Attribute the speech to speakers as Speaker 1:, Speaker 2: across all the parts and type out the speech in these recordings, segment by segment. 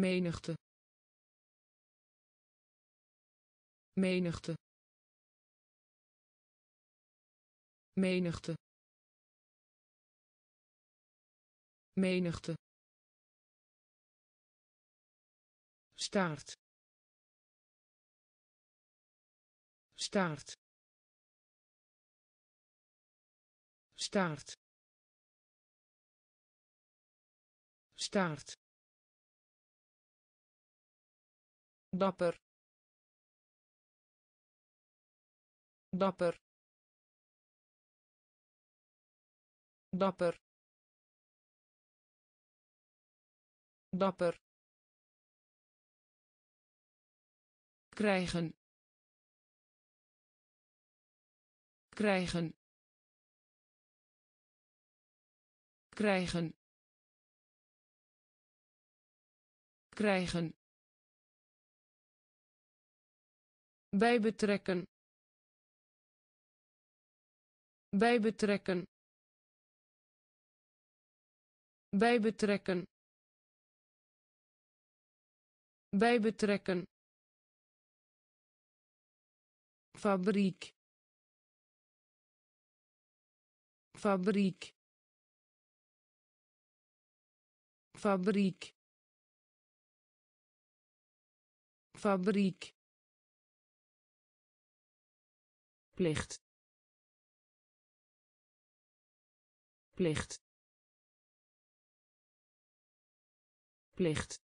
Speaker 1: menigte. Menigte. Menigte. Menigte. Staart. Staart. Staart. Staart dapper. Dapper. Dapper. Dapper. Krijgen. Krijgen. Krijgen. Krijgen bij betrekken. Bij betrekken. Bij betrekken. Bij betrekken. Fabriek. Fabriek. Fabriek. Fabriek plicht. Plicht. Plicht.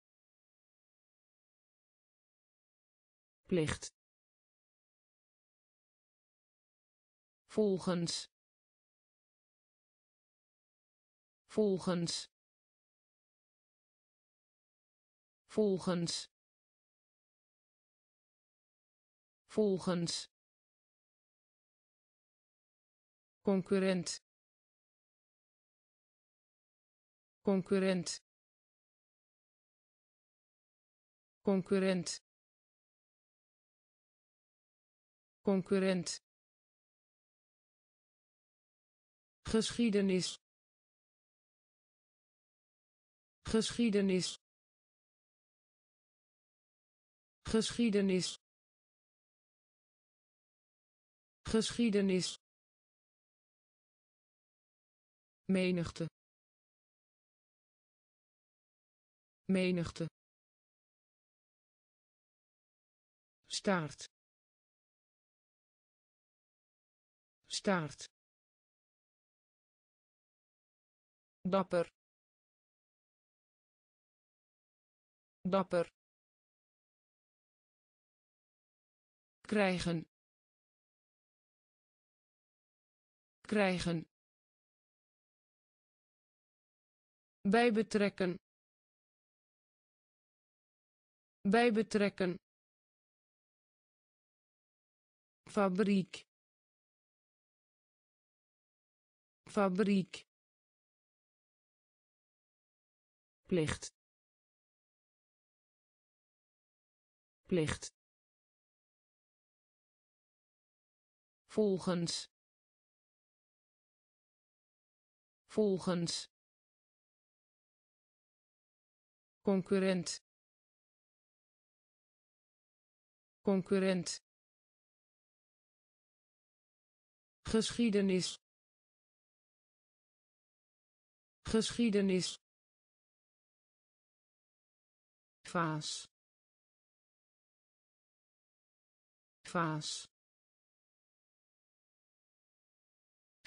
Speaker 1: Plicht. Volgens. Volgens. Volgens. Volgens concurrent. Concurrent. Concurrent. Concurrent. Geschiedenis. Geschiedenis. Geschiedenis. Geschiedenis menigte. Menigte. Staart. Staart. Dapper. Dapper. Krijgen. Krijgen bij betrekken. Bij betrekken. Fabriek. Fabriek. Plicht. Plicht. Volgens. Volgens concurrent. Concurrent. Geschiedenis. Geschiedenis. Vaas. Vaas.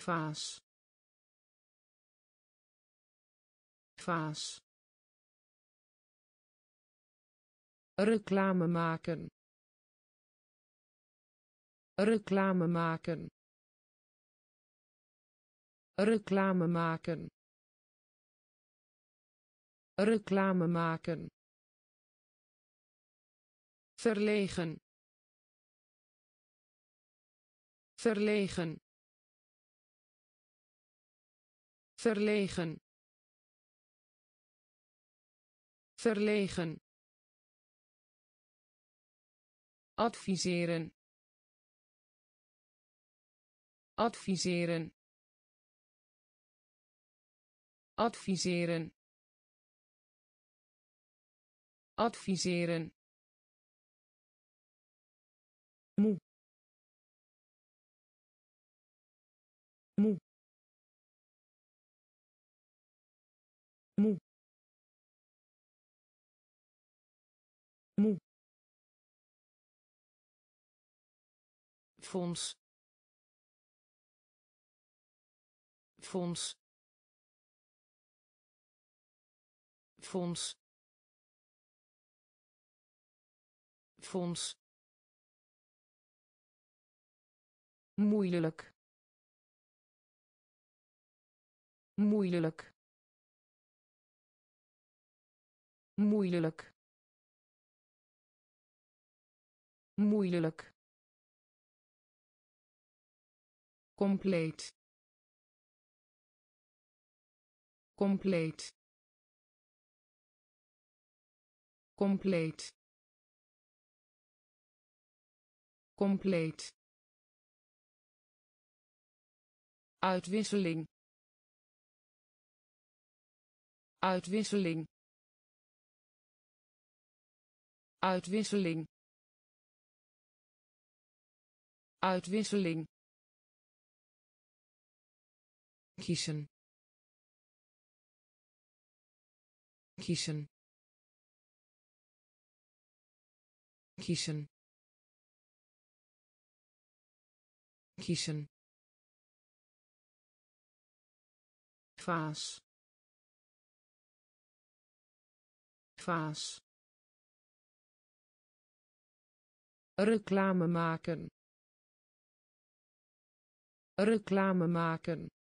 Speaker 1: Vaas. Vaas reclame maken. Reclame maken. Reclame maken. Reclame maken. Verlegen. Verlegen. Verlegen. Verlegen adviseren. Adviseren. Adviseren. Adviseren.
Speaker 2: Moe. Moe. Moe. Moe
Speaker 1: fonds. Fonds. Fonds. Fonds. Moeilijk. Moeilijk. Moeilijk. Moeilijk compleet. Compleet. Compleet. Compleet. Uitwisseling. Uitwisseling. Uitwisseling. Uitwisseling kiezen. Kiezen. Kiezen. Kiezen. Vaas. Vaas. Reclame maken. Reclame maken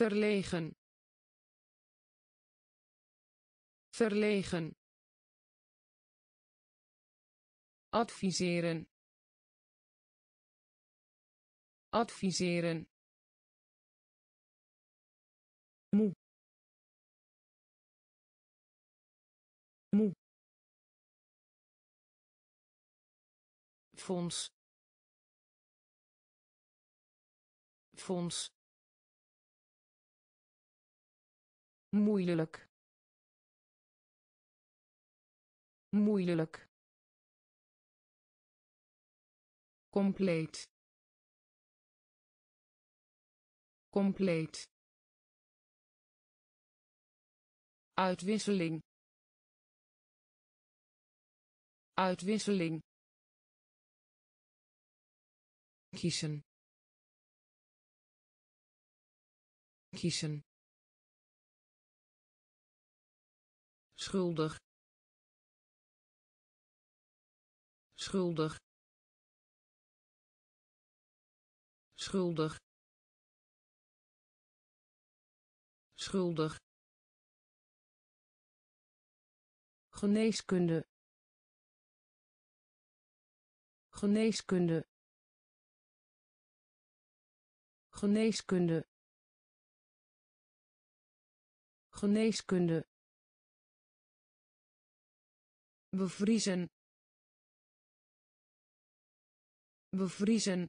Speaker 1: verlegen. Verlegen. Adviseren. Adviseren. Moe. Moe. Fonds. Fonds moeilijk. Moeilijk. Compleet. Compleet. Uitwisseling. Uitwisseling. Kiezen. Kiezen schuldig schuldig schuldig schuldig. Geneeskunde. Geneeskunde. Geneeskunde. Geneeskunde bevriezen. Bevriezen.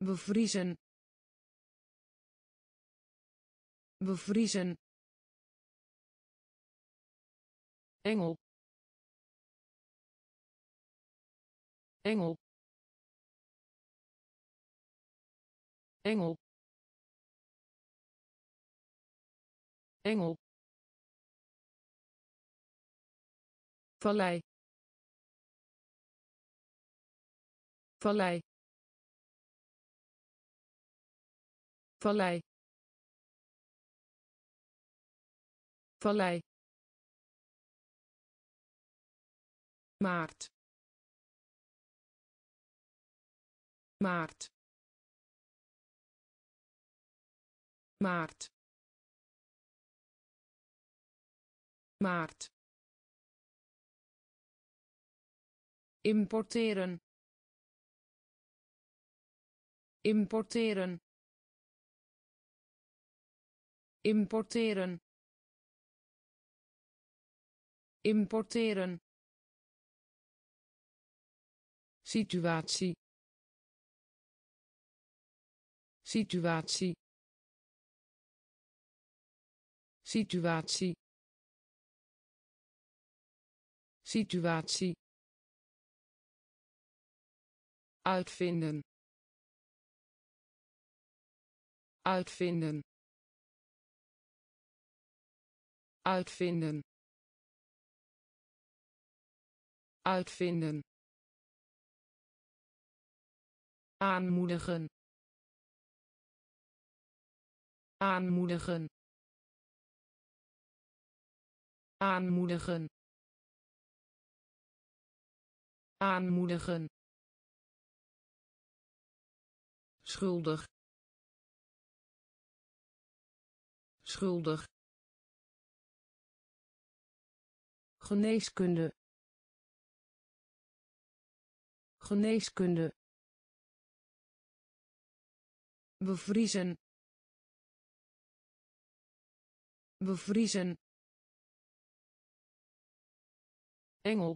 Speaker 1: Bevriezen. Bevriezen. Engel. Engel. Engel. Engel vallei. Vallei. Vallei. Vallei. Maart. Maart. Maart. Maart importeren. Importeren. Importeren. Importeren. Situatie. Situatie. Situatie. Situatie uitvinden. Uitvinden. Uitvinden. Uitvinden. Aanmoedigen. Aanmoedigen. Aanmoedigen. Aanmoedigen schuldig schuldig geneeskunde geneeskunde bevriezen bevriezen engel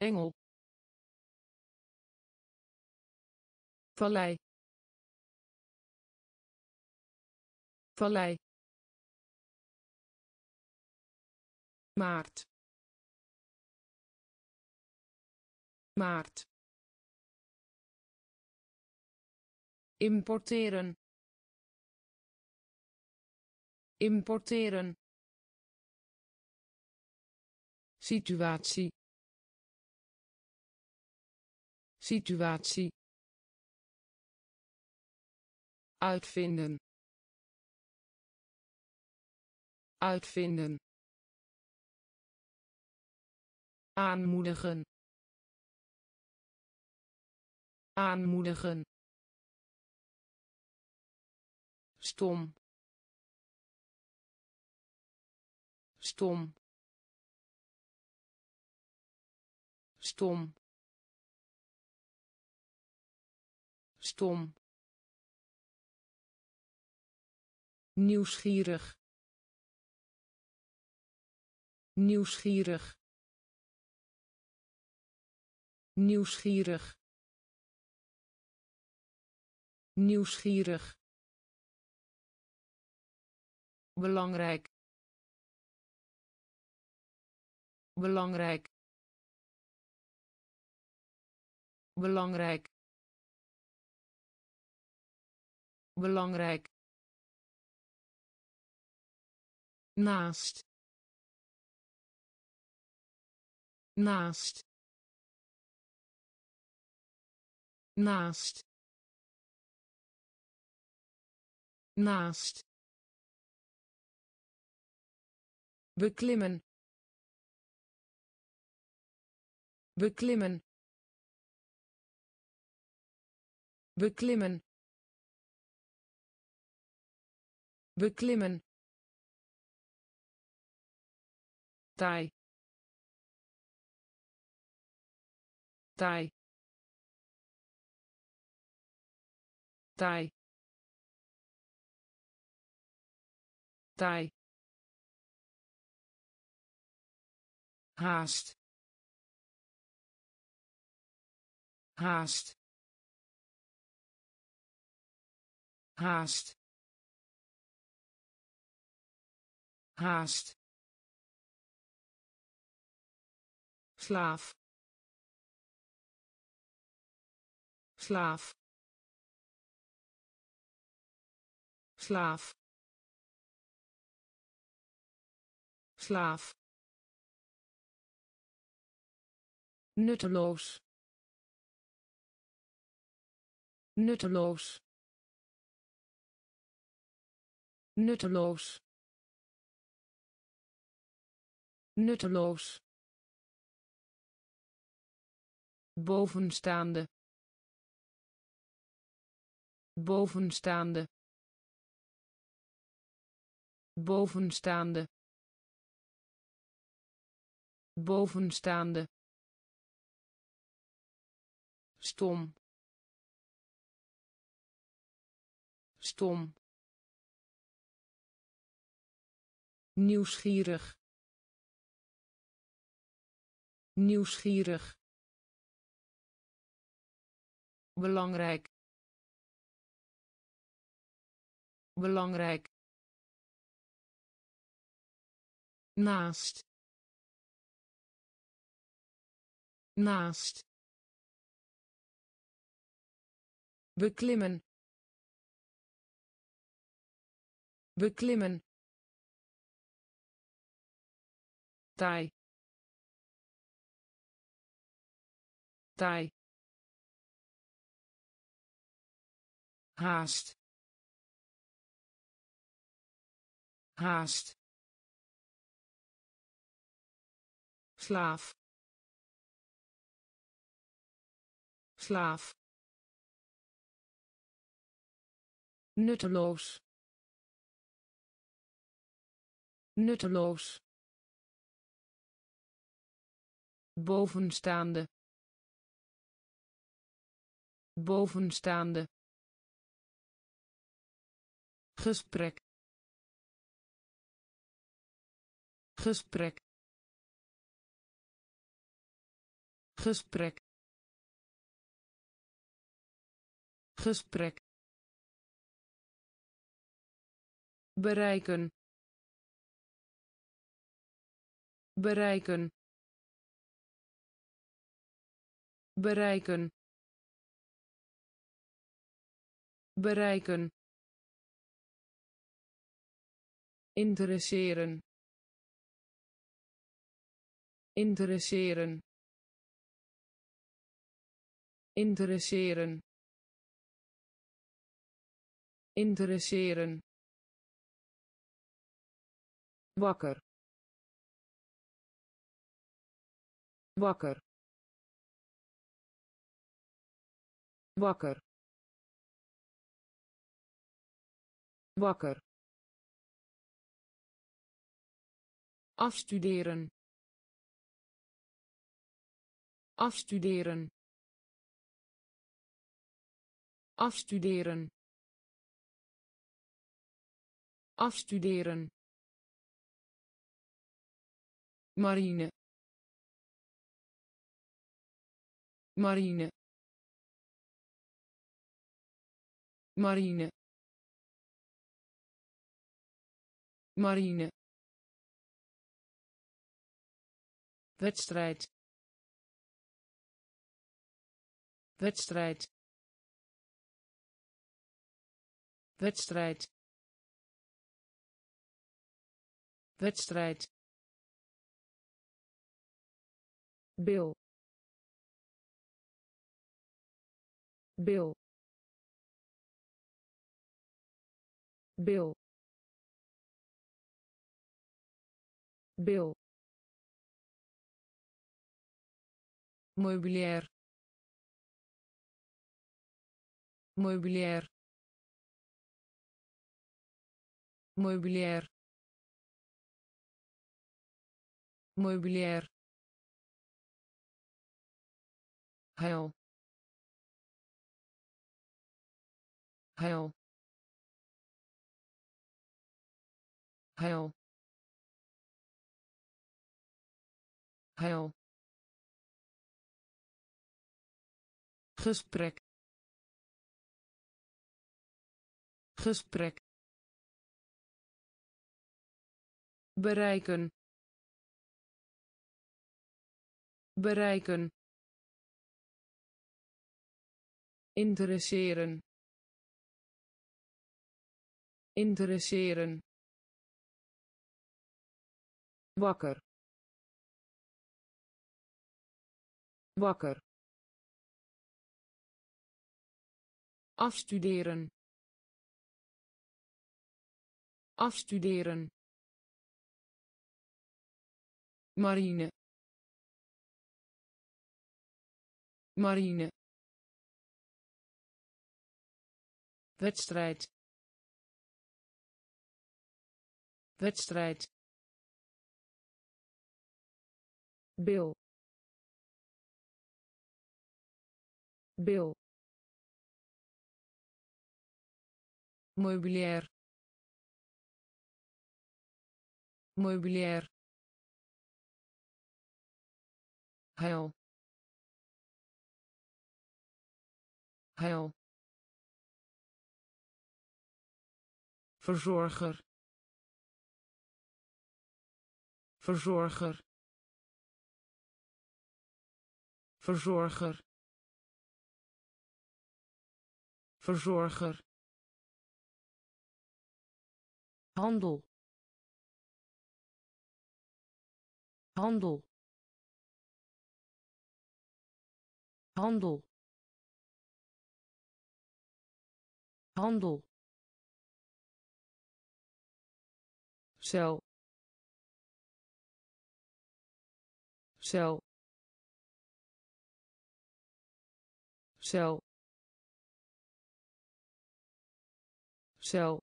Speaker 1: engel vallei. Vallei. Maart. Maart. Importeren. Importeren. Situatie. Situatie uitvinden. Uitvinden. Aanmoedigen. Aanmoedigen. Stom. Stom. Stom. Stom nieuwsgierig nieuwsgierig nieuwsgierig nieuwsgierig. Belangrijk. Belangrijk. Belangrijk. Belangrijk naast naast naast naast. Beklimmen. Beklimmen. Beklimmen. Beklimmen taai taai taai taai haast. Haast. Haast. Haast slaaf. Slaaf. Slaaf. Slaaf. Nutteloos. Nutteloos. Nutteloos. Nutteloos bovenstaande bovenstaande bovenstaande bovenstaande. Stom. Stom. Nieuwsgierig. Nieuwsgierig belangrijk. Belangrijk. Naast. Naast. Beklimmen. Beklimmen. Taai. Taai haast. Haast. Slaaf. Slaaf. Nutteloos. Nutteloos. Bovenstaande. Bovenstaande gesprek gesprek gesprek gesprek. Bereiken. Bereiken. Bereiken. Bereiken interesseren. Interesseren. Interesseren. Interesseren. Wakker. Wakker. Wakker. Wakker afstuderen. Afstuderen. Afstuderen. Afstuderen. Marine. Marine. Marine. Marine wedstrijd wedstrijd wedstrijd wedstrijd. Bil. Bil. Bil. Bil meubilair meubilair meubilair meubilair heil heil heil heil gesprek. Gesprek. Bereiken. Bereiken. Interesseren. Interesseren. Wakker. Wakker afstuderen. Afstuderen. Marine. Marine. Wedstrijd. Wedstrijd. Bil. Bil meubilair meubilair heil heil verzorger. Verzorger. Verzorger. Verzorger handel. Handel. Handel. Handel. Cel. Cel. Cel. Cel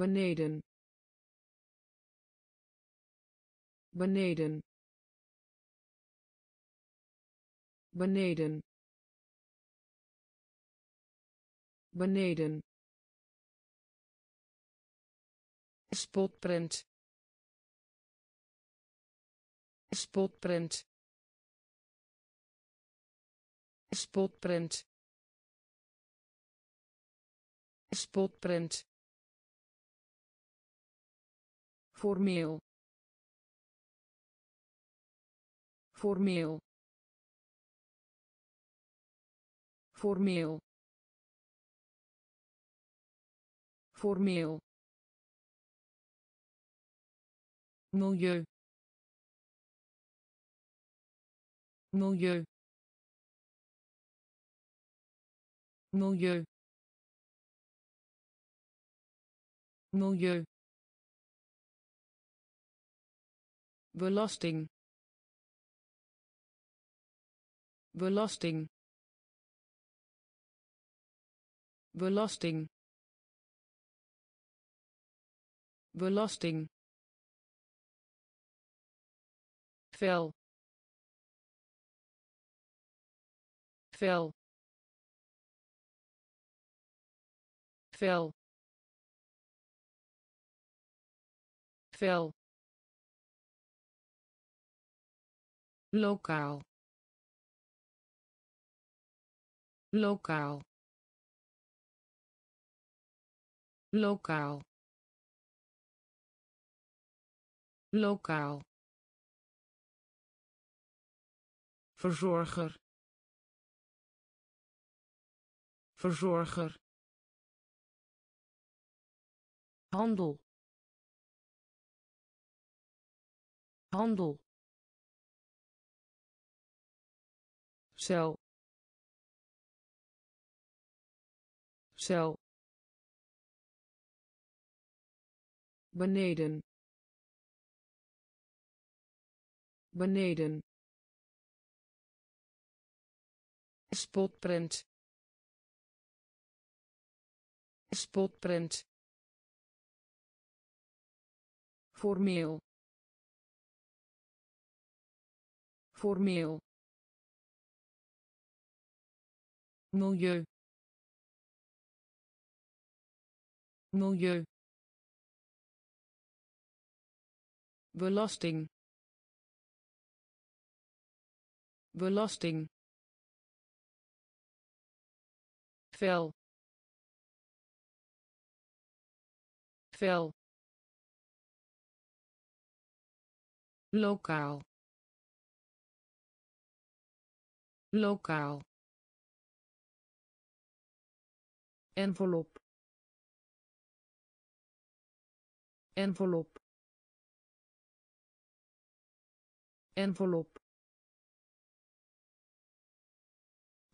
Speaker 1: beneden. Beneden. Beneden. Beneden. Spotprint. Spotprint. Spotprint. Spotprint formeel. Formeel. Formeel. Formeel. Milieu. Milieu. Milieu. Milieu belasting. Belasting. Belasting. Belasting. Vel. Vel. Vel. Vel lokaal. Lokaal. Lokaal. Lokaal. Verzorger. Verzorger. Handel. Handel cel. Cel. Beneden. Beneden. Spotprint. Spotprint. Formeel. Formeel milieu. Milieu. Belasting. Belasting. Vel. Vel. Lokaal. Lokaal envelop. Envelop. Envelop.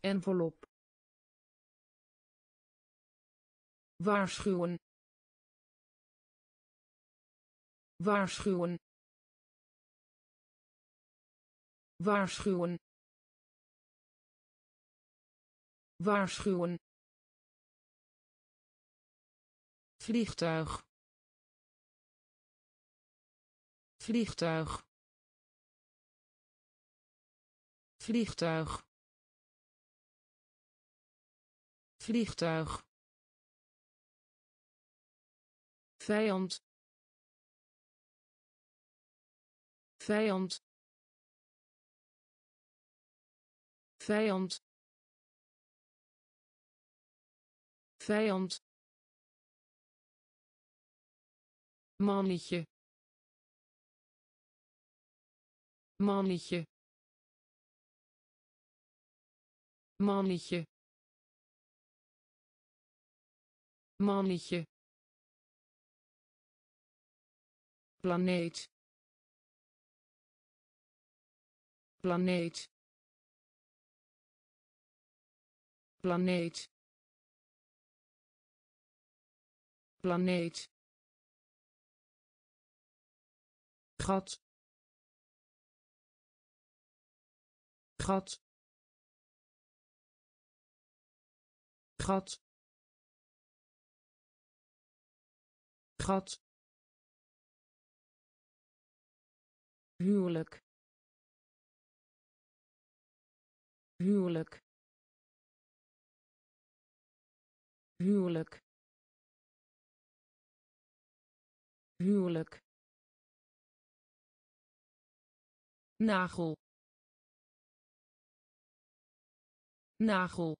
Speaker 1: Envelop. Waarschuwen. Waarschuwen. Waarschuwen. Waarschuwen vliegtuig. Vliegtuig. Vliegtuig. Vliegtuig. Vijand. Vijand. Vijand. Vijand mannetje mannetje mannetje mannetje. Planeet planeet. Planeet planeet gat. Gat. Gat. Gat. Huwelijk. Huwelijk. Huwelijk. Huwelijk nagel. Nagel.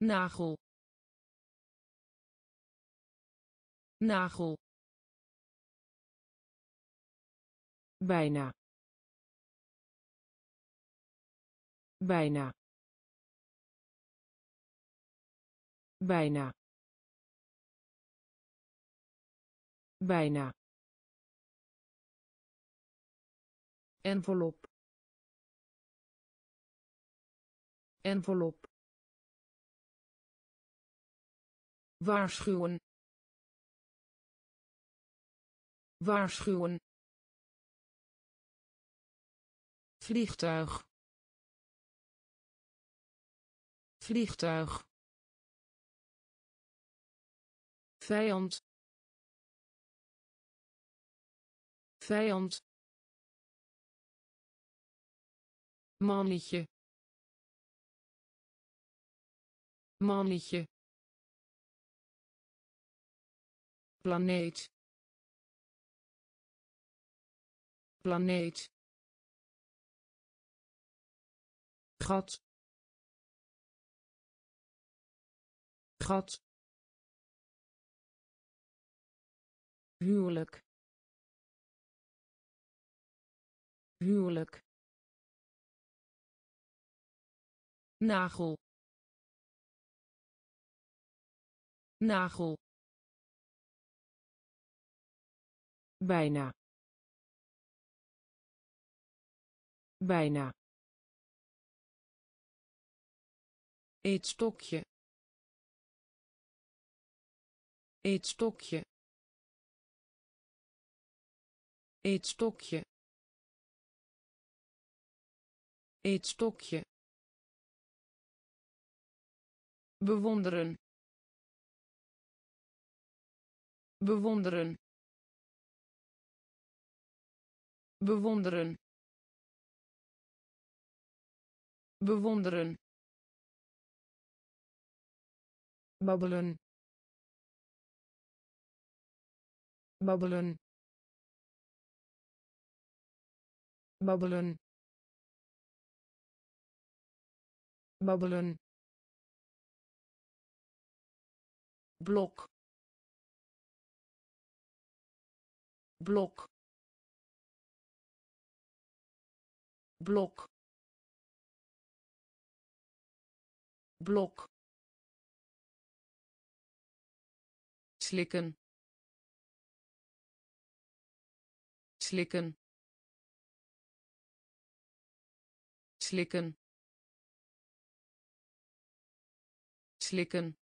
Speaker 1: Nagel. Nagel. Bijna. Bijna. Bijna. Bijna envelop. Envelop. Waarschuwen. Waarschuwen. Vliegtuig. Vliegtuig. Vijand. Vijand mannetje mannetje planeet planeet gat gat huwelijk huwelijk nagel. Nagel. Bijna. Bijna. Eetstokje eetstokje eetstokje eetstokje bewonderen. Bewonderen. Bewonderen. Bewonderen. Babbelen. Babbelen. Babbelen. Babbelen blok blok blok blok. Slikken. Slikken. Slikken. Slikken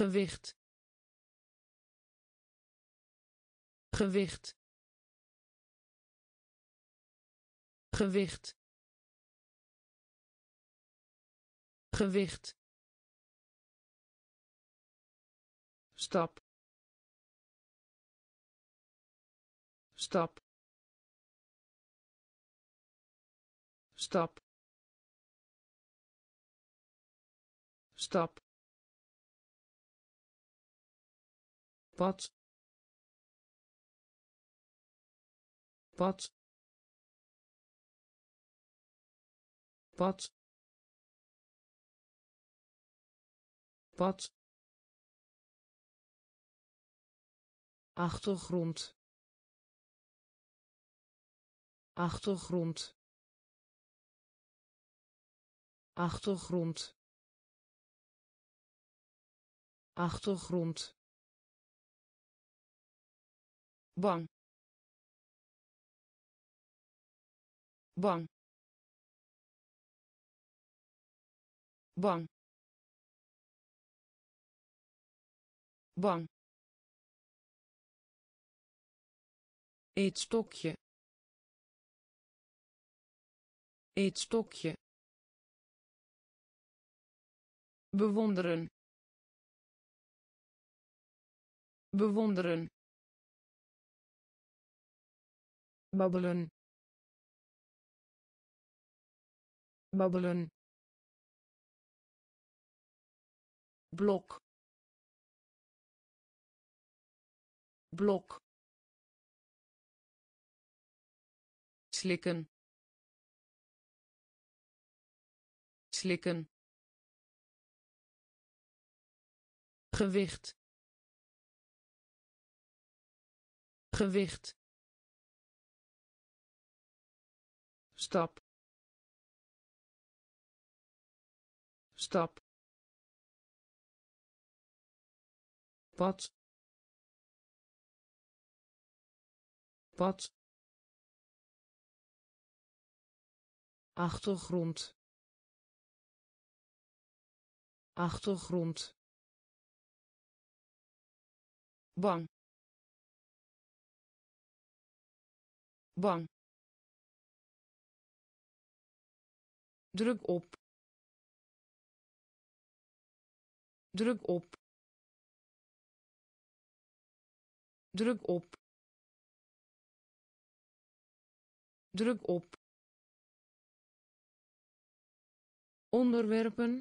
Speaker 1: gewicht. Gewicht. Gewicht. Gewicht. Stap. Stap. Stap. Stap pad. Pad. Pad. Pad. Achtergrond. Achtergrond. Achtergrond. Achtergrond bang. Bang. Bang. Bang. Eetstokje eetstokje bewonderen. Bewonderen babbelen. Babbelen. Blok. Blok. Slikken. Slikken. Gewicht. Gewicht stap stap pad pad achtergrond. Achtergrond. Bang. Bang druk op. Druk op. Druk op. Druk op. Onderwerpen.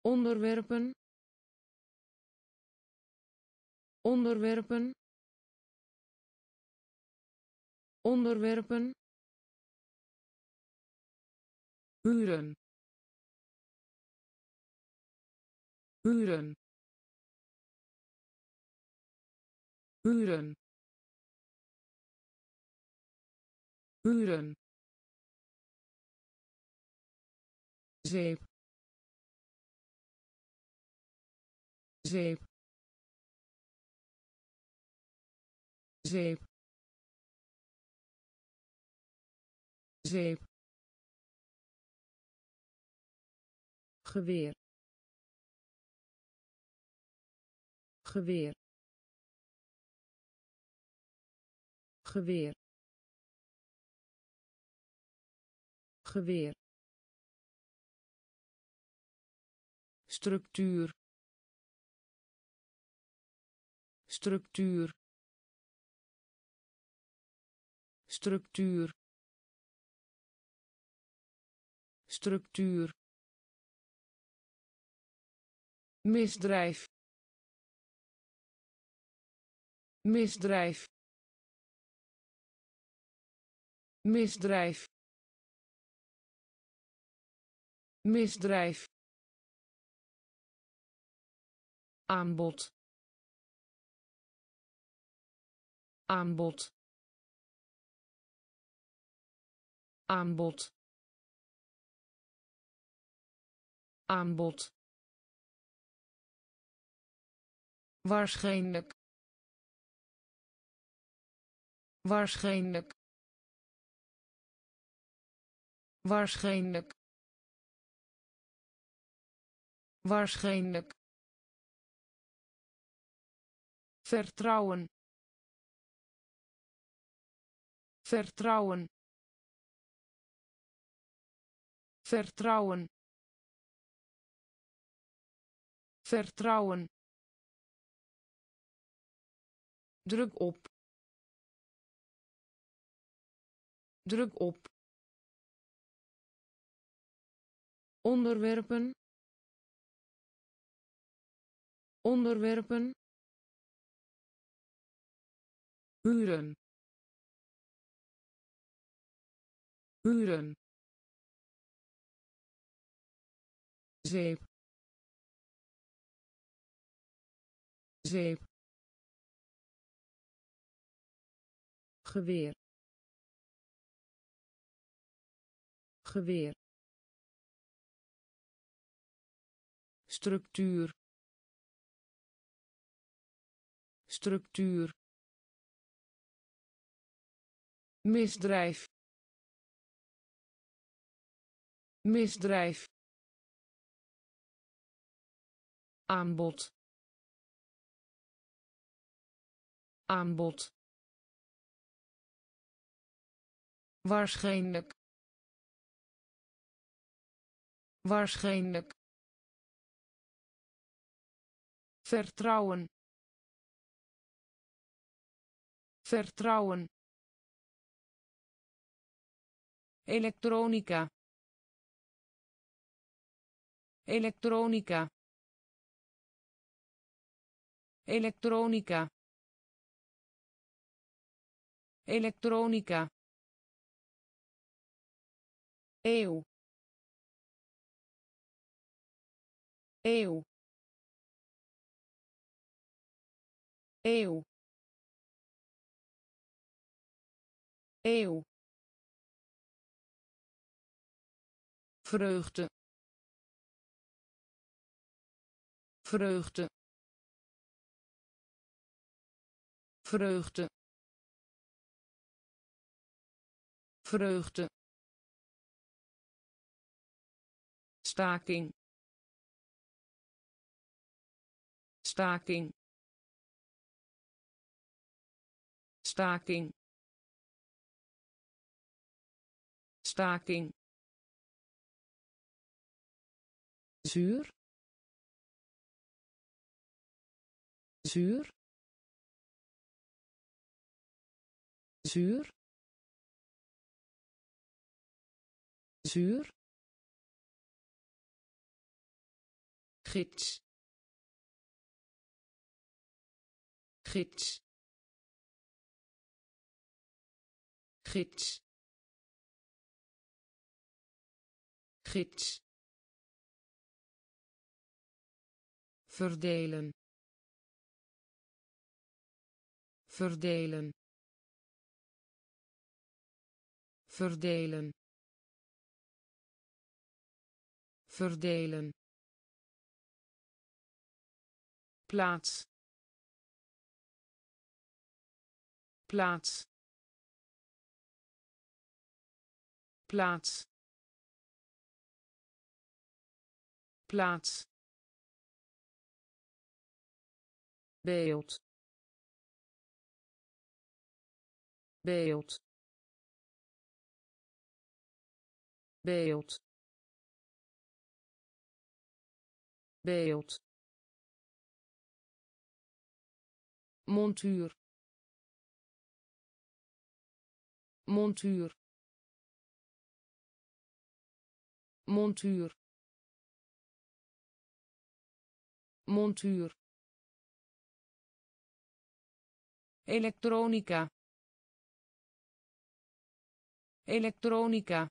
Speaker 1: Onderwerpen. Onderwerpen. Onderwerpen huren huren huren huren zeep zeep zeep zeep geweer. Geweer. Geweer. Geweer. Structuur. Structuur. Structuur. Structuur misdrijf misdrijf misdrijf misdrijf. Aanbod aanbod aanbod. Aanbod waarschijnlijk. Waarschijnlijk. Waarschijnlijk. Waarschijnlijk. Vertrouwen. Vertrouwen. Vertrouwen. Vertrouwen druk op. Druk op. Onderwerpen. Onderwerpen. Huren huren zeep zeep geweer. Geweer. Structuur. Structuur. Misdrijf. Misdrijf. Aanbod. Aanbod waarschijnlijk. Waarschijnlijk. Vertrouwen. Vertrouwen. Elektronica. Elektronica. Elektronica. Elektronica eeuw. Eeuw. Eeuw. Eeuw. Vreugde. Vreugde. Vreugde. Vreugde staking staking staking staking. Zuur. Zuur. Zuur. Zuur gids. Gids. Gids. Gids. Verdelen. Verdelen. Verdelen. Verdelen plaats. Plaats. Plaats. Plaats. Beeld. Beeld. Beeld. Beeld montuur. Montuur. Montuur. Montuur. Elektronica. Elektronica.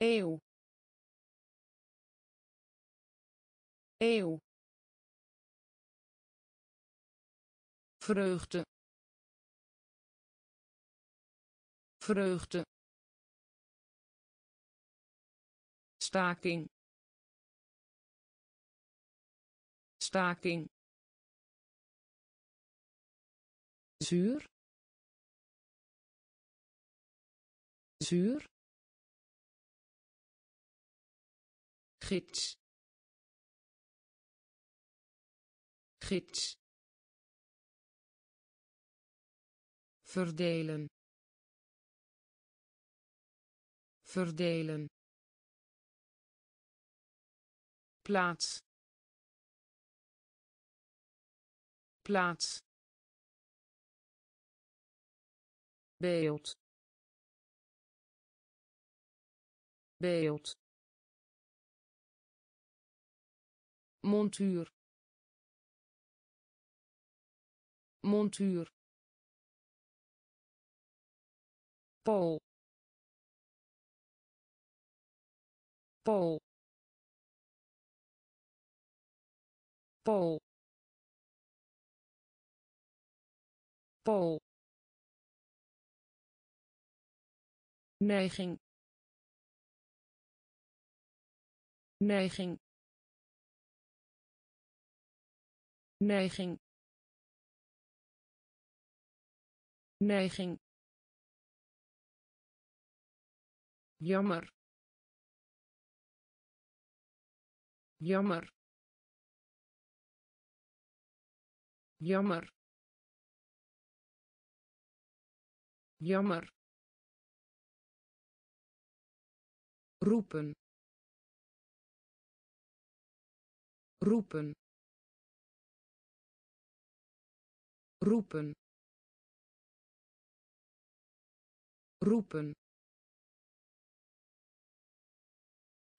Speaker 1: Eeuw. Eeuw vreugde. Vreugde. Staking. Staking. Zuur. Zuur. Gids. Gids verdelen. Verdelen. Plaats. Plaats. Beeld. Beeld. Montuur. Montuur Pool. Pool. Pool. Pool. neiging neiging neiging neiging jammer. Jammer. Jammer. Jammer. Roepen. Roepen. Roepen. Roepen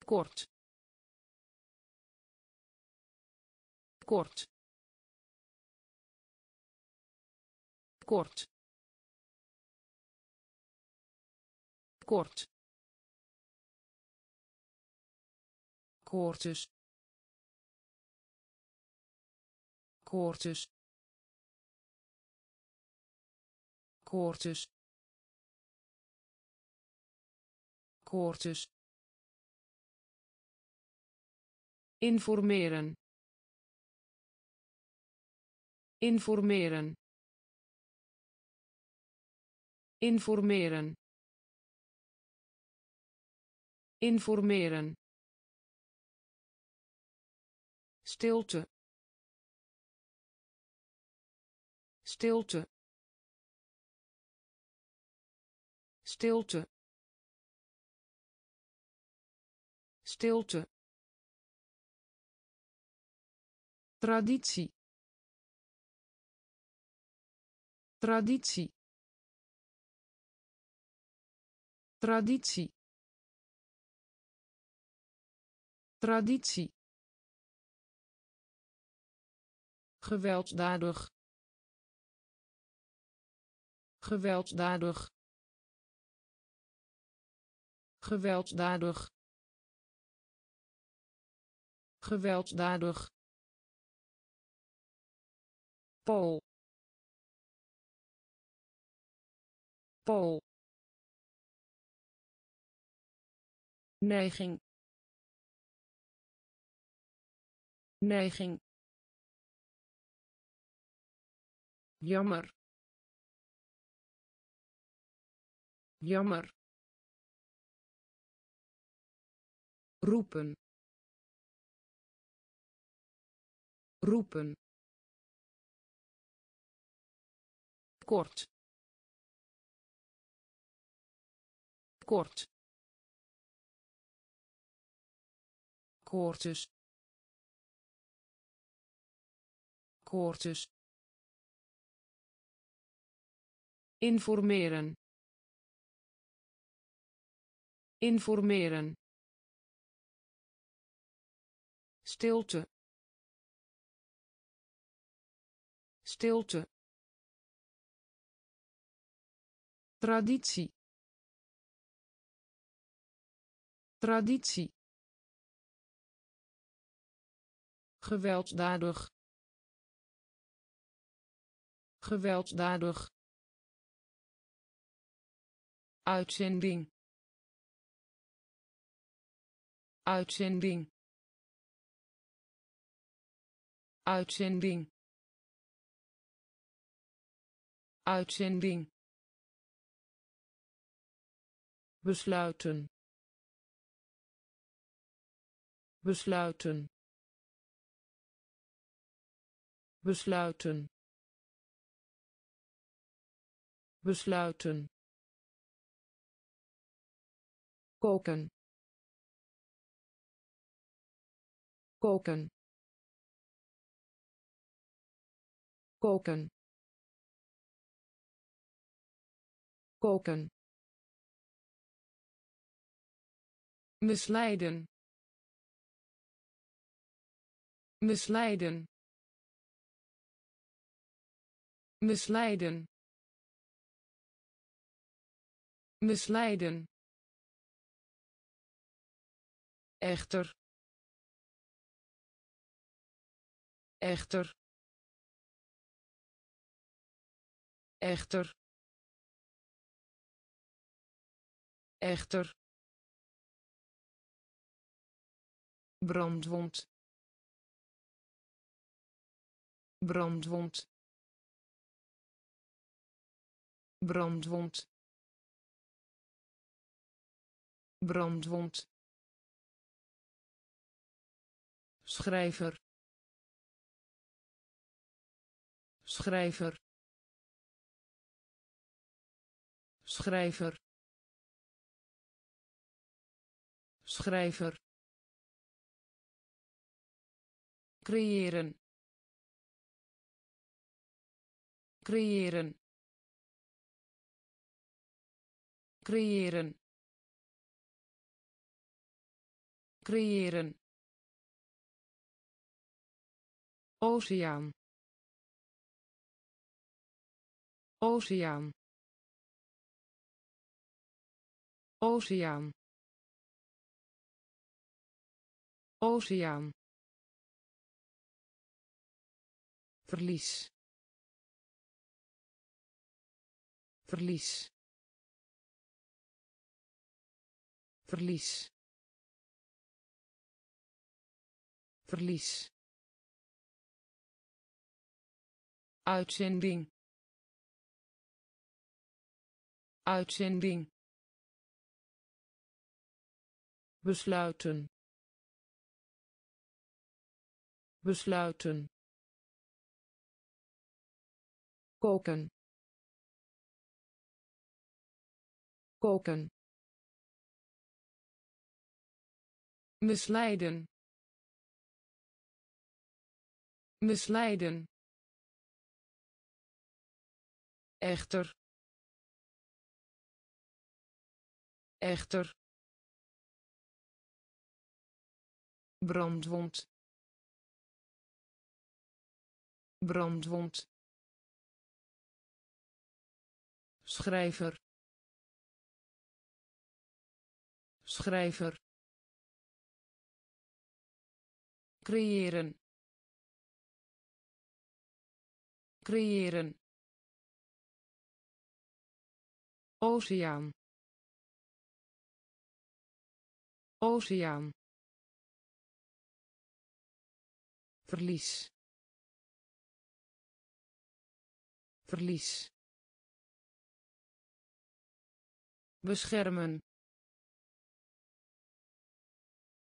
Speaker 1: kort. Kort. Kort. Kort. Koortjes. Koortjes. Koortjes. Koortjes informeren. Informeren. Informeren. Informeren. Stilte. Stilte. Stilte. Stilte traditie. Traditie. Traditie. Traditie. Gewelddadig. Gewelddadig. Gewelddadig. Gewelddadig Pool. Pool. neiging. Neiging. Jammer. Jammer. Roepen. Roepen kort. Kort. Koortjes. Koortjes. Informeren. Informeren. Stilte. Stilte traditie. Traditie. Gewelddadig. Gewelddadig. Uitzending. Uitzending. Uitzending. Uitzending besluiten. Besluiten. Besluiten. Besluiten. Koken. Koken. Koken. Koken misleiden misleiden misleiden misleiden. Echter echter echter echter brandwond. Brandwond. Brandwond. Brandwond. Schrijver. Schrijver. Schrijver. Schrijver creëren. Creëren. Creëren. Creëren. Oceaan. Oceaan. Oceaan. Oceaan verlies. Verlies. Verlies. Verlies. Uitzending. Uitzending. Besluiten. Besluiten koken. Koken. Misleiden. Misleiden. Echter. Echter. Brandwond. Brandwond schrijver schrijver creëren creëren oceaan oceaan verlies verlies beschermen.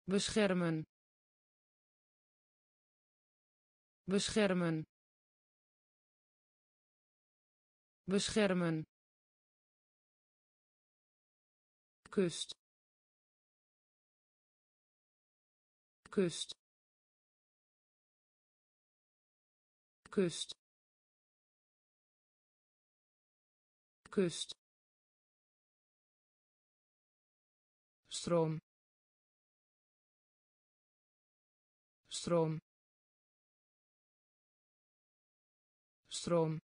Speaker 1: Beschermen. Beschermen. Beschermen. Kust. Kust. Kust. Kust stroom. Stroom. Stroom.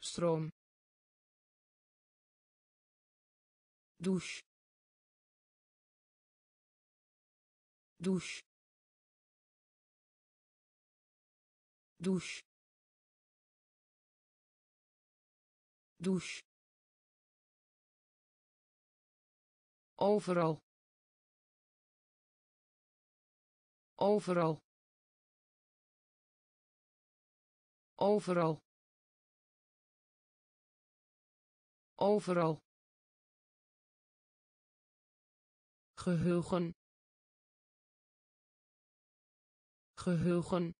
Speaker 1: Stroom. Douche. Douche. Douche. Douche overal. Overal. Overal. Overal. Geheugen. Geheugen.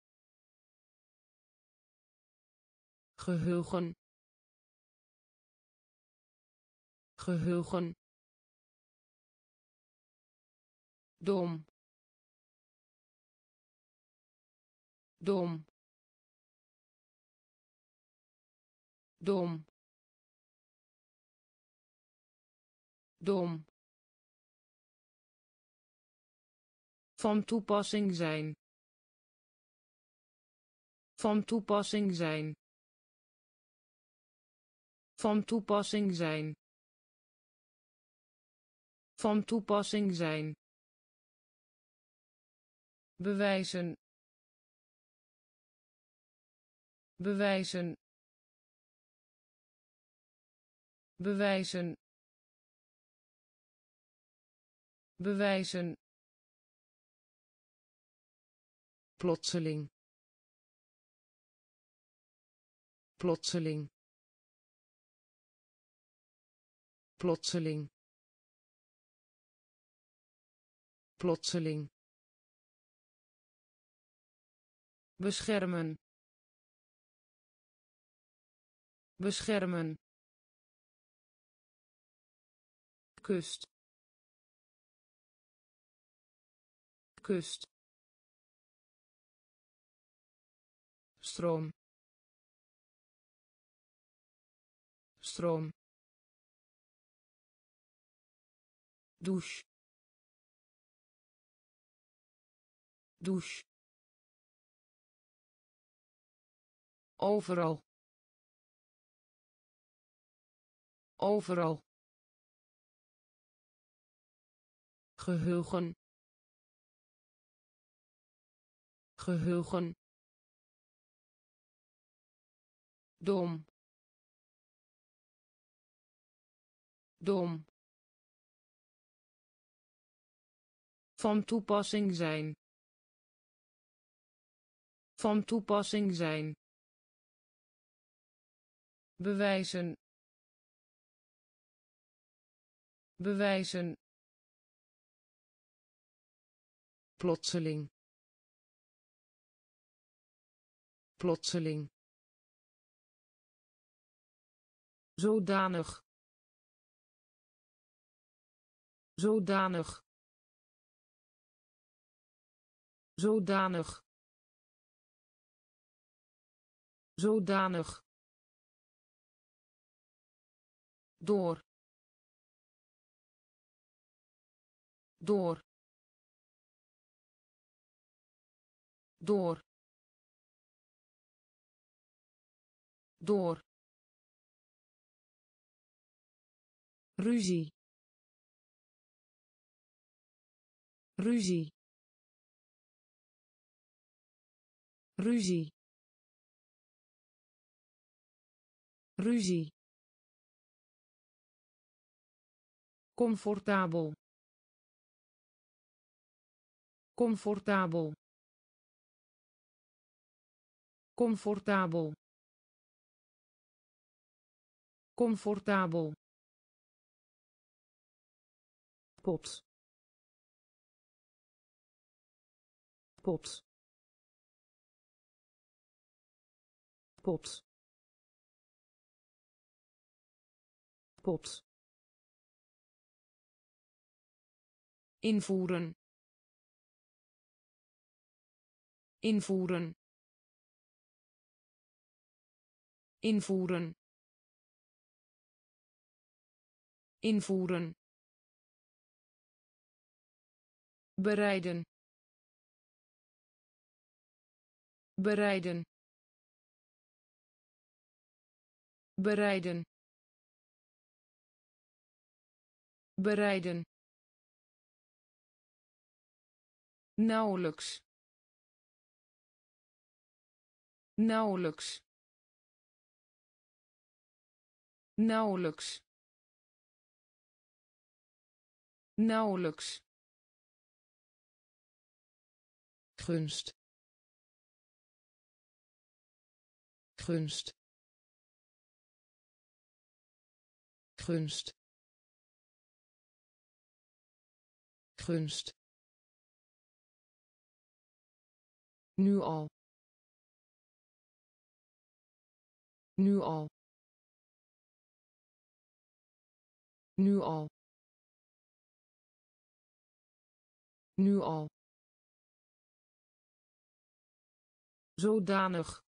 Speaker 1: Geheugen. Geheugen dom. Dom. Dom. Dom. Van toepassing zijn. Van toepassing zijn. Van toepassing zijn. Van toepassing zijn. Bewijzen. Bewijzen. Bewijzen. Bewijzen. plotseling plotseling plotseling plotseling beschermen. Beschermen. Kust. Kust. Stroom. Stroom. Douche. Douche overal. Overal. Geheugen. Geheugen. Dom. Dom. Van toepassing zijn. Van toepassing zijn bewijzen bewijzen plotseling plotseling zodanig zodanig zodanig zodanig door door door door. Ruzie. Ruzie. Ruzie. Ruzie comfortabel. Comfortabel. Comfortabel. Comfortabel. Pot pot pot pot invoeren. Invoeren. Invoeren. Invoeren. Bereiden. Bereiden. Bereiden. Bereiden nauwelijks. Nauwelijks. Nauwelijks. Nauwelijks. Gunst. Gunst. Gunst. Gunst nu al. Nu al. Nu al. Nu al. Zodanig.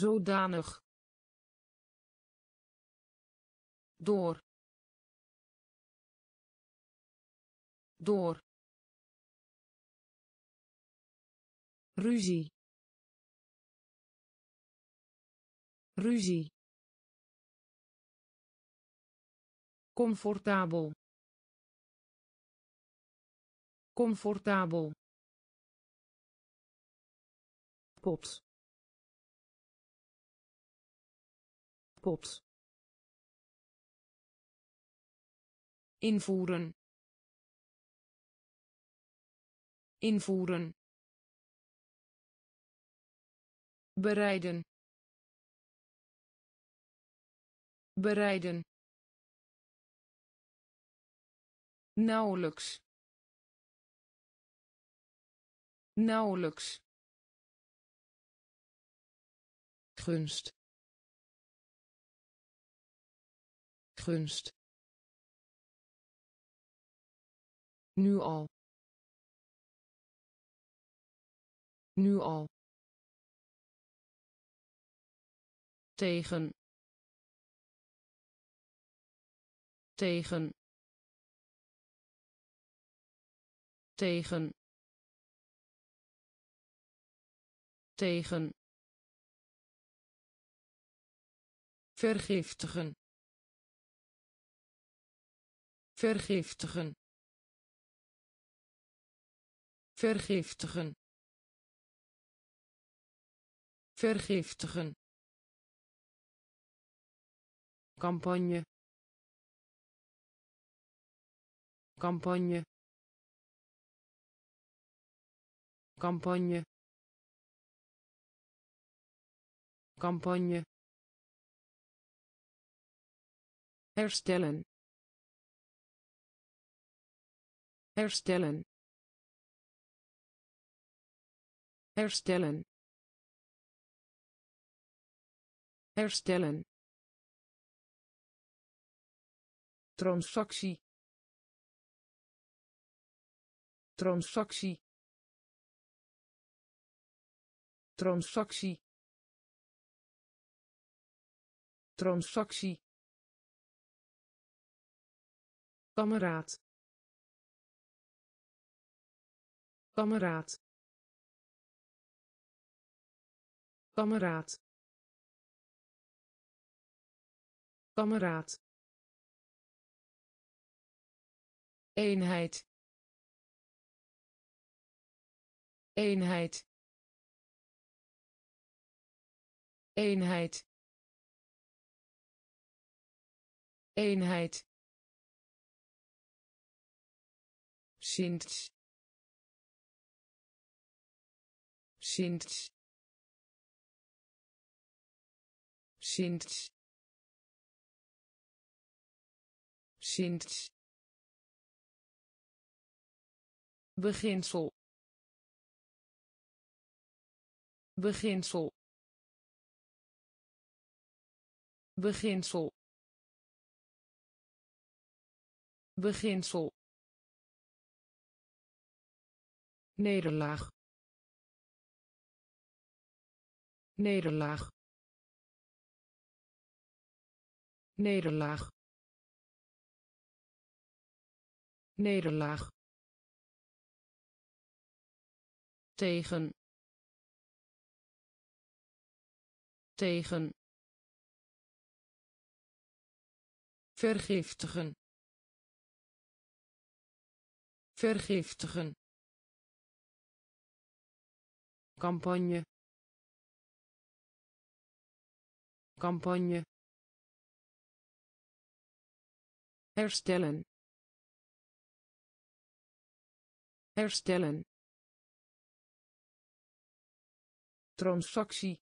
Speaker 1: Zodanig. Door. Door ruzie. Ruzie. Comfortabel. Comfortabel. Pot pot invoeren. Invoeren bereiden bereiden nauwelijks nauwelijks gunst gunst nu al nu al tegen tegen tegen tegen. Vergiftigen. Vergiftigen. Vergiftigen. Vergiftigen campagne. Campagne. Campagne. Campagne. Herstellen. Herstellen. Herstellen. Herstellen transactie. Transactie. Transactie. Transactie. Kameraad. Kameraad. Kameraad. Kameraad eenheid. Eenheid. Eenheid. Eenheid. Sinds. Sinds. Sinds. Sinds beginsel. Beginsel. Beginsel. Beginsel. Nederlaag. Nederlaag. Nederlaag. Nederlaag tegen tegen vergiftigen vergiftigen campagne campagne herstellen herstellen transactie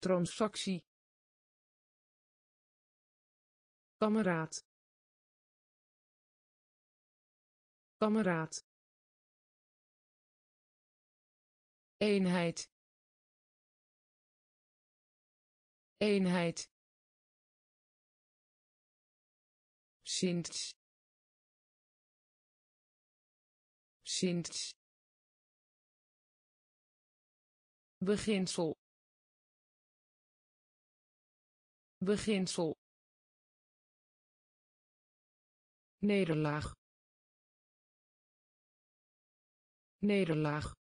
Speaker 1: transactie kameraad. Kameraad. Eenheid. Eenheid. Sinds. Sinds beginsel. Beginsel. Nederlaag. Nederlaag.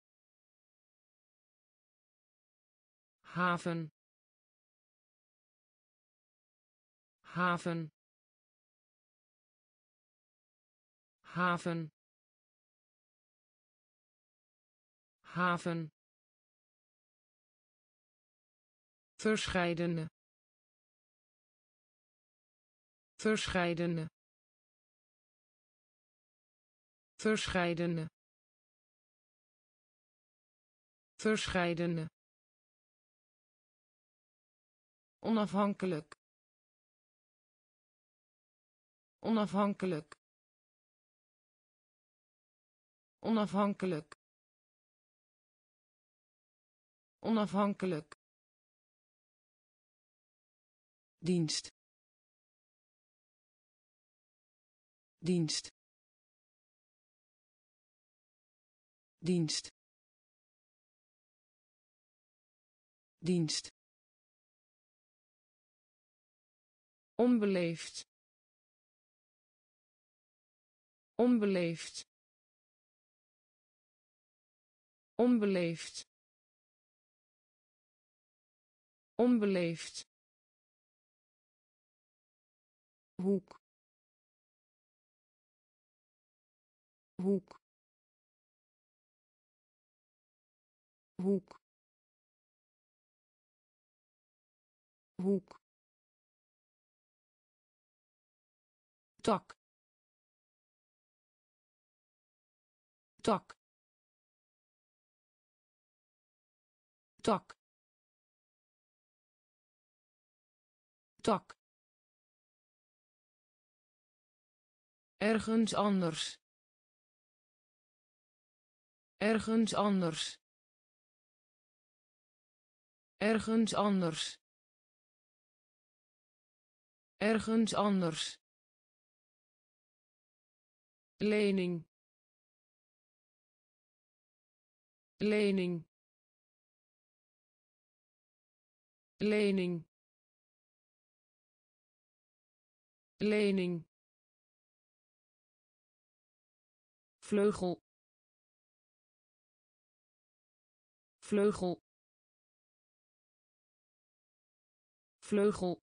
Speaker 1: Haven. Haven. Haven. Haven verscheidene. Verscheidene. Verscheidene. Verscheidene. Onafhankelijk. Onafhankelijk. Onafhankelijk. Onafhankelijk dienst. Dienst. Dienst. Dienst. Onbeleefd. Onbeleefd. Onbeleefd. Onbeleefd hoek. Hoek. Hoek. Hoek. Tak. Tak. Tak. Tak ergens anders. Ergens anders. Ergens anders. Ergens anders. Lening. Lening. Lening. Lening vleugel. Vleugel. Vleugel.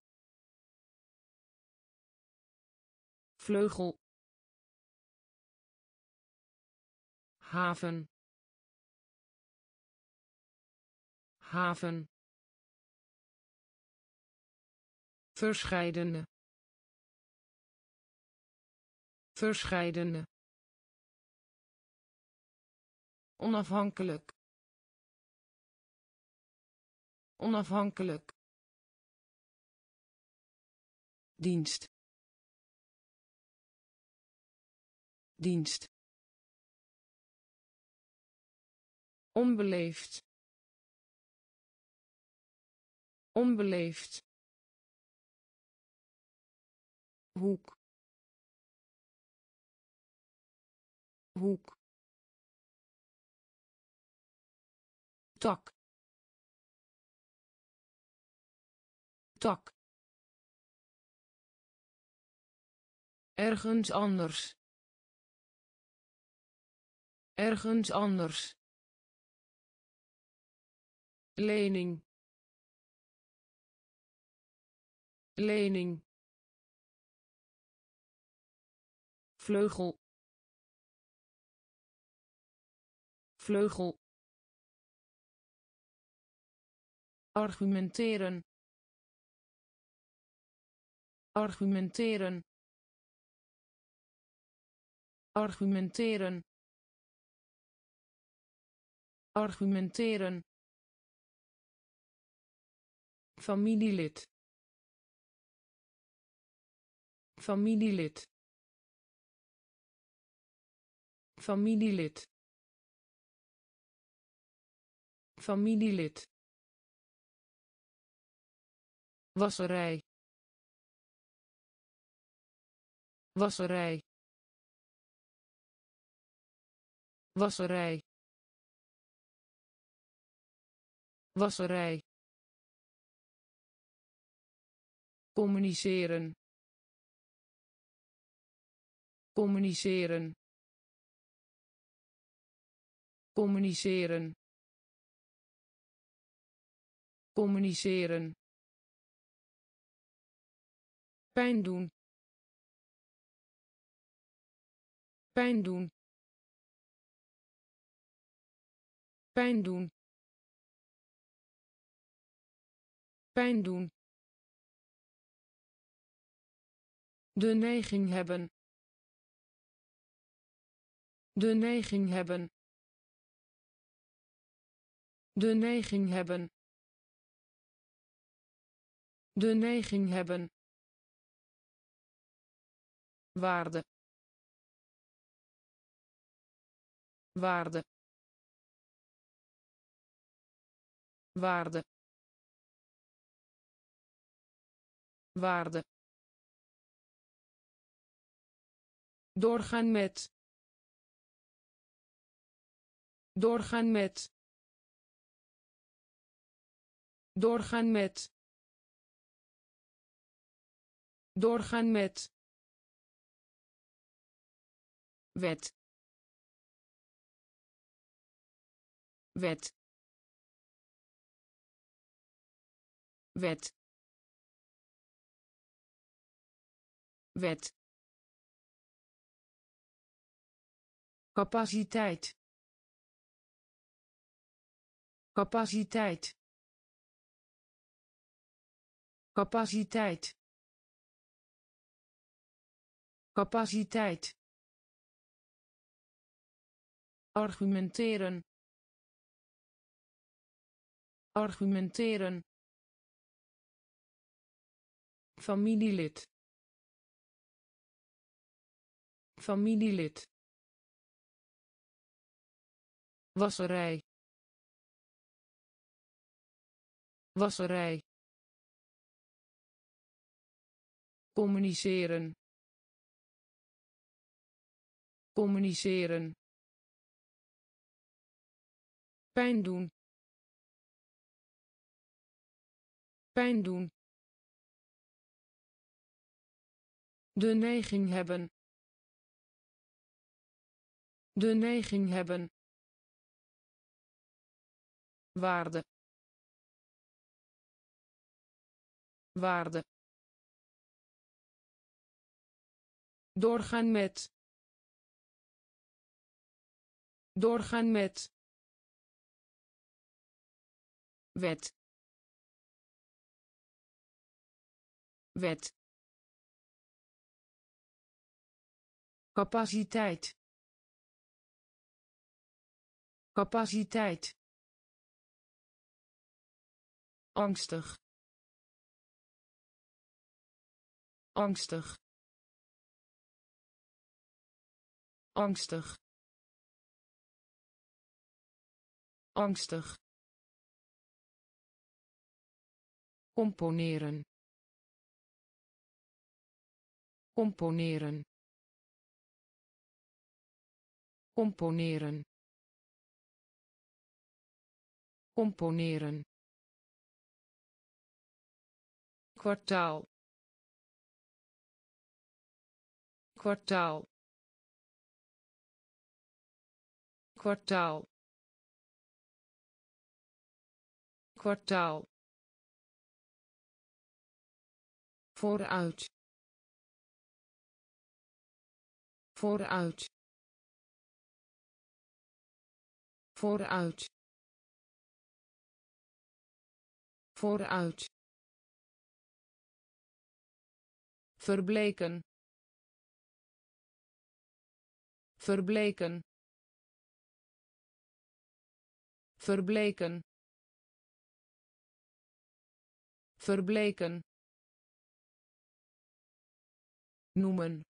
Speaker 1: Vleugel. Haven. Haven. Verscheidene. Verscheidene onafhankelijk. Onafhankelijk. Dienst. Dienst. Onbeleefd. Onbeleefd. Hoek. Hoek tak tak ergens anders. Ergens anders. Lening. Lening. Vleugel. Vleugel argumenteren. Argumenteren. Argumenteren. Argumenteren. Familielid. Familielid. Familielid. Familielid wasserij. Wasserij. Wasserij. Wasserij. Communiceren. Communiceren. Communiceren. Communiceren pijn doen. Pijn doen. Pijn doen. Pijn doen. De neiging hebben. De neiging hebben. De neiging hebben. De neiging hebben waarde waarde waarde waarde. Doorgaan met doorgaan met doorgaan met doorgaan met wet. Wet. Wet. Wet. Capaciteit. Capaciteit. Capaciteit. Capaciteit argumenteren. Argumenteren. Familielid. Familielid. Wasserij. Wasserij. Communiceren. Communiceren pijn doen. Pijn doen. De neiging hebben. De neiging hebben. Waarde. Waarde. Doorgaan met. Doorgaan met wet. Wet. Capaciteit. Capaciteit. Angstig. Angstig. Angstig. Angstig componeren. Componeren. Componeren. Componeren. Kwartaal. Kwartaal. Kwartaal. Kwartaal vooruit. Vooruit. Vooruit. Vooruit. Verbleken. Verbleken. Verbleken. Verbleken noemen.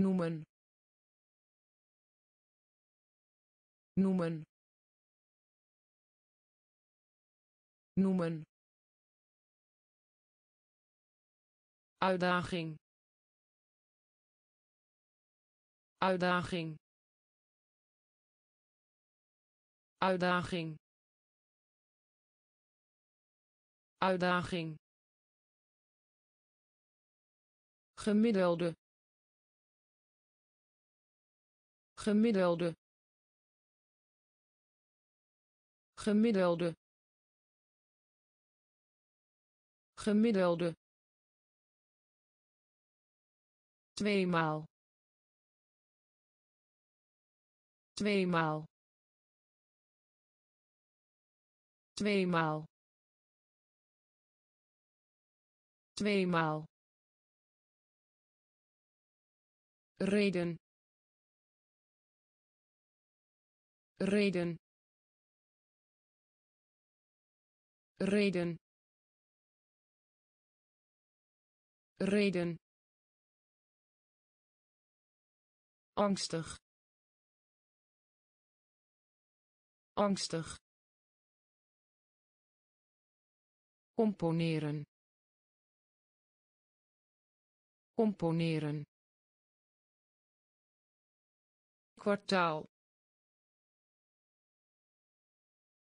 Speaker 1: Noemen. Noemen. Noemen. Uitdaging. Uitdaging. Uitdaging. Uitdaging gemiddelde. Gemiddelde. Gemiddelde. Gemiddelde. Tweemaal. Tweemaal. Tweemaal. Tweemaal reden. Reden. Reden. Reden. Angstig. Angstig. Componeren. Componeren kwartaal.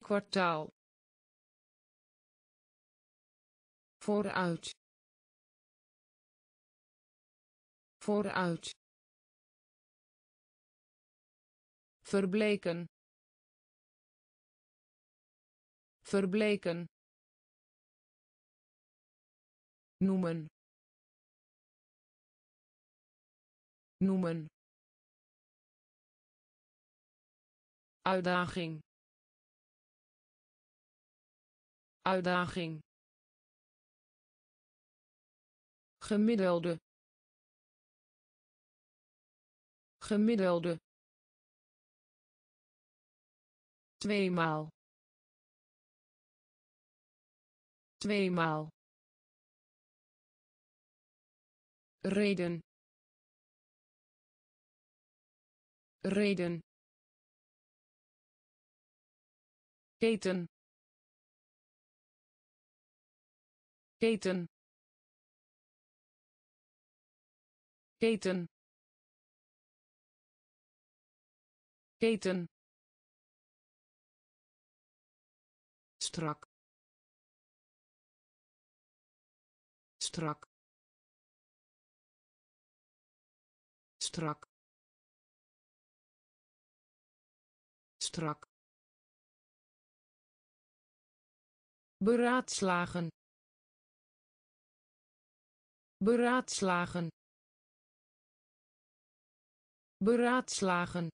Speaker 1: Kwartaal. Vooruit. Vooruit. Verbleken. Verbleken. Noemen. Noemen uitdaging. Uitdaging. Gemiddelde. Gemiddelde. Tweemaal. Tweemaal. Reden. Reden keten. Keten. Keten. Keten. Strak. Strak. Strak. Strak beraadslagen. Beraadslagen. Beraadslagen.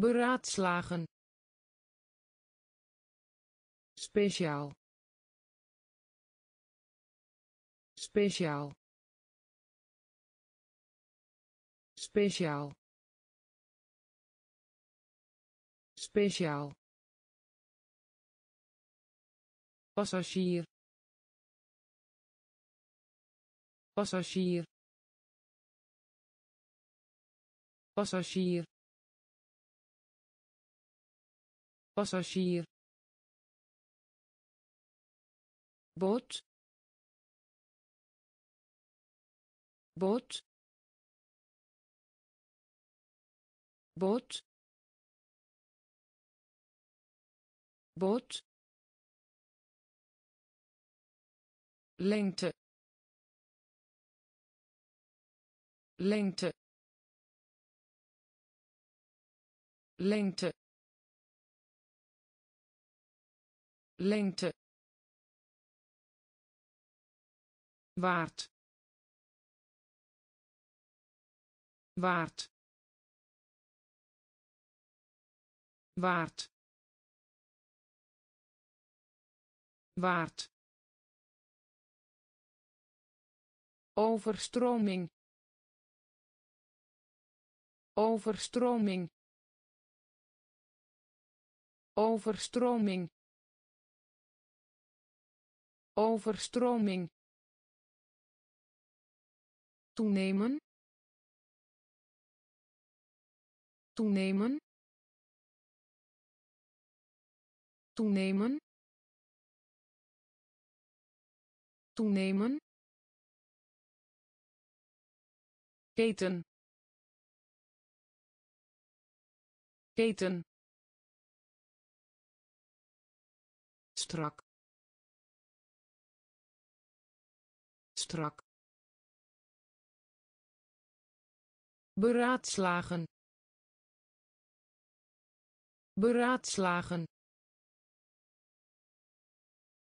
Speaker 1: Beraadslagen. Speciaal. Speciaal. Speciaal. Speciaal passagier. Passagier. Passagier. Passagier. Boot boot boot boot lengte. Lengte. Lengte. Lengte. Waard. Waard. Waard. Waard overstroming. Overstroming. Overstroming. Overstroming. Toenemen. Toenemen. Toenemen. Toenemen keten. Keten. Strak. Strak. Beraadslagen. Beraadslagen.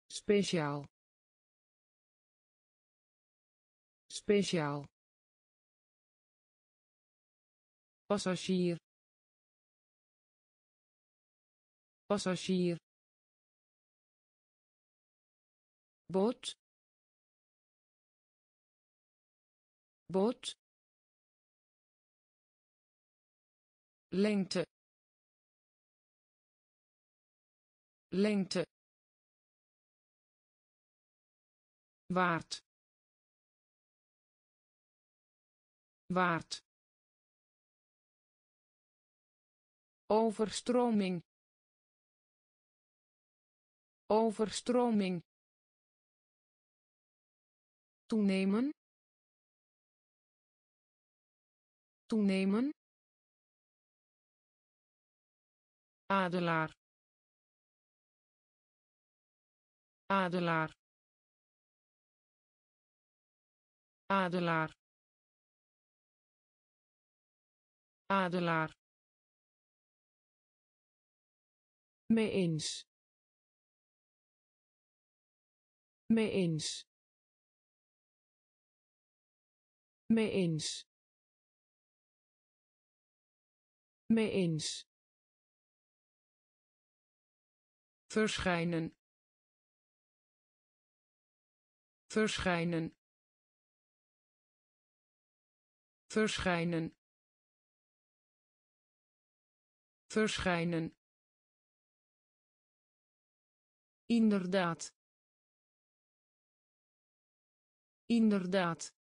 Speaker 1: Speciaal. Speciaal passagier. Passagier. Boot boot lengte. Lengte. Waard. Waard overstroming. Overstroming. Toenemen. Toenemen. Adelaar. Adelaar. Adelaar. Adelaar mee eens. Mee eens. Mee eens. Mee eens. Verschijnen. Verschijnen. Verschijnen. Verschijnen inderdaad. Inderdaad.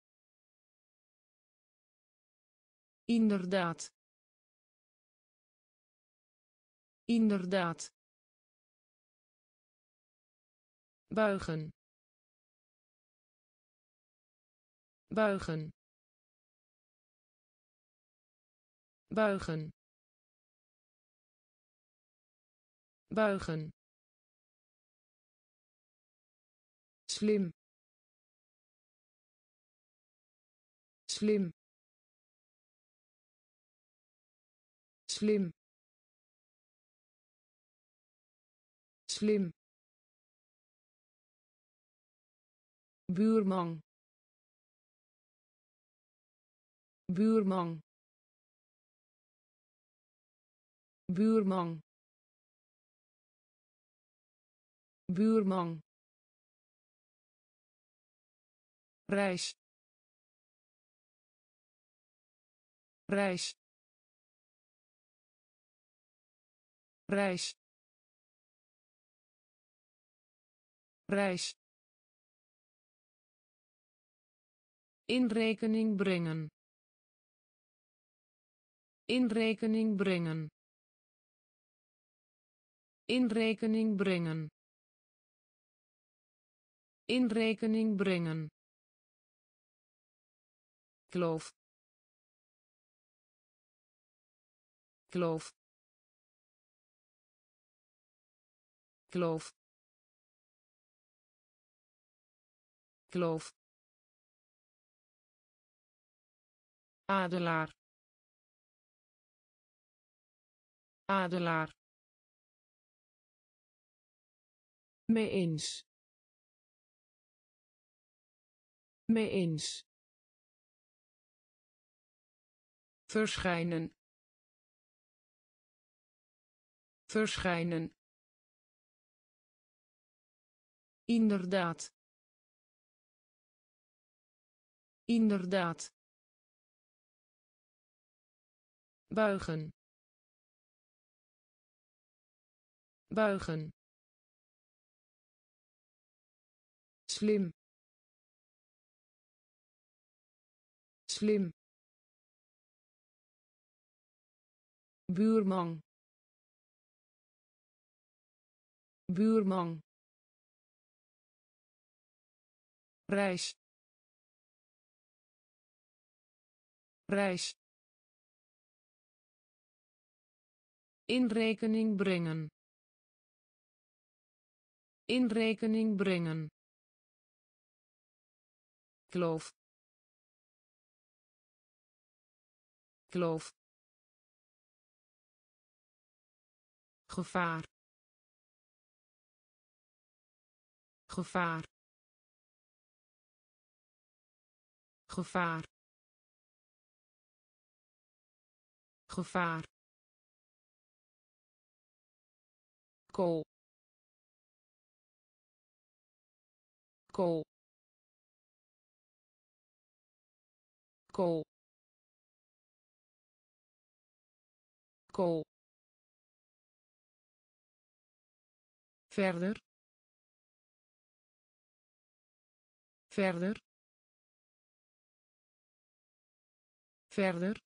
Speaker 1: Inderdaad. Inderdaad. Buigen. Buigen. Buigen. Buigen slim. Slim. Slim. Slim. Buurman. Buurman. Buurman. Buurman reis. Reis. Reis. Reis. In rekening brengen. In rekening brengen. In rekening brengen. In rekening brengen kloof kloof kloof kloof adelaar. Adelaar. Mee eens. Mee eens verschijnen. Verschijnen. Inderdaad. Inderdaad. Buigen. Buigen. Slim. Slim buurman. Buurman. Reis. Reis. In rekening brengen. In rekening brengen. Kloof. Kloof gevaar. Gevaar. Gevaar. Gevaar. Kool. Kool. Kool. Kool verder. Verder. Verder.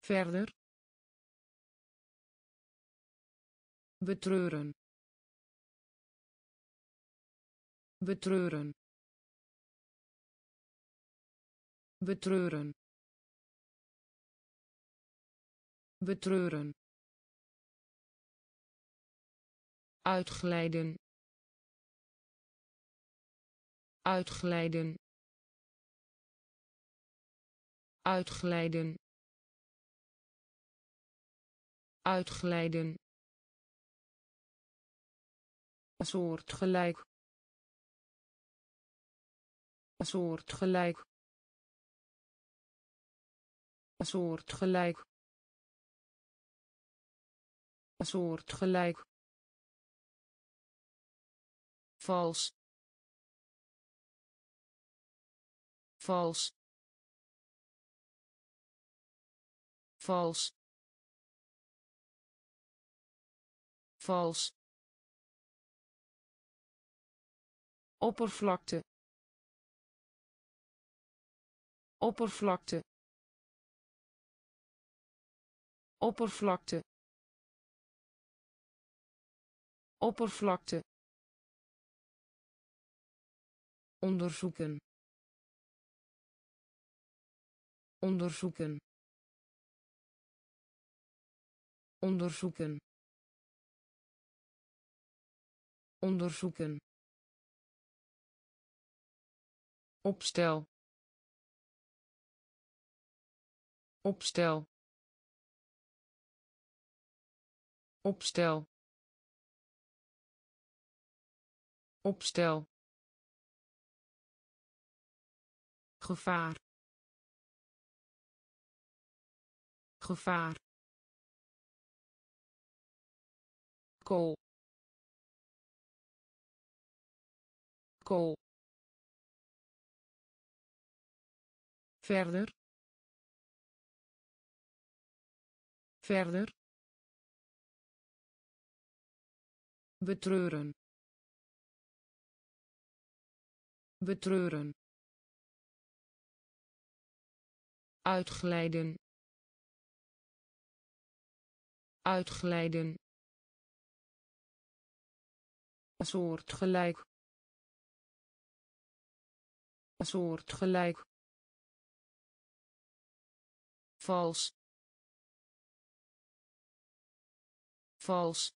Speaker 1: Verder. Betreuren. Betreuren. Betreuren. Betreuren uitglijden. Uitglijden. Uitglijden. Uitglijden. Soortgelijk. Soortgelijk. Soortgelijk. Soortgelijk vals. Vals. Vals. Vals. Oppervlakte. Oppervlakte. Oppervlakte. Oppervlakte onderzoeken. Onderzoeken. Onderzoeken. Onderzoeken. Opstel. Opstel. Opstel. Opstel gevaar. Gevaar. Kool. Kool. Verder. Verder. Betreuren. Betreuren uitglijden. Uitglijden. Soortgelijk. Soortgelijk. Vals. Vals.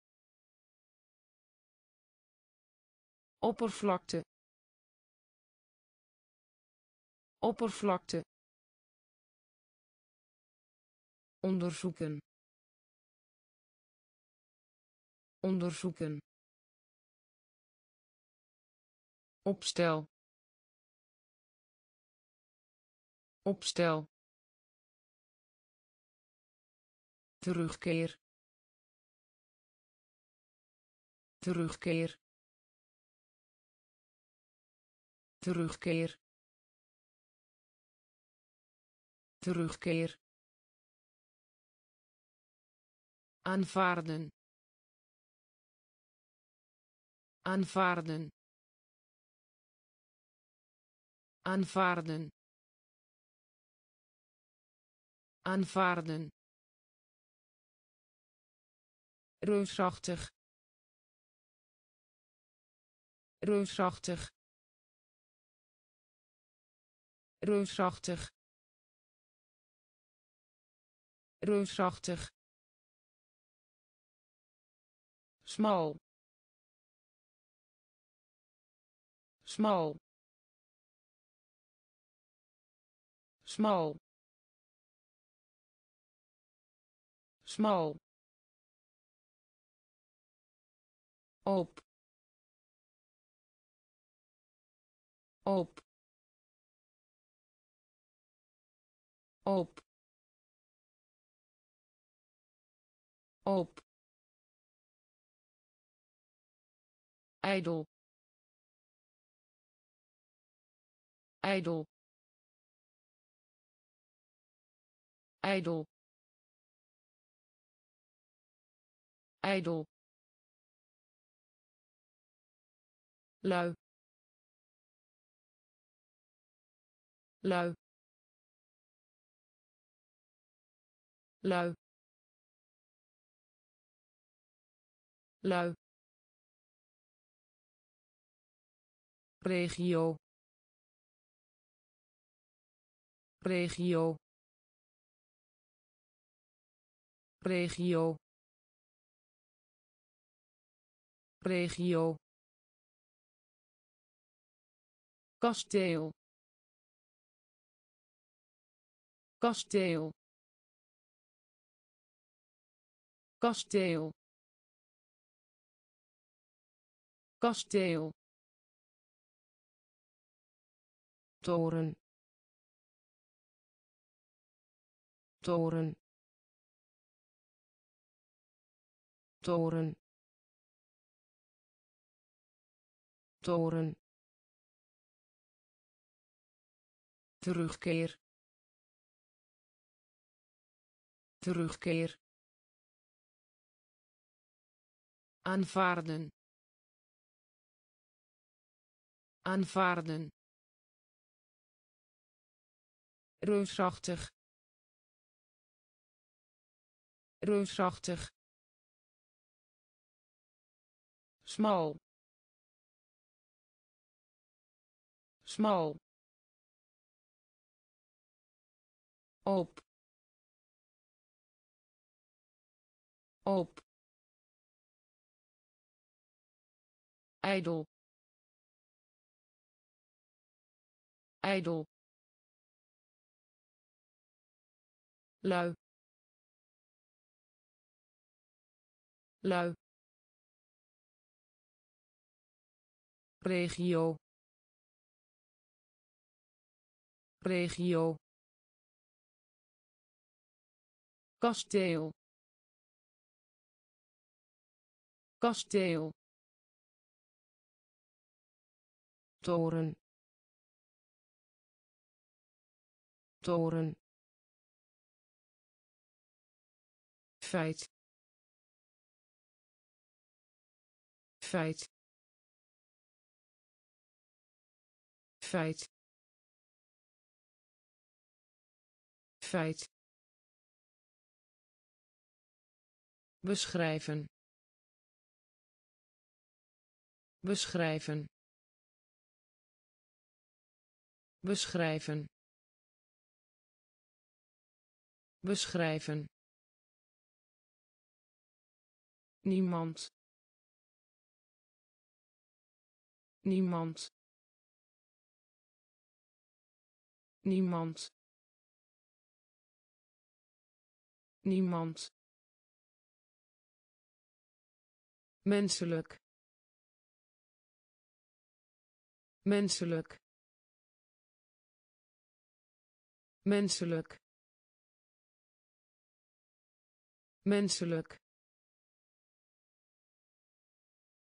Speaker 1: Oppervlakte. Oppervlakte onderzoeken. Onderzoeken. Opstel. Opstel. Terugkeer. Terugkeer. Terugkeer. Terugkeer aanvaarden. Aanvaarden. Aanvaarden. Aanvaarden. Reusachtig. Reusachtig. Reusachtig. Reusachtig smal. Smal. Smal. Smal. Op. Op. Op. Op ijdel. Ijdel. Ijdel. Ijdel. Lui. Lui. Lui. Lui regio. Regio. Regio. Regio. Kasteel. Kasteel. Kasteel. Kasteel toren. Toren. Toren. Toren. Terugkeer. Terugkeer. Aanvaarden. Aanvaarden reusachtig reusachtig smal. Smal. Op. Op. Ijdel. Ijdel lui. Lui. Regio. Regio. Kasteel. Kasteel. Toren. Toren feit. Feit. Feit. Feit. Beschrijven. Beschrijven. Beschrijven. Beschrijven niemand. Niemand. Niemand. Niemand. Menselijk. Menselijk. Menselijk. Menselijk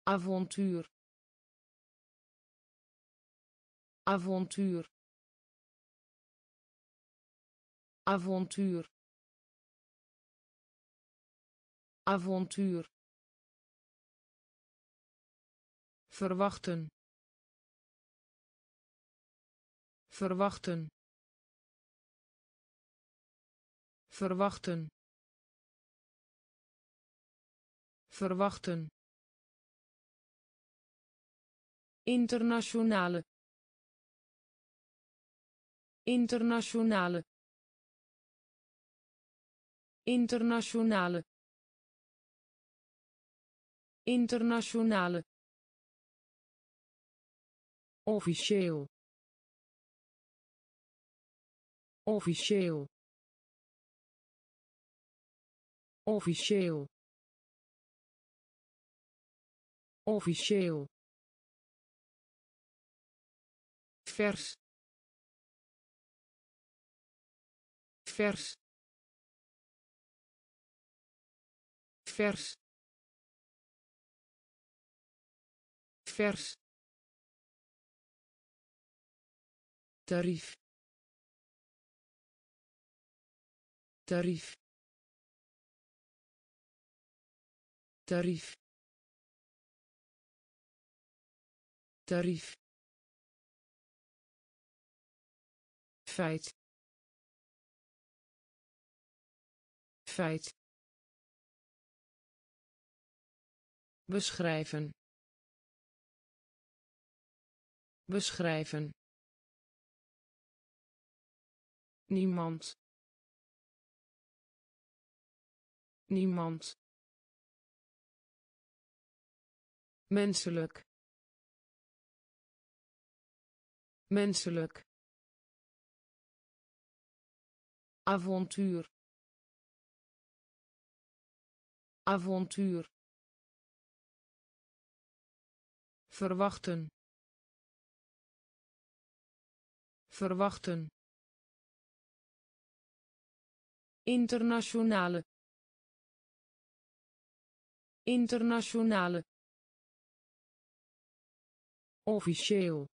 Speaker 1: avontuur. Avontuur. Avontuur. Avontuur. Verwachten. Verwachten. Verwachten. Verwachten internationale internationale internationale internationale. Officieel. Officieel. Officieel. Officieel vers. Vers. Vers. Vers. Tarief. Tarief. Tarief. Tarief feit. Feit. Beschrijven. Beschrijven. Niemand. Niemand. Menselijk. Menselijk avontuur. Avontuur. Verwachten. Verwachten. Internationale. Internationale. Officieel.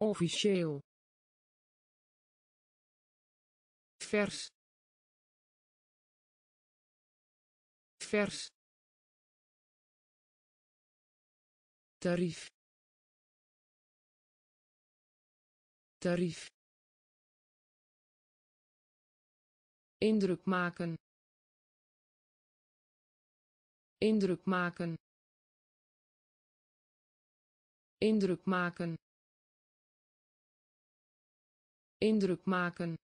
Speaker 1: Officieel vers. Vers. Tarief. Tarief. Indruk maken. Indruk maken. Indruk maken. Indruk maken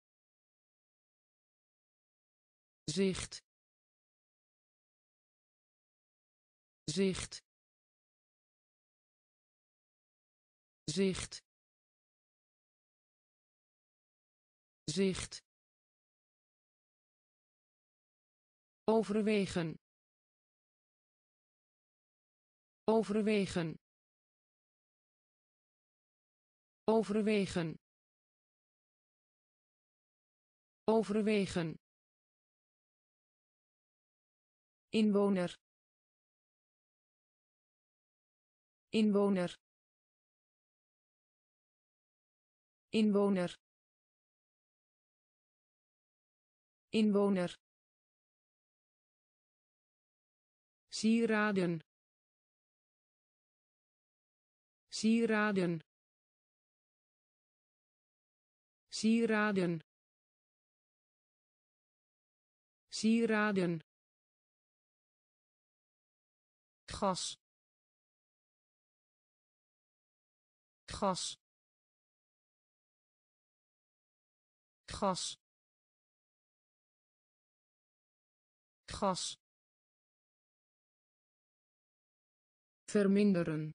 Speaker 1: zicht. Zicht. Zicht. Zicht. Overwegen. Overwegen. Overwegen. Overwegen inwoner. Inwoner. Inwoner. Inwoner. Sieraden. Sieraden. Sieraden. Sieraden gas. Gas. Gas. Gas. Verminderen.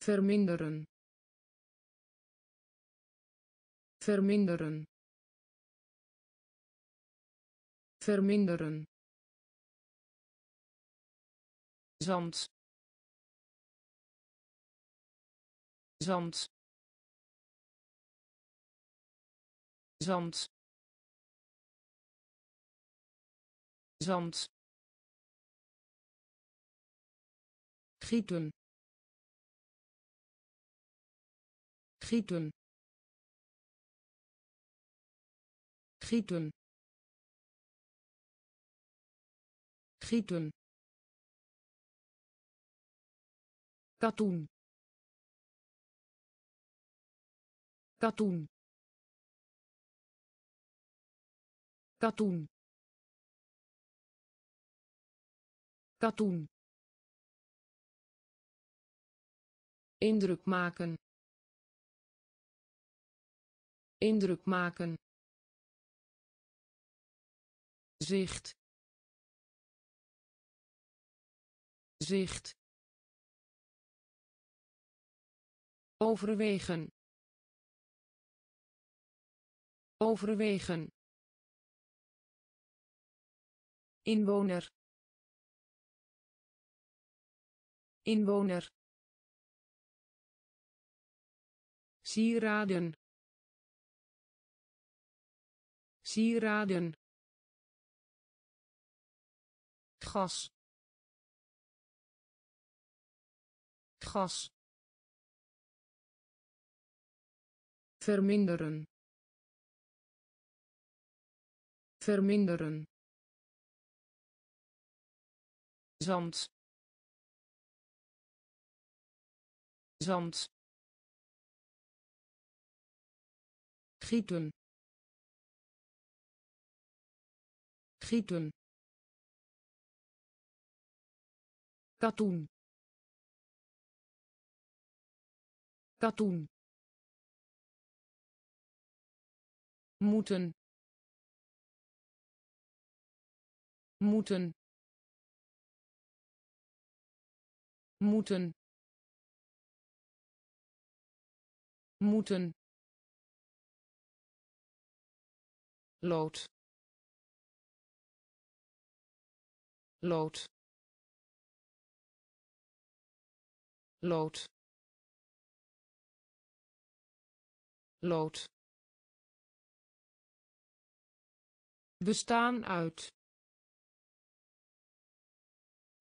Speaker 1: Verminderen. Verminderen. Verminderen zand. Zand. Zand. Zand. Gieten. Gieten. Gieten. Gieten katoen. Katoen. Katoen. Katoen. Indruk maken. Indruk maken. Zicht. Zicht overwegen. Overwegen.
Speaker 2: Inwoner. Inwoner.
Speaker 1: Sieraden. Sieraden. Gas. Gas verminderen. Verminderen. Zand. Zand. Gieten. Gieten. Katoen. Katoen moeten. Moeten. Moeten. Moeten. Lood. Lood. Lood. Lood bestaan uit.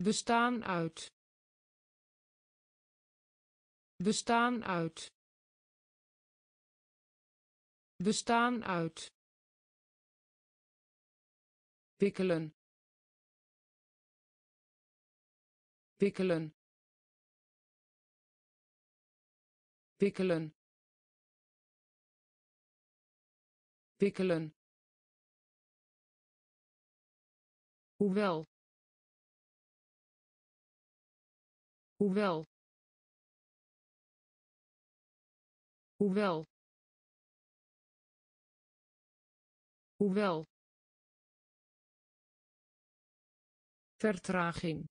Speaker 1: Bestaan uit. Bestaan uit. Bestaan uit. Wikkelen. Wikkelen. Wikkelen. Wikkelen hoewel. Hoewel. Hoewel. Hoewel. Vertraging.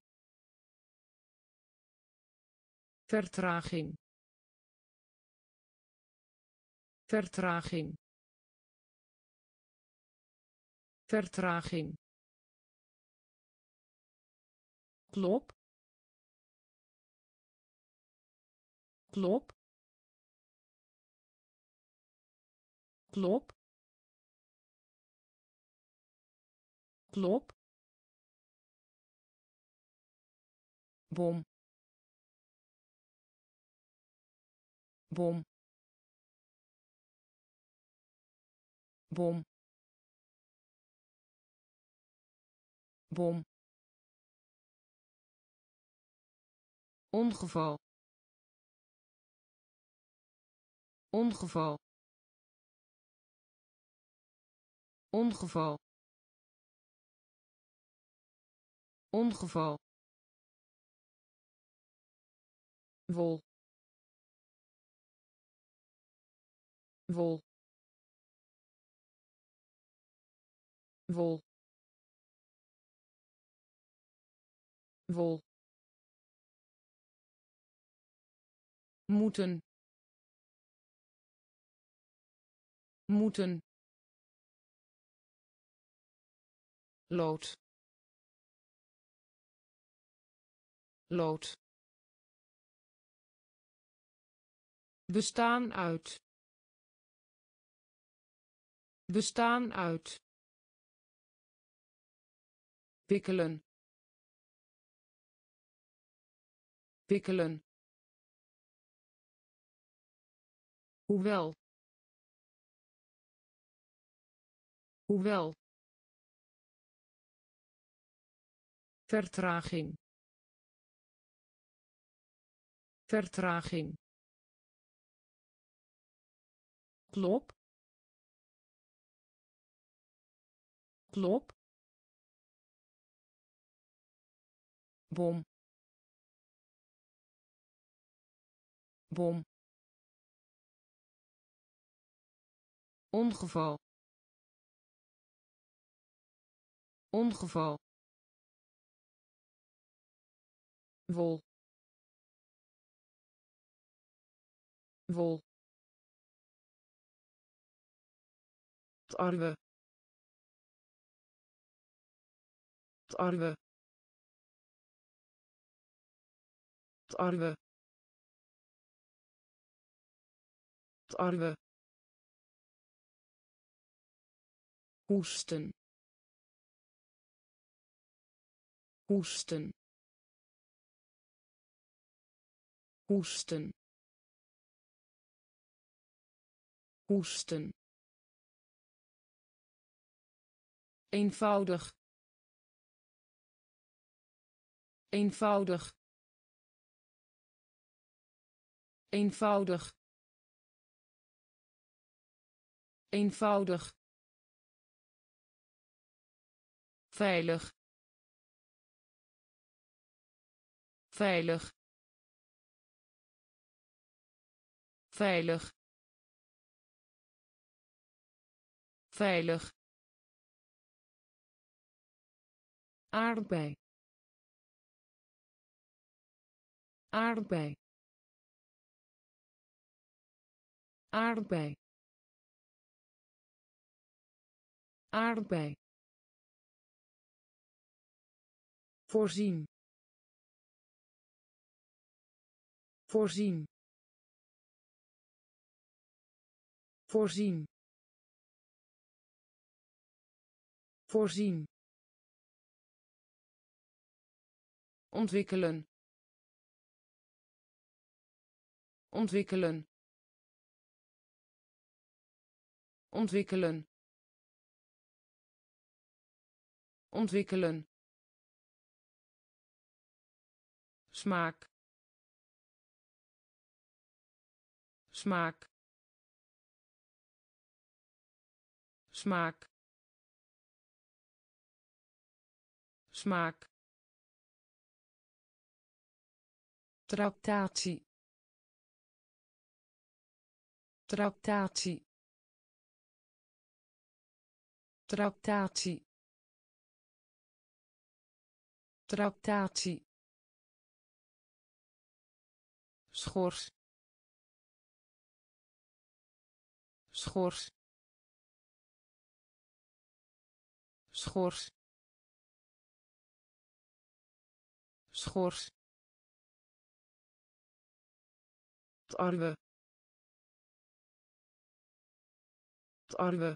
Speaker 1: Vertraging. Vertraging. Vertraging klop. Klop. Klop. Klop. Bom. Bom. Bom. Bom ongeval. Ongeval. Ongeval. Ongeval. Wol. Wol. Wol. Wol moeten. Moeten. Lood. Lood. Bestaan uit. Bestaan uit. Wikkelen. Wikkelen hoewel. Hoewel. Vertraging. Vertraging. Klop. Klop. Bom. Bom ongeval ongeval wol wol tarwe tarwe tarwe tarwe hoesten. Hoesten. Hoesten. Hoesten. Eenvoudig. Eenvoudig. Eenvoudig. Eenvoudig veilig. Veilig. Veilig. Veilig. Aardbei aardbei aardbei aardbei voorzien. Voorzien. Voorzien. Voorzien. Ontwikkelen. Ontwikkelen. Ontwikkelen. Ontwikkelen smaak. Smaak. Smaak. Smaak. Tractatie. Tractatie. Tractatie. Tractatie schors. Schors. Schors. Schors. Tarwe. Tarwe.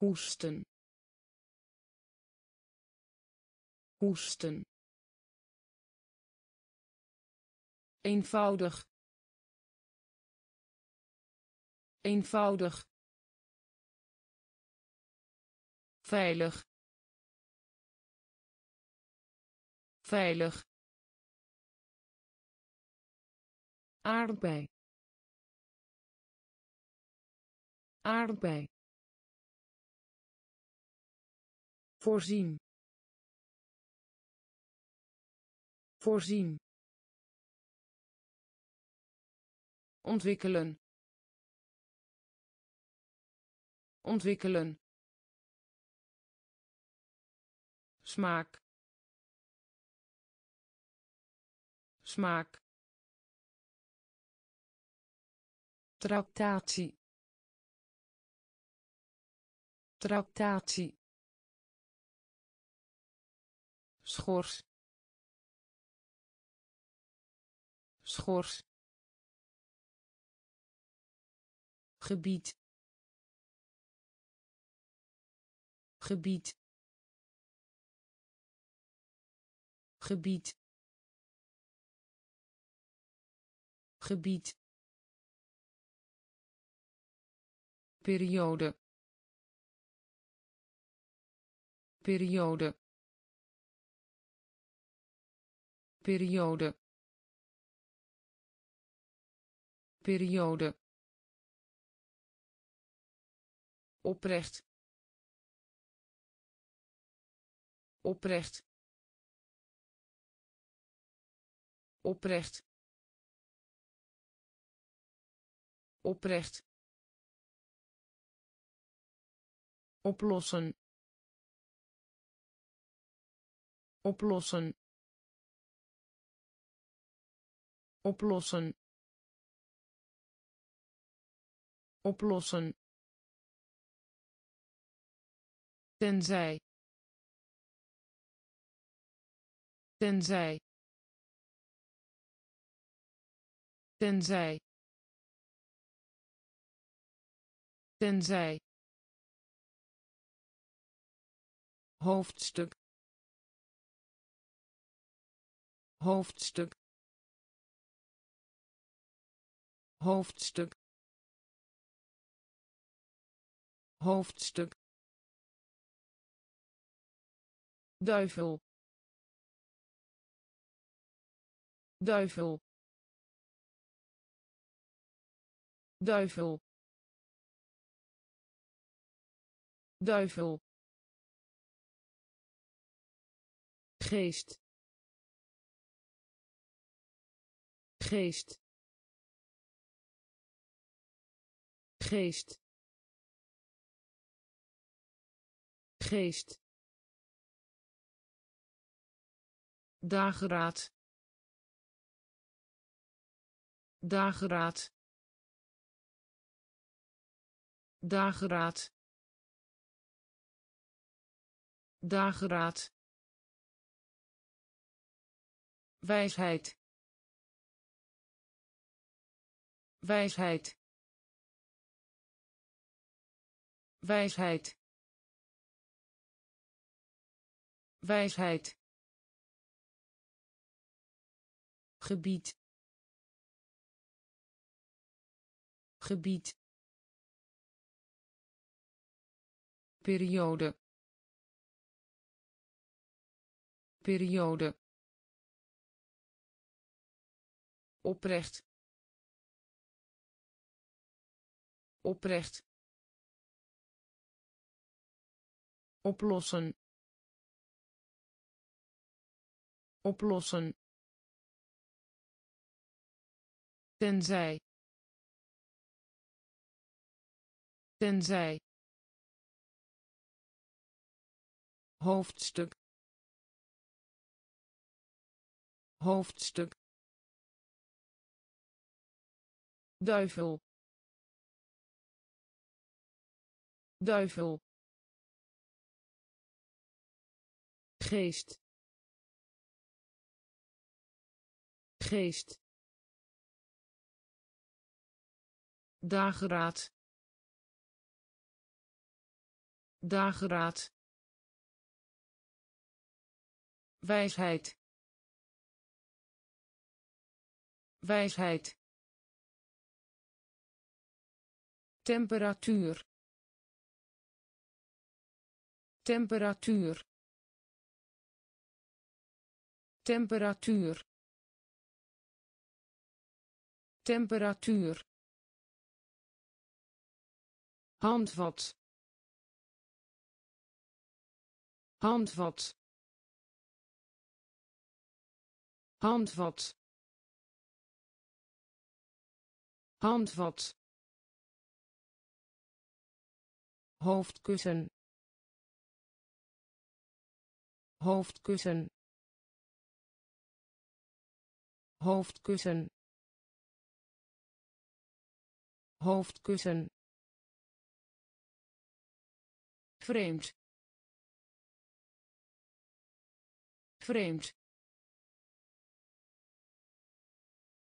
Speaker 1: Hoesten. Hoesten eenvoudig. Eenvoudig. Veilig. Veilig. Aardbei. Aardbei. Voorzien. Voorzien ontwikkelen. Ontwikkelen. Smaak. Smaak. Tractatie. Tractatie. Schors. Schors gebied. Gebied. Gebied. Gebied. Periode. Periode. Periode. Periode oprecht. Oprecht. Oprecht. Oprecht. Oplossen. Oplossen. Oplossen. Oplossen tenzij. Tenzij. Tenzij. Tenzij. Hoofdstuk. Hoofdstuk. Hoofdstuk. Hoofdstuk duivel. Duivel. Duivel. Duivel. Geest. Geest. Geest. Geest dageraad. Dageraad. Dageraad. Dageraad. Wijsheid. Wijsheid. Wijsheid. Wijsheid gebied. Gebied. Periode. Periode. Oprecht. Oprecht. Oplossen. Oplossen tenzij. Tenzij. Hoofdstuk. Hoofdstuk. Duivel. Duivel. Geest. Geest dageraad. Dageraad. Wijsheid. Wijsheid. Temperatuur. Temperatuur. Temperatuur. Temperatuur handvat. Handvat. Handvat. Handvat. Hoofdkussen. Hoofdkussen. Hoofdkussen. Hoofdkussen vreemd. Vreemd.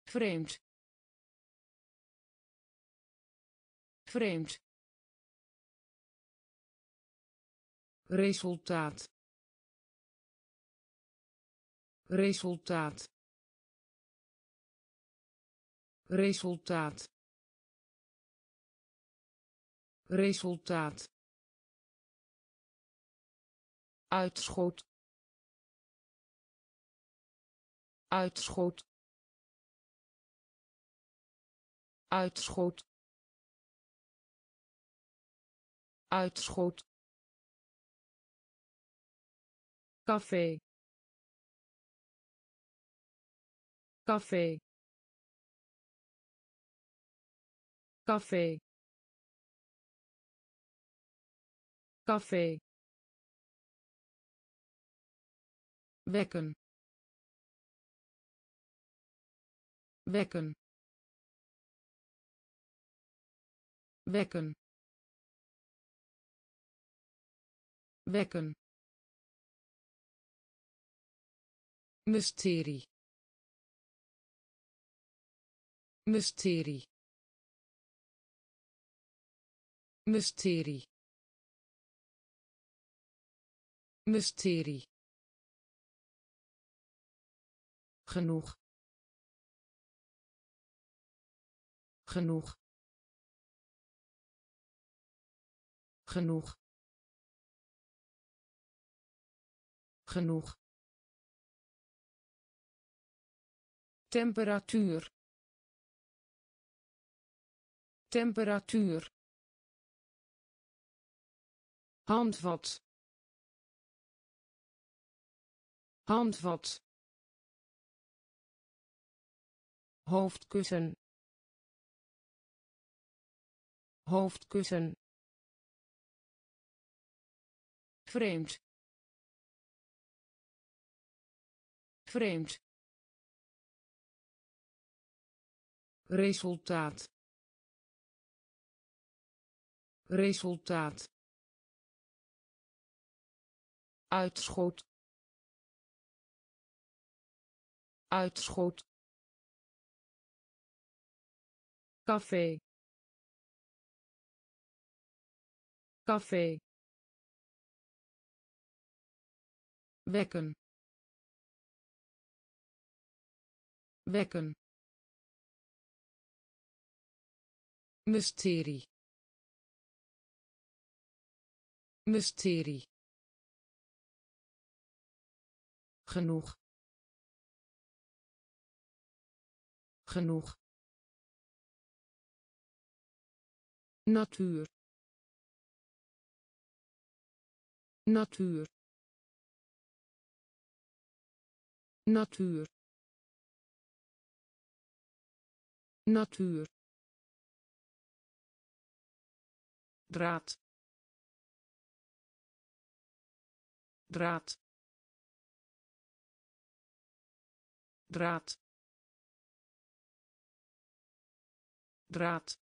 Speaker 1: Vreemd. Vreemd. Resultaat. Resultaat. Resultaat. Resultaat uitschot. Uitschot. Uitschot. Uitschot. Café. Café. Café. Café wekken. Wekken. Wekken. Wekken. Mysterie. Mysterie. Mysterie. Mysterie genoeg. Genoeg. Genoeg. Genoeg. Temperatuur. Temperatuur. Handvat. Handvat hoofdkussen hoofdkussen vreemd vreemd resultaat resultaat uitschot uitschot café. Café. Wekken. Wekken. Mysterie. Mysterie. Genoeg. Genoeg natuur. Natuur. Natuur. Natuur. Draad. Draad. Draad. Draad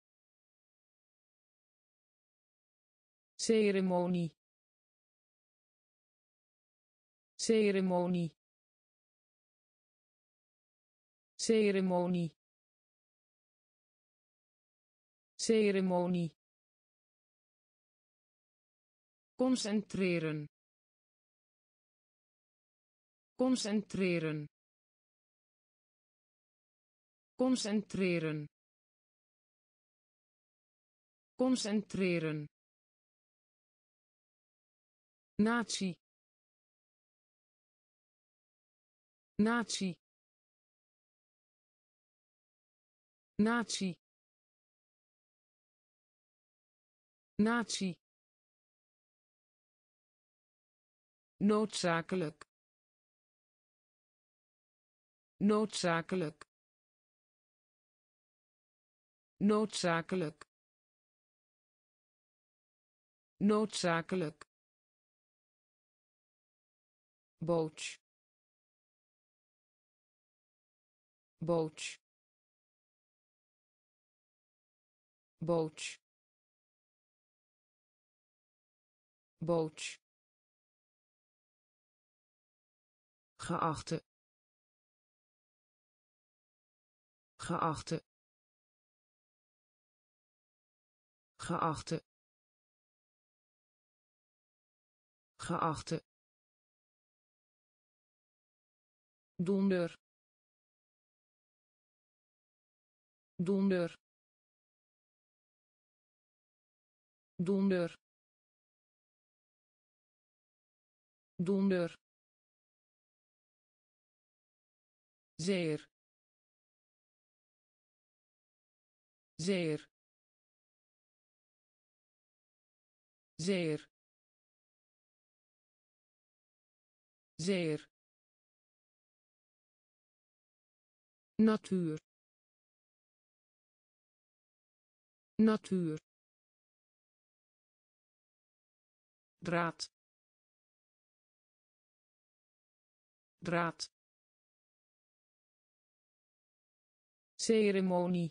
Speaker 1: ceremonie. Ceremonie. Ceremonie. Ceremonie. Concentreren. Concentreren. Concentreren. Concentreren natie natie natie natie noodzakelijk. Noodzakelijk. Noodzakelijk. Noodzakelijk boot. Boot. Boot. Boot. Geachte. Geachte. Geachte. Geachte donder. Donder. Donder. Donder. Zeer. Zeer. Zeer. Zeer natuur. Natuur. Draad. Draad. Ceremonie.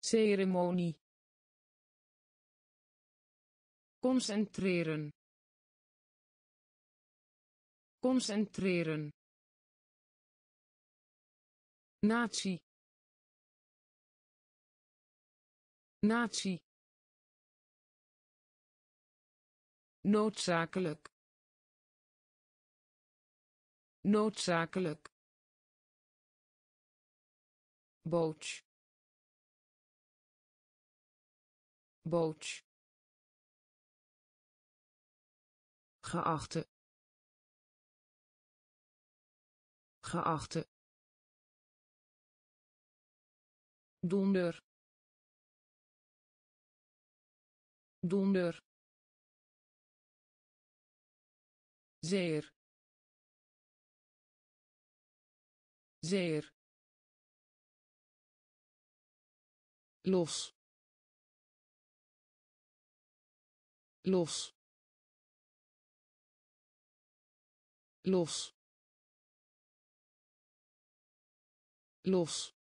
Speaker 1: Ceremonie. Concentreren. Concentreren natie natie noodzakelijk. Noodzakelijk. Boot boot geachte. Geachte donder. Donder. Zeer. Zeer. Los. Los. Los. Los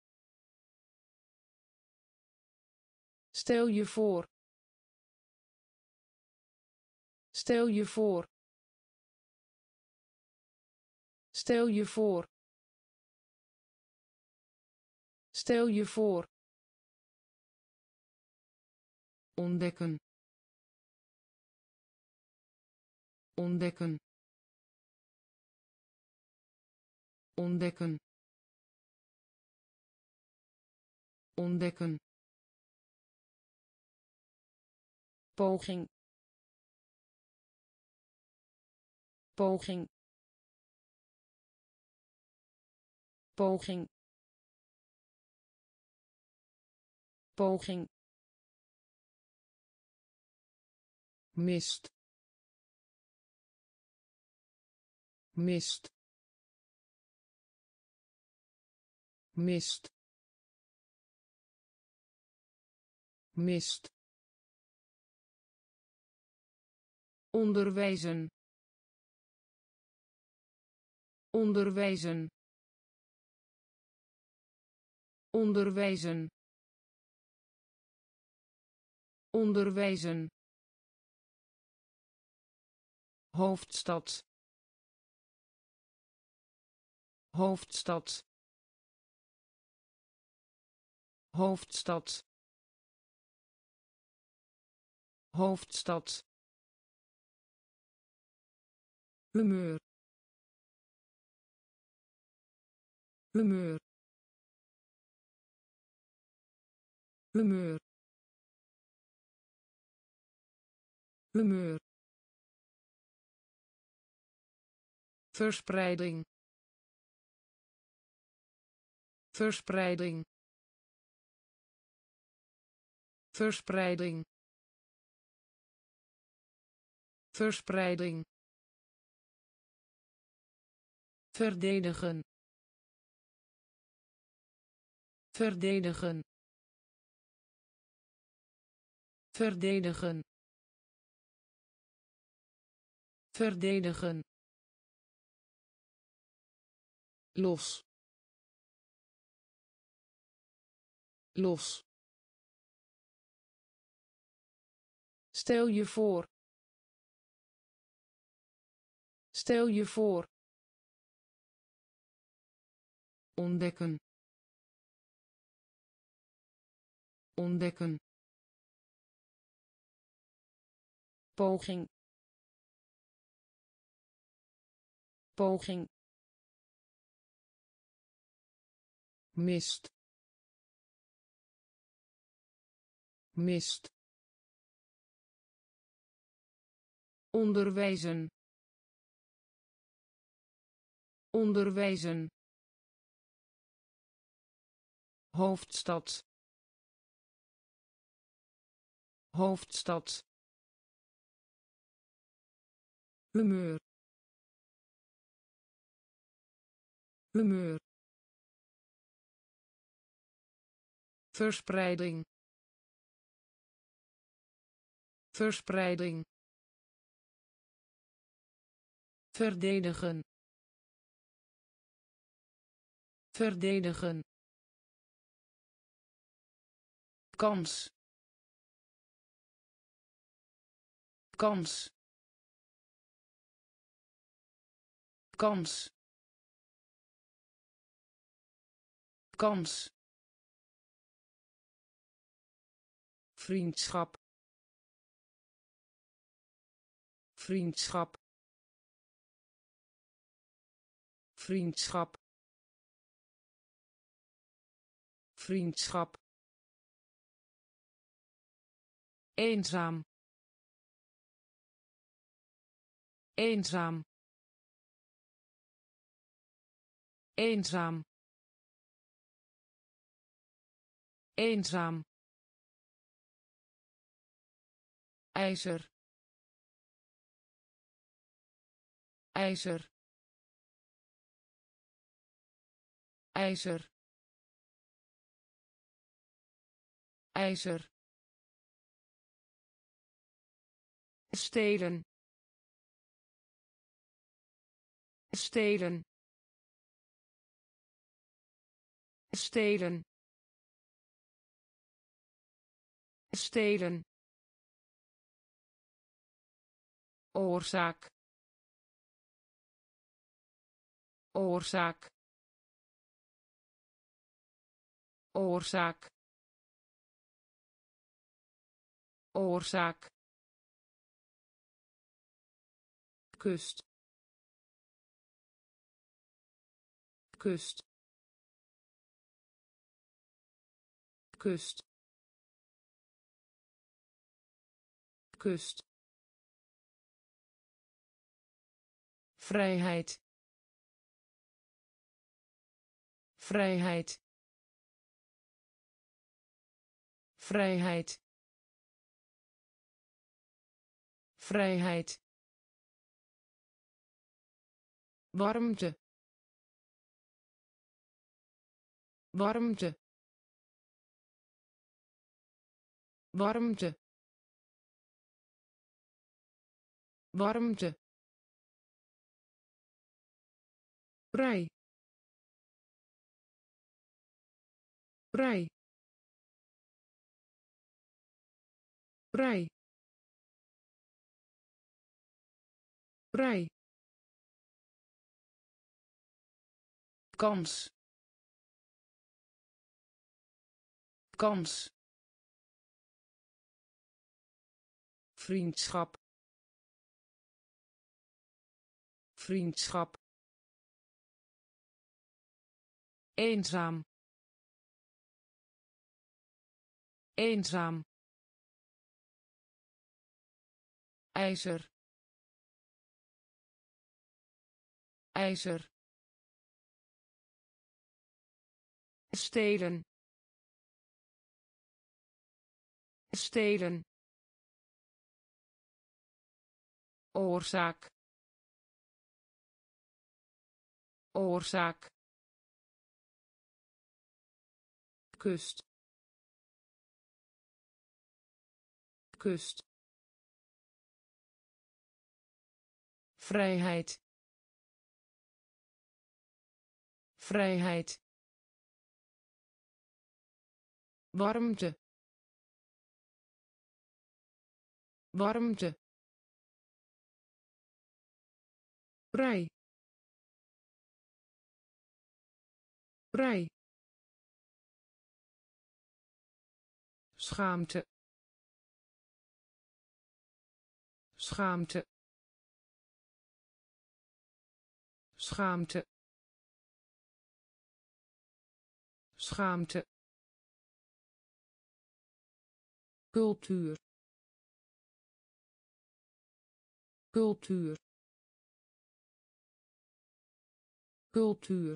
Speaker 1: stel je voor. Stel je voor. Stel je voor. Stel je voor. Ontdekken. Ontdekken. Ontdekken. Ontdekken poging. Poging. Poging. Poging. Mist. Mist. Mist. Mist onderwijzen. Onderwijzen. Onderwijzen. Onderwijzen. Hoofdstad. Hoofdstad. Hoofdstad. Hoofdstad humeur humeur humeur humeur verspreiding. Verspreiding. Verspreiding. Verspreiding verdedigen. Verdedigen. Verdedigen. Verdedigen. Los. Los. Stel je voor. Stel je voor ontdekken. Ontdekken. Poging. Poging. Mist. Mist. Onderwijzen. Onderwijzen hoofdstad. Hoofdstad. Humeur. Humeur. Verspreiding. Verspreiding. Verdedigen. Verdedigen kans. Kans. Kans. Kans. Vriendschap. Vriendschap. Vriendschap. Vriendschap eenzaam. Eenzaam. Eenzaam. Eenzaam. Ijzer. Ijzer. Ijzer. Ijzer stelen stelen stelen stelen. Oorzaak oorzaak oorzaak. Oorzaak kust. Kust. Kust. Kust. Vrijheid. Vrijheid. Vrijheid. Vrijheid warmte. Warmte. Warmte. Warmte. Vrij vrij vrij vrij kans. Kans. Vriendschap. Vriendschap. Eenzaam. Eenzaam. Ijzer. Ijzer stelen stelen oorzaak oorzaak kust kust vrijheid vrijheid warmte. Warmte. Vrij vrij schaamte. Schaamte. Schaamte. Schaamte cultuur. Cultuur. Cultuur.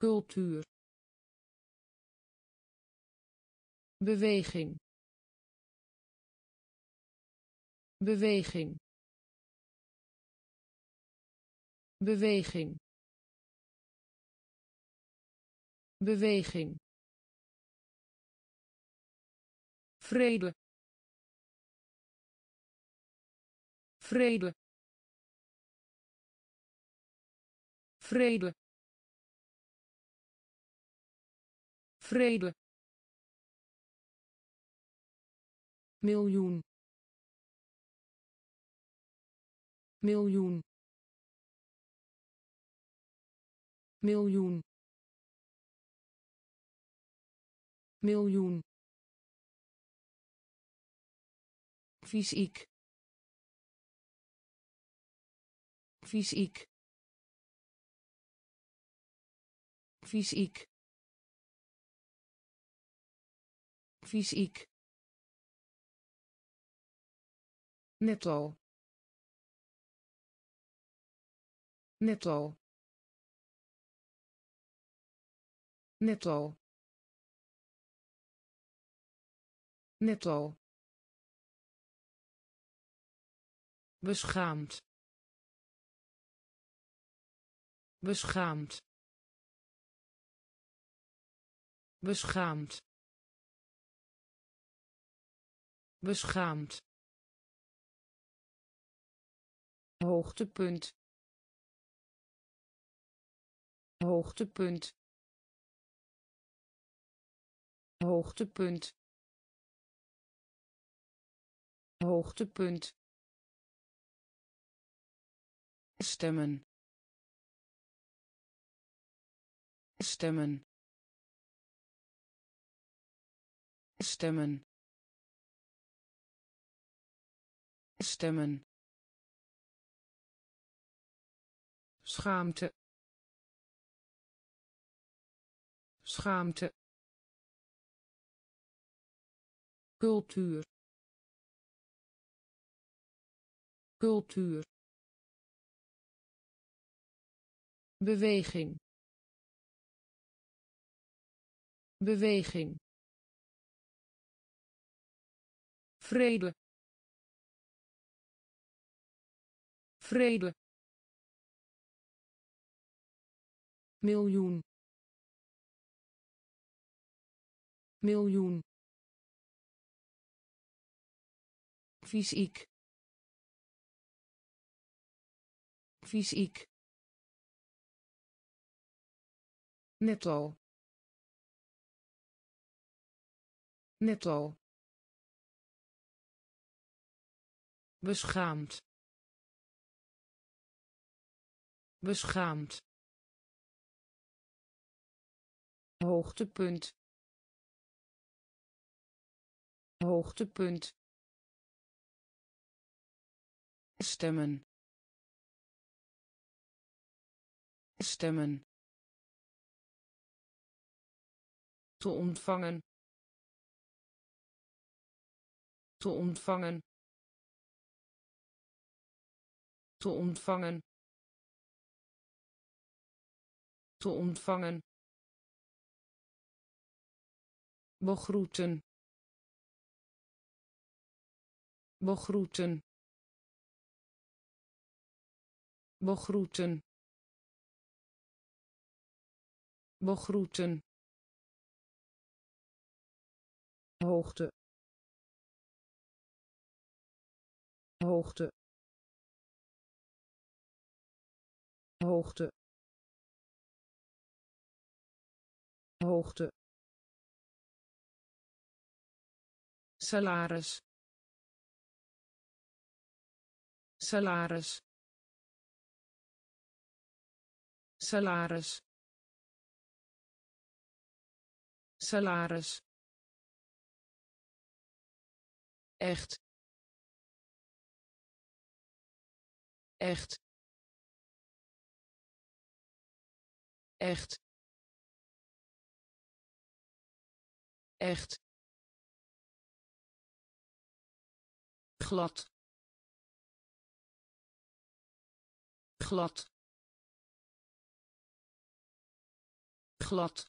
Speaker 1: Cultuur. Beweging. Beweging. Beweging. Beweging vrede. Vrede. Vrede. Vrede.
Speaker 2: Miljoen. Miljoen. Miljoen. Miljoen fysiek. Fysiek. Fysiek. Fysiek. Netto netto netto netto beschaamd. Beschaamd. Beschaamd. Beschaamd. Hoogtepunt. Hoogtepunt. Hoogtepunt. Hoogtepunt stemmen. Stemmen. Stemmen. Stemmen. Schaamte. Schaamte. Cultuur. Cultuur beweging. Beweging. Vrede. Vrede. Miljoen. Miljoen. Fysiek. Fysiek netto. Netto. Beschaamd. Beschaamd. Hoogtepunt. Hoogtepunt. Stemmen. Stemmen te ontvangen. Te ontvangen. Te ontvangen. Te ontvangen. Begroeten. Begroeten. Begroeten. Begroeten hoogte. Hoogte. Hoogte. Hoogte. Salaris. Salaris. Salaris. Salaris echt. Echt. Echt. Echt. Glad. Glad. Glad.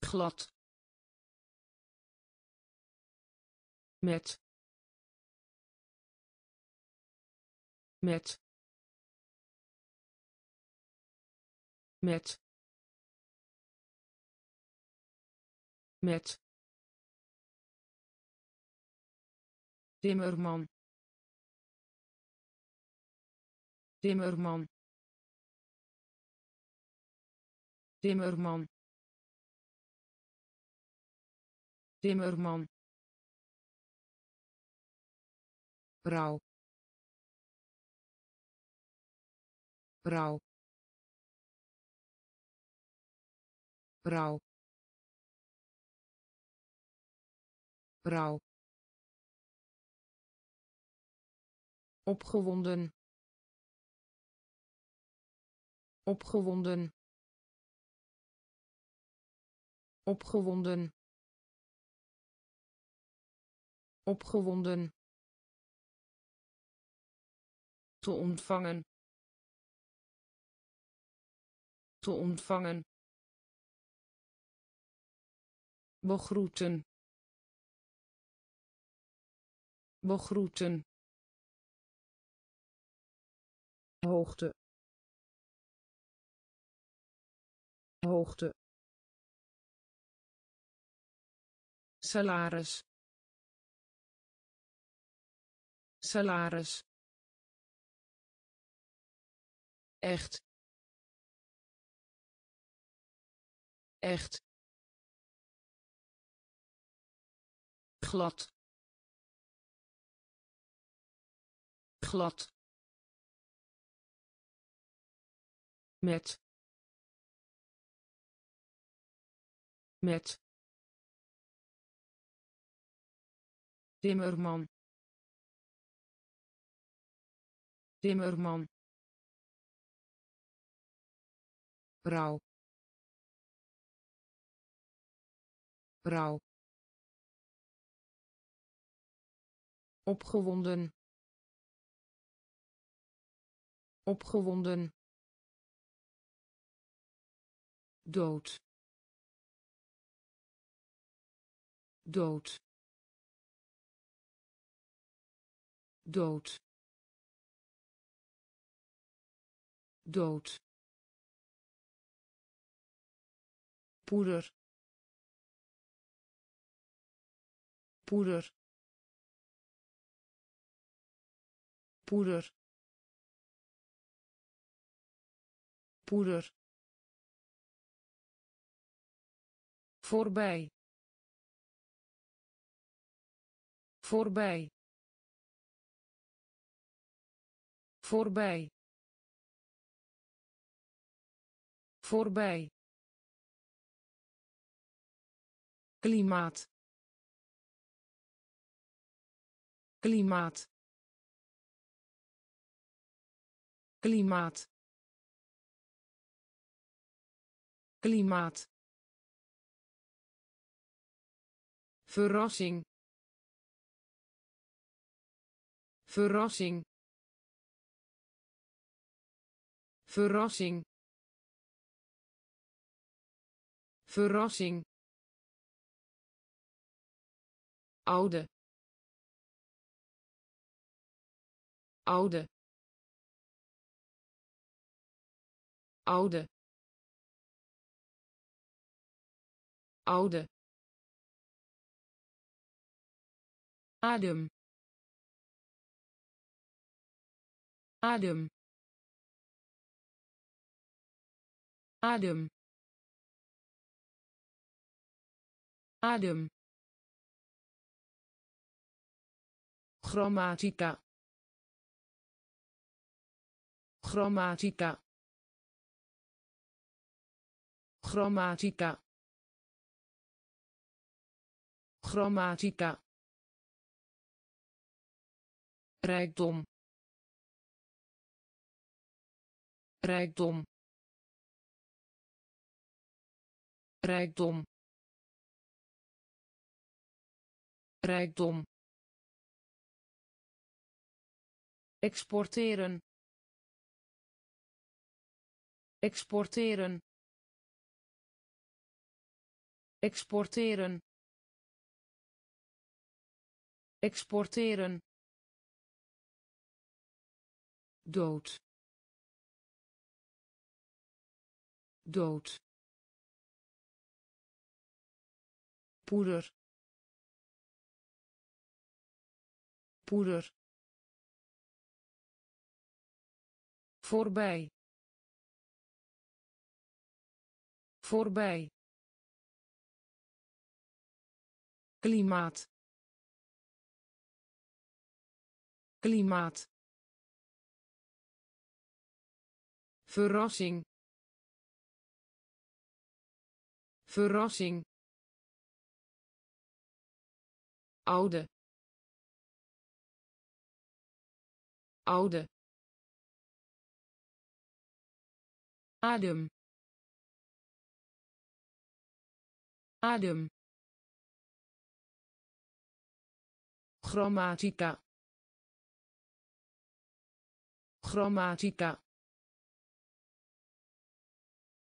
Speaker 2: Glad met met met met Timmerman Timmerman
Speaker 1: Timmerman. Timmerman. Rouw rouw rouw rouw opgewonden. Opgewonden. Opgewonden. Opgewonden te ontvangen. Te ontvangen. Begroeten. Begroeten. Hoogte. Hoogte. Salaris. Salaris echt. Echt. Glad. Glad. Met. Met. Timmerman. Timmerman rouw rouw opgewonden. Opgewonden. Dood. Dood. Dood. Dood poeder. Poeder. Poeder. Poeder. Voorbij. Voorbij. Voorbij. Voorbij klimaat. Klimaat. Klimaat. Klimaat. Verrassing. Verrassing. Verrassing. Verrassing oude oude oude oude. Adem. Adem. Adem. Adem grammatica. Grammatica. Grammatica. Grammatica. Rijkdom. Rijkdom. Rijkdom. Rijkdom exporteren. Exporteren. Exporteren. Exporteren. Dood. Dood. Poeder. Poeder voorbij. Voorbij. Klimaat. Klimaat. Verrassing. Verrassing. Oude. Oude adem. Adem. Grammatica. Grammatica.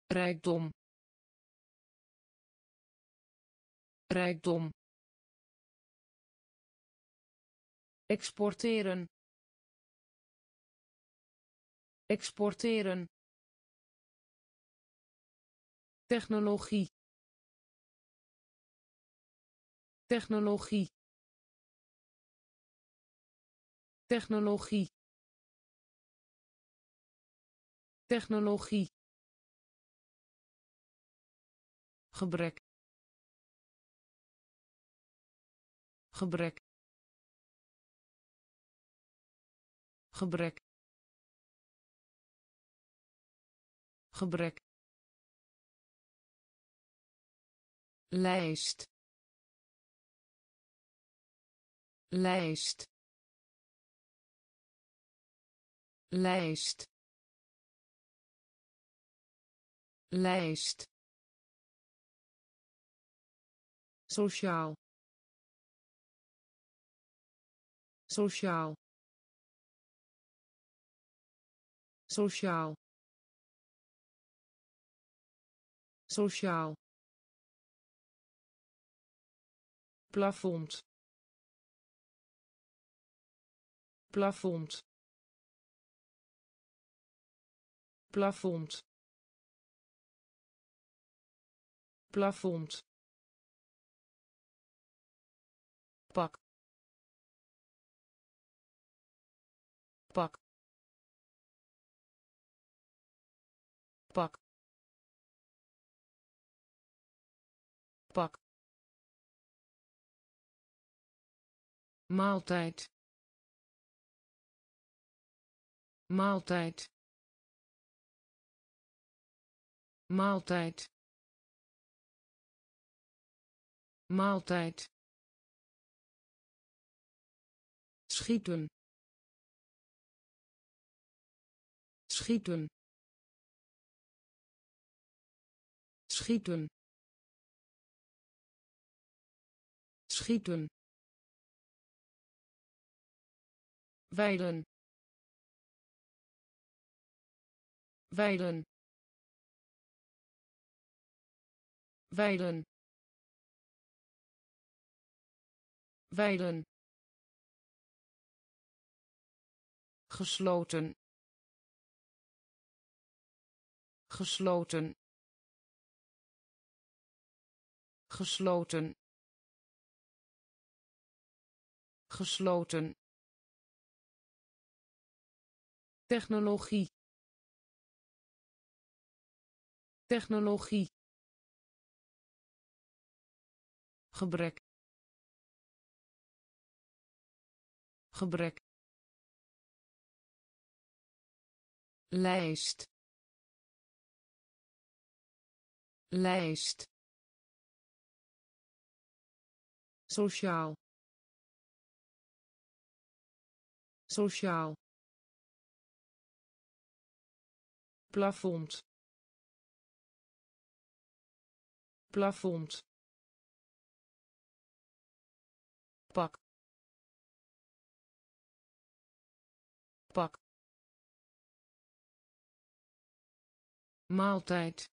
Speaker 1: Rijkdom. Rijkdom. Exporteren. Exporteren technologie. Technologie. Technologie. Technologie. Gebrek. Gebrek. Gebrek. Gebrek lijst. Lijst. Lijst. Lijst. Sociaal. Sociaal. Sociaal. Sociaal plafond. Plafond. Plafond. Plafond. Pak. Pak. Pak. Pak maaltijd. Maaltijd. Maaltijd. Maaltijd. Schieten. Schieten. Schieten. Schieten weiden. Weiden. Weiden. Weiden. Gesloten. Gesloten. Gesloten. Gesloten technologie. Technologie. Gebrek. Gebrek. Lijst. Lijst. Sociaal. Sociaal plafond. Plafond. Pak. Pak. Maaltijd.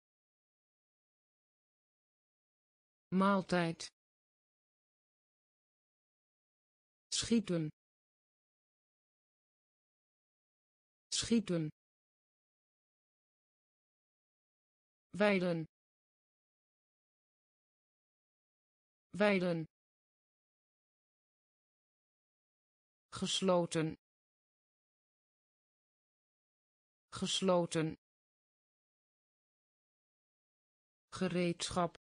Speaker 1: Maaltijd. Schieten. Schieten weiden. Weiden. Gesloten. Gesloten. Gereedschap.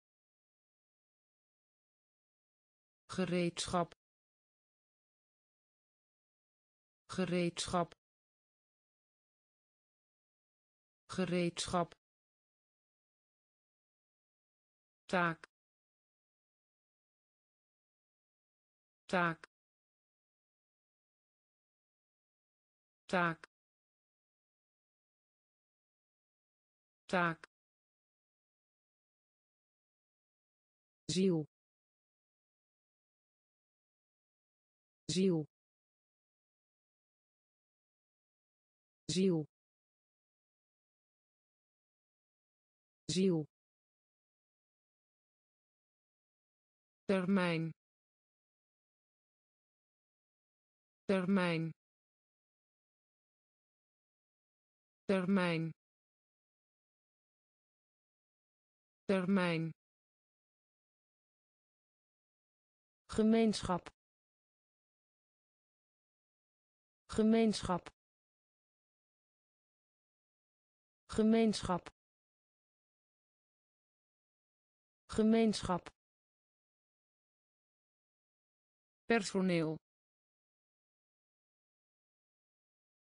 Speaker 1: Gereedschap. Gereedschap. Gereedschap taak. Taak. Taak. Taak. Ziel. Ziel. Ziel. Ziel termijn. Termijn. Termijn. Termijn. Gemeenschap. Gemeenschap. Gemeenschap. Gemeenschap personeel.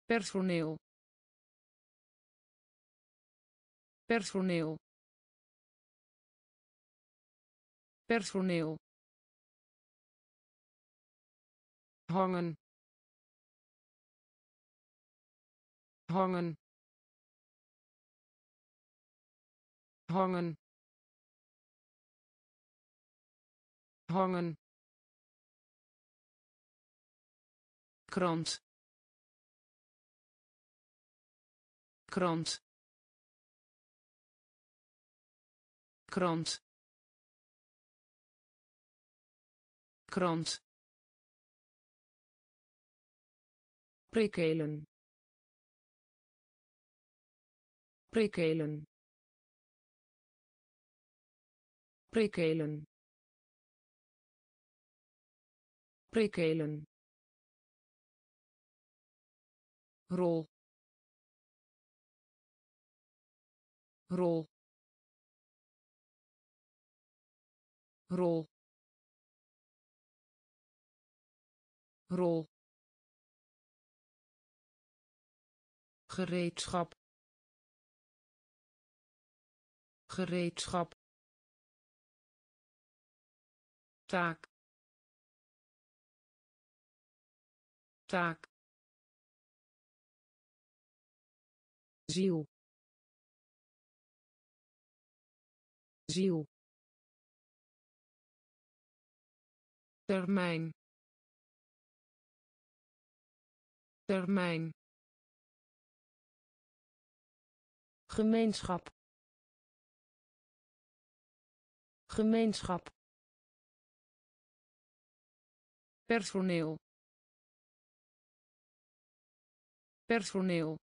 Speaker 1: Personeel. Personeel. Personeel. Hangen. Hangen. Hangen. Hangen krant. Krant. Krant. Krant. Prikkelen. Prikkelen. Prikkelen. Prikkelen rol. Rol. Rol. Rol. Gereedschap. Gereedschap. Taak. Taak ziel ziel termijn. Termijn. Gemeenschap. Gemeenschap. Personeel. Personeel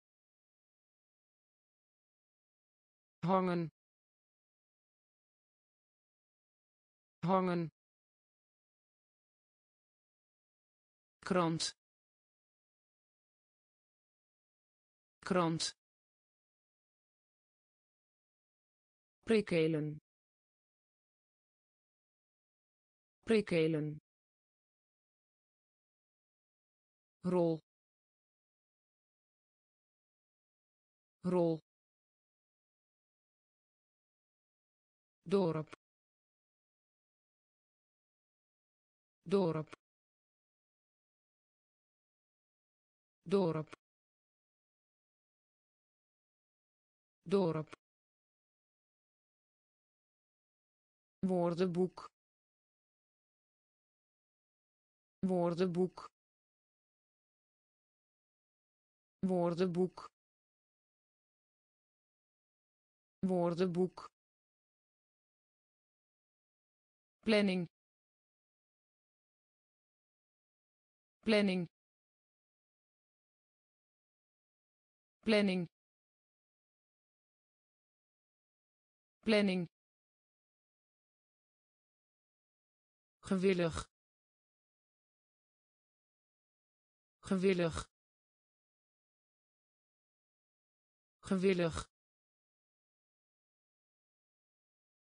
Speaker 1: hangen. Hangen. Krant. Krant. Prikkelen prikkelen rol. Rol dorp. Dorp. Dorp. Dorp. Woordenboek. Woordenboek. Woordenboek. Woordenboek planning. Planning. Planning. Planning. Gewillig. Gewillig. Gewillig.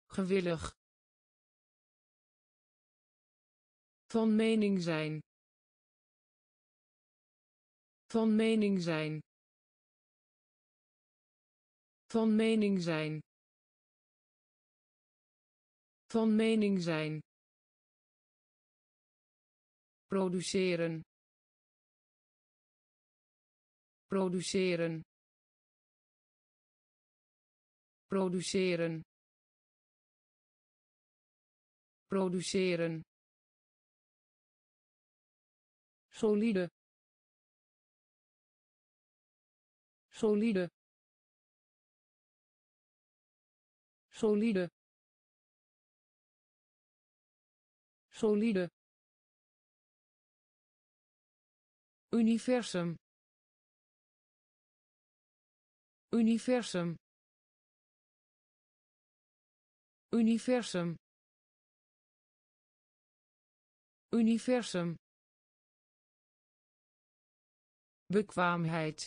Speaker 1: Gewillig
Speaker 2: van mening zijn. Van mening zijn. Van mening zijn. Van mening zijn.
Speaker 1: Produceren. Produceren. Produceren. Produceren
Speaker 2: solide. Solide. Solide. Solide. Universum. Universum. Universum. Universum bekwaamheid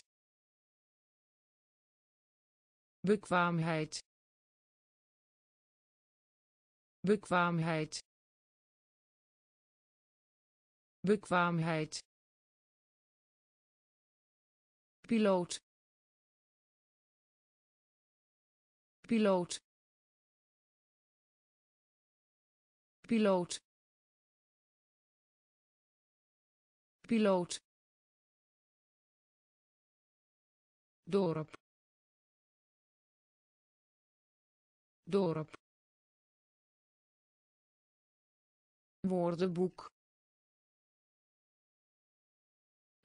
Speaker 2: bekwaamheid bekwaamheid bekwaamheid. Piloot piloot. Piloot piloot dorp. Dorp. Woordenboek.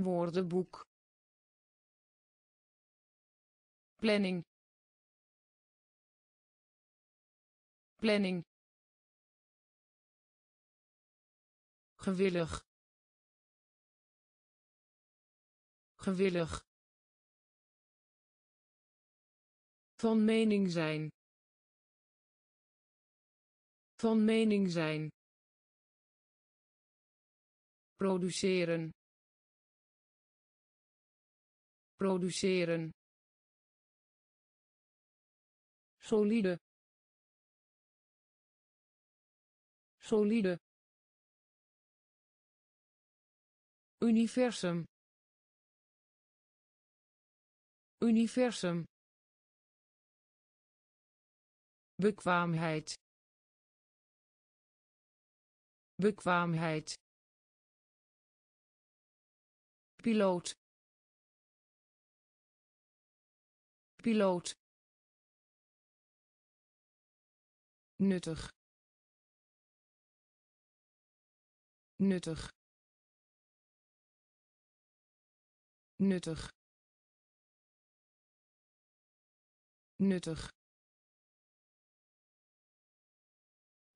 Speaker 2: Woordenboek.
Speaker 1: Planning. Planning. Gewillig. Gewillig
Speaker 2: van mening zijn. Van mening zijn.
Speaker 1: Produceren. Produceren.
Speaker 2: Solide. Solide. Universum. Universum
Speaker 1: bekwaamheid bekwaamheid piloot piloot nuttig nuttig nuttig nuttig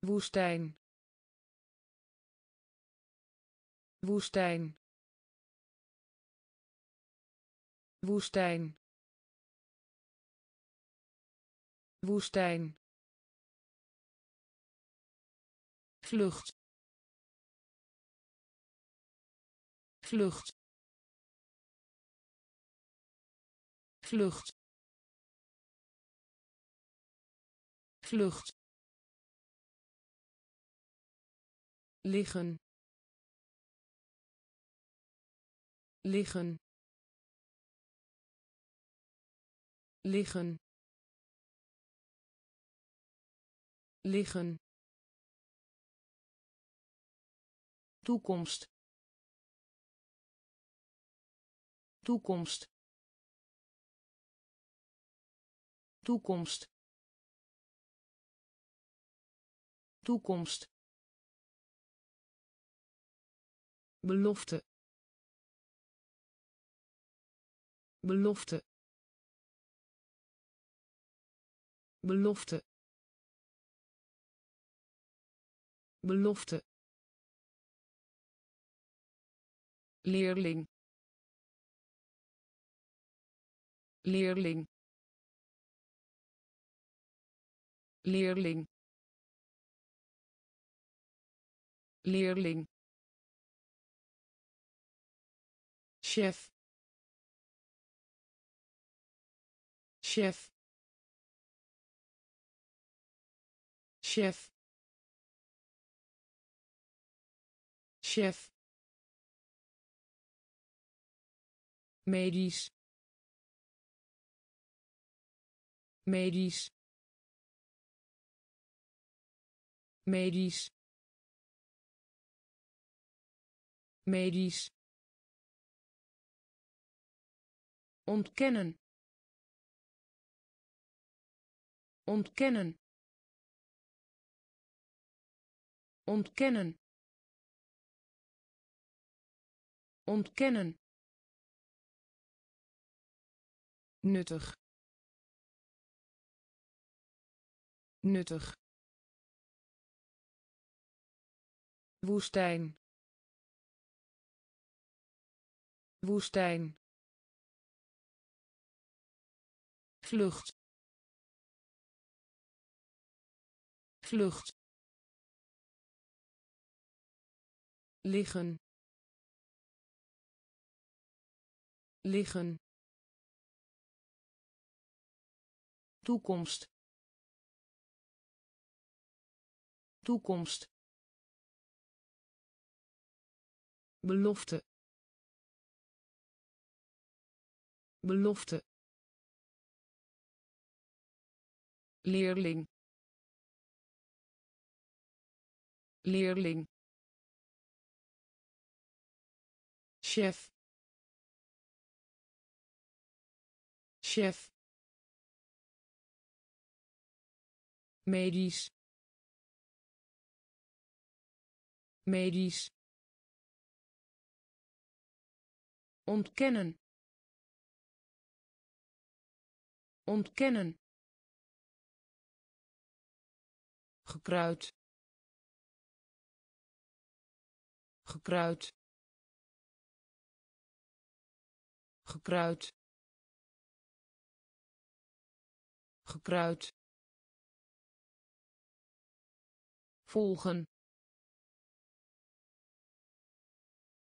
Speaker 1: woestijn. Woestijn. Woestijn. Woestijn. Vlucht. Vlucht. Vlucht. Vlucht liggen. Liggen. Liggen. Liggen. Toekomst. Toekomst. Toekomst. Toekomst belofte belofte belofte belofte. Leerling leerling leerling. Leerling chef chef chef chef medisch. Medisch. Medisch. Medisch ontkennen. Ontkennen. Ontkennen. Ontkennen. Nuttig. Nuttig. Woestijn. Woestijn vlucht. Vlucht. Liggen. Liggen. Toekomst. Toekomst. Belofte. Belofte leerling. Leerling. Chef. Chef. Medisch. Medisch. Ontkennen. Ontkennen gekruid. Gekruid. Gekruid. Gekruid. Volgen.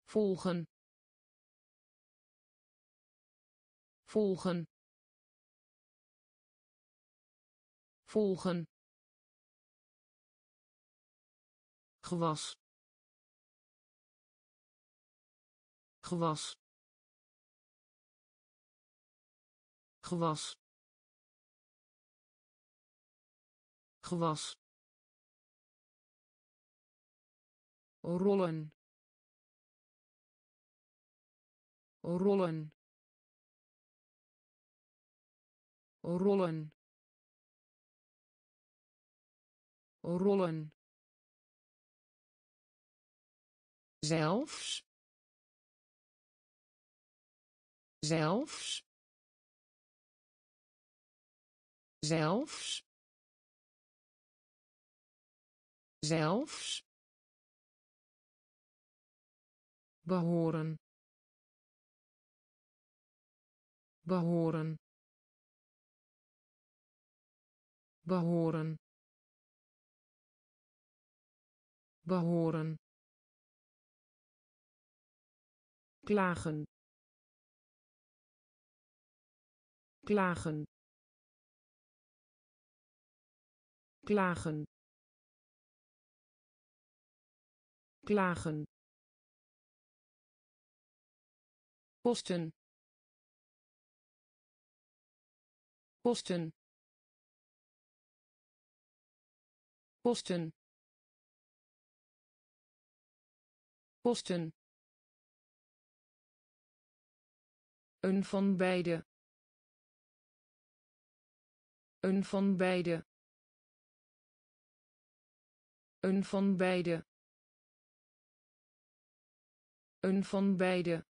Speaker 1: Volgen. Volgen. Volgen gewas. Gewas. Gewas. Gewas. Rollen. Rollen. Rollen. Rollen zelfs zelfs zelfs zelfs behoren behoren behoren behoren klagen. Klagen. Klagen. Klagen. Kosten. Kosten. Kosten. Kosten Een van beide. Een van beide. Een van beide. Een van beide.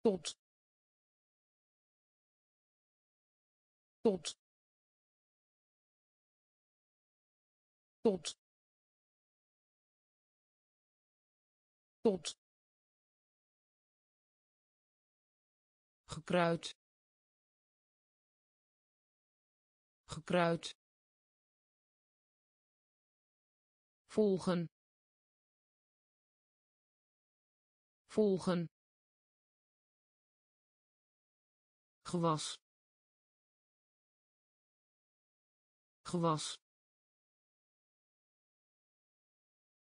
Speaker 1: Tot. Tot. Tot. Tot. Gekruid. Gekruid. Volgen. Volgen. Gewas. Gewas.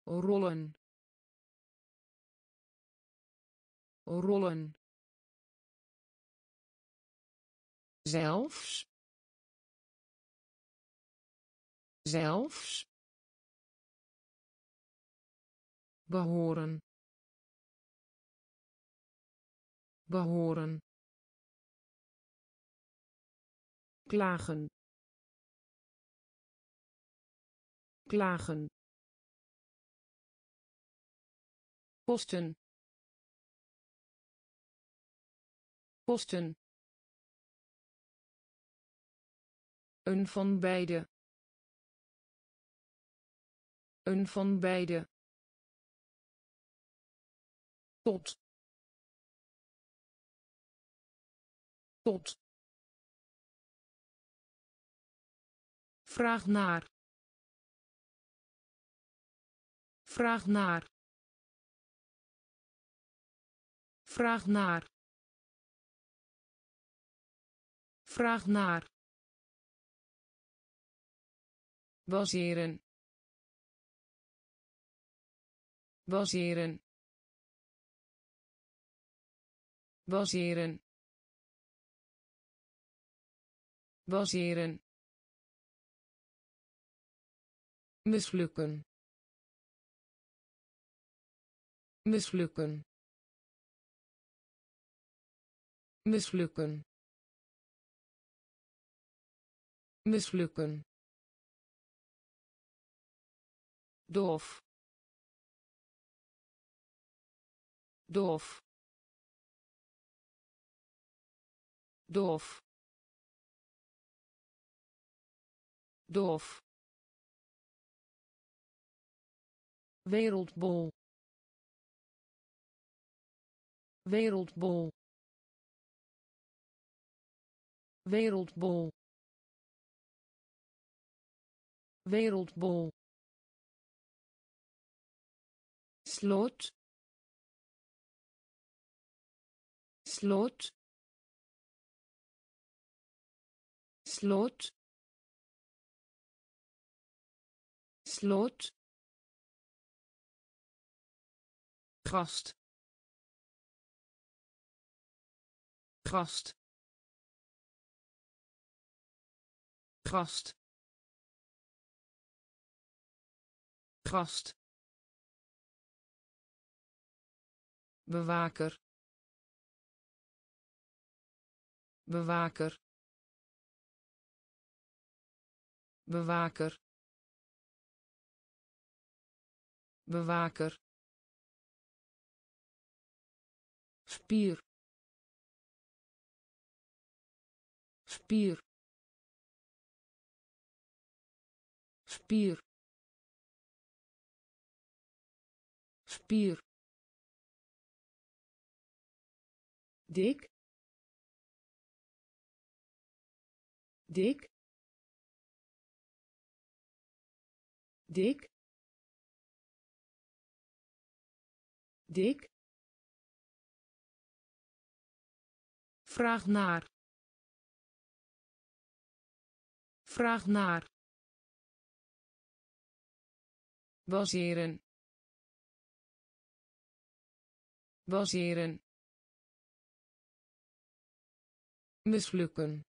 Speaker 1: Rollen. Rollen zelfs zelfs behoren behoren klagen klagen kosten kosten een van beide. Een van beide. Tot. Tot. Vraag naar. Vraag naar. Vraag naar. Vraag naar baseren. Baseren. Baseren. Baseren. Mislukken. Mislukken. Mislukken. Mislukken doof. Doof. Doof. Doof. Wereldbol. Wereldbol. Wereldbol. Wereldbol slot slot slot slot. Gast. Gast. Gast. Gast bewaker bewaker bewaker bewaker spier spier spier spier dik. Dik. Dik. Dik. Vraag naar. Vraag naar. Baseren. Baseren mislukken.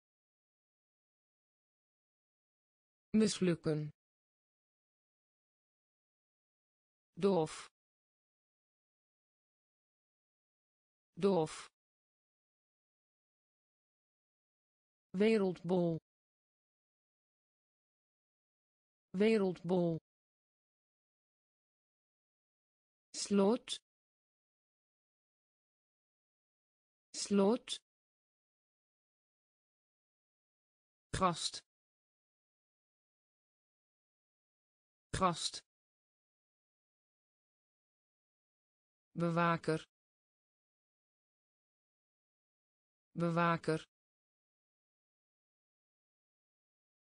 Speaker 1: Mislukken. Doof. Doof. Wereldbol. Wereldbol. Slot. Slot gast. Gast. Bewaker. Bewaker.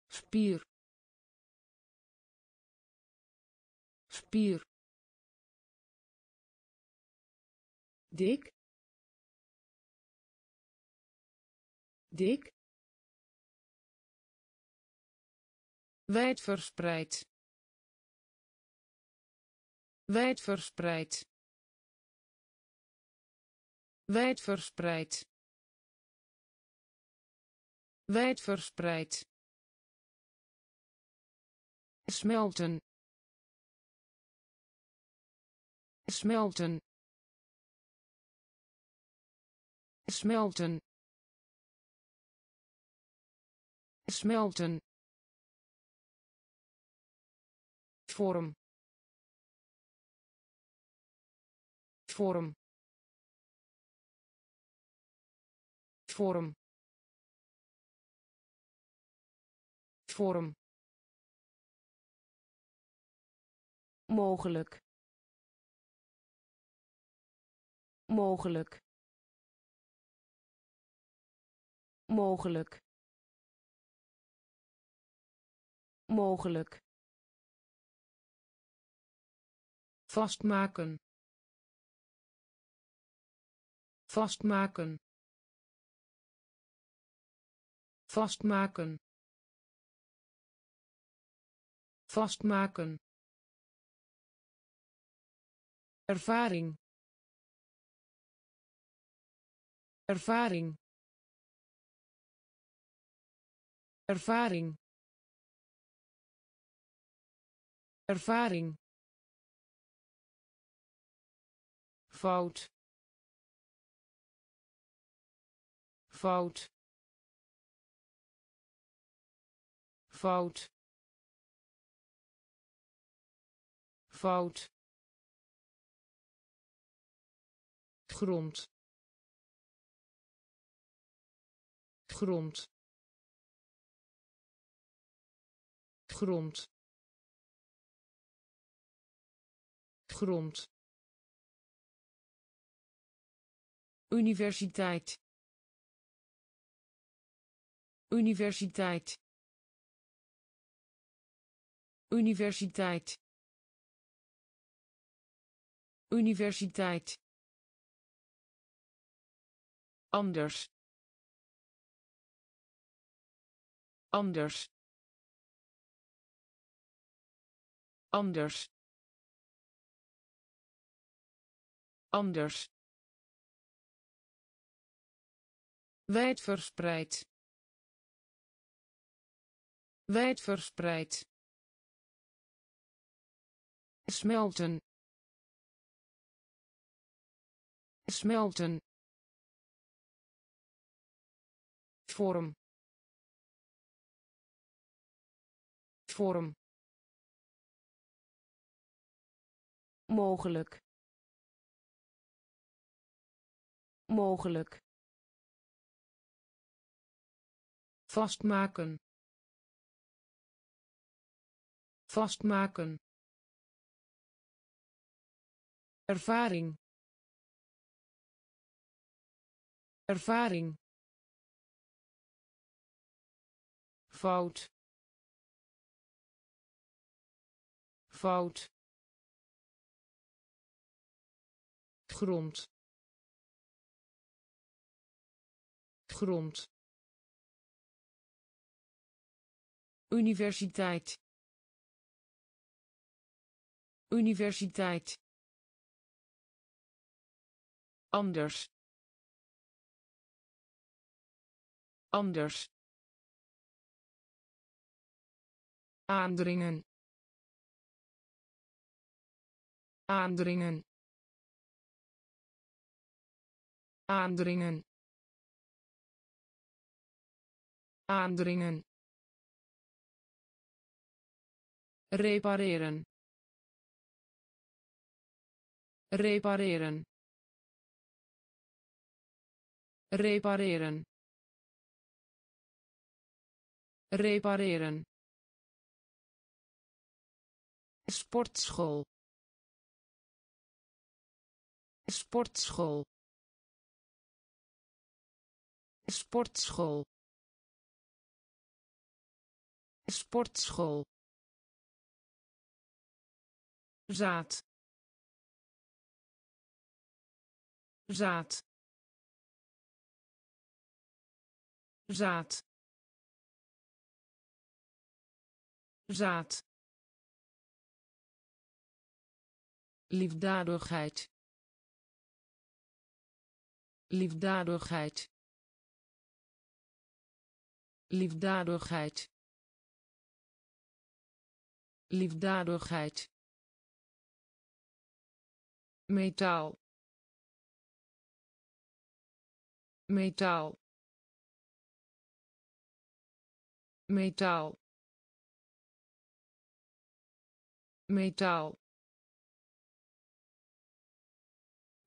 Speaker 1: Spier. Spier. Dik. Dik
Speaker 2: wijdverspreid. Wijdverspreid. Wijdverspreid. Wijdverspreid. Smelten. Smelten. Smelten. Smelten vorm vorm vorm vorm mogelijk. Mogelijk. Mogelijk. Mogelijk
Speaker 1: vastmaken. Vastmaken. Vastmaken. Vastmaken. Ervaring. Ervaring. Ervaring. Ervaring fout. Fout. Fout. Fout. Grond. Grond. Grond. Grond universiteit. Universiteit. Universiteit. Universiteit. Anders. Anders. Anders. Anders wijdverspreid. Wijdverspreid. Smelten. Smelten. Vorm. Vorm. Mogelijk. Mogelijk vastmaken. Vastmaken. Ervaring. Ervaring. Fout. Fout. Grond. Grond universiteit. Universiteit. Anders. Anders. Aandringen. Aandringen. Aandringen. Aandringen repareren. Repareren. Repareren. Repareren. Sportschool. Sportschool. Sportschool. Sportschool zaad. Zaad. Zaad. Zaad. Liefdadigheid. Liefdadigheid. Liefdadigheid. Liefdadigheid metaal. Metaal. Metaal. Metaal.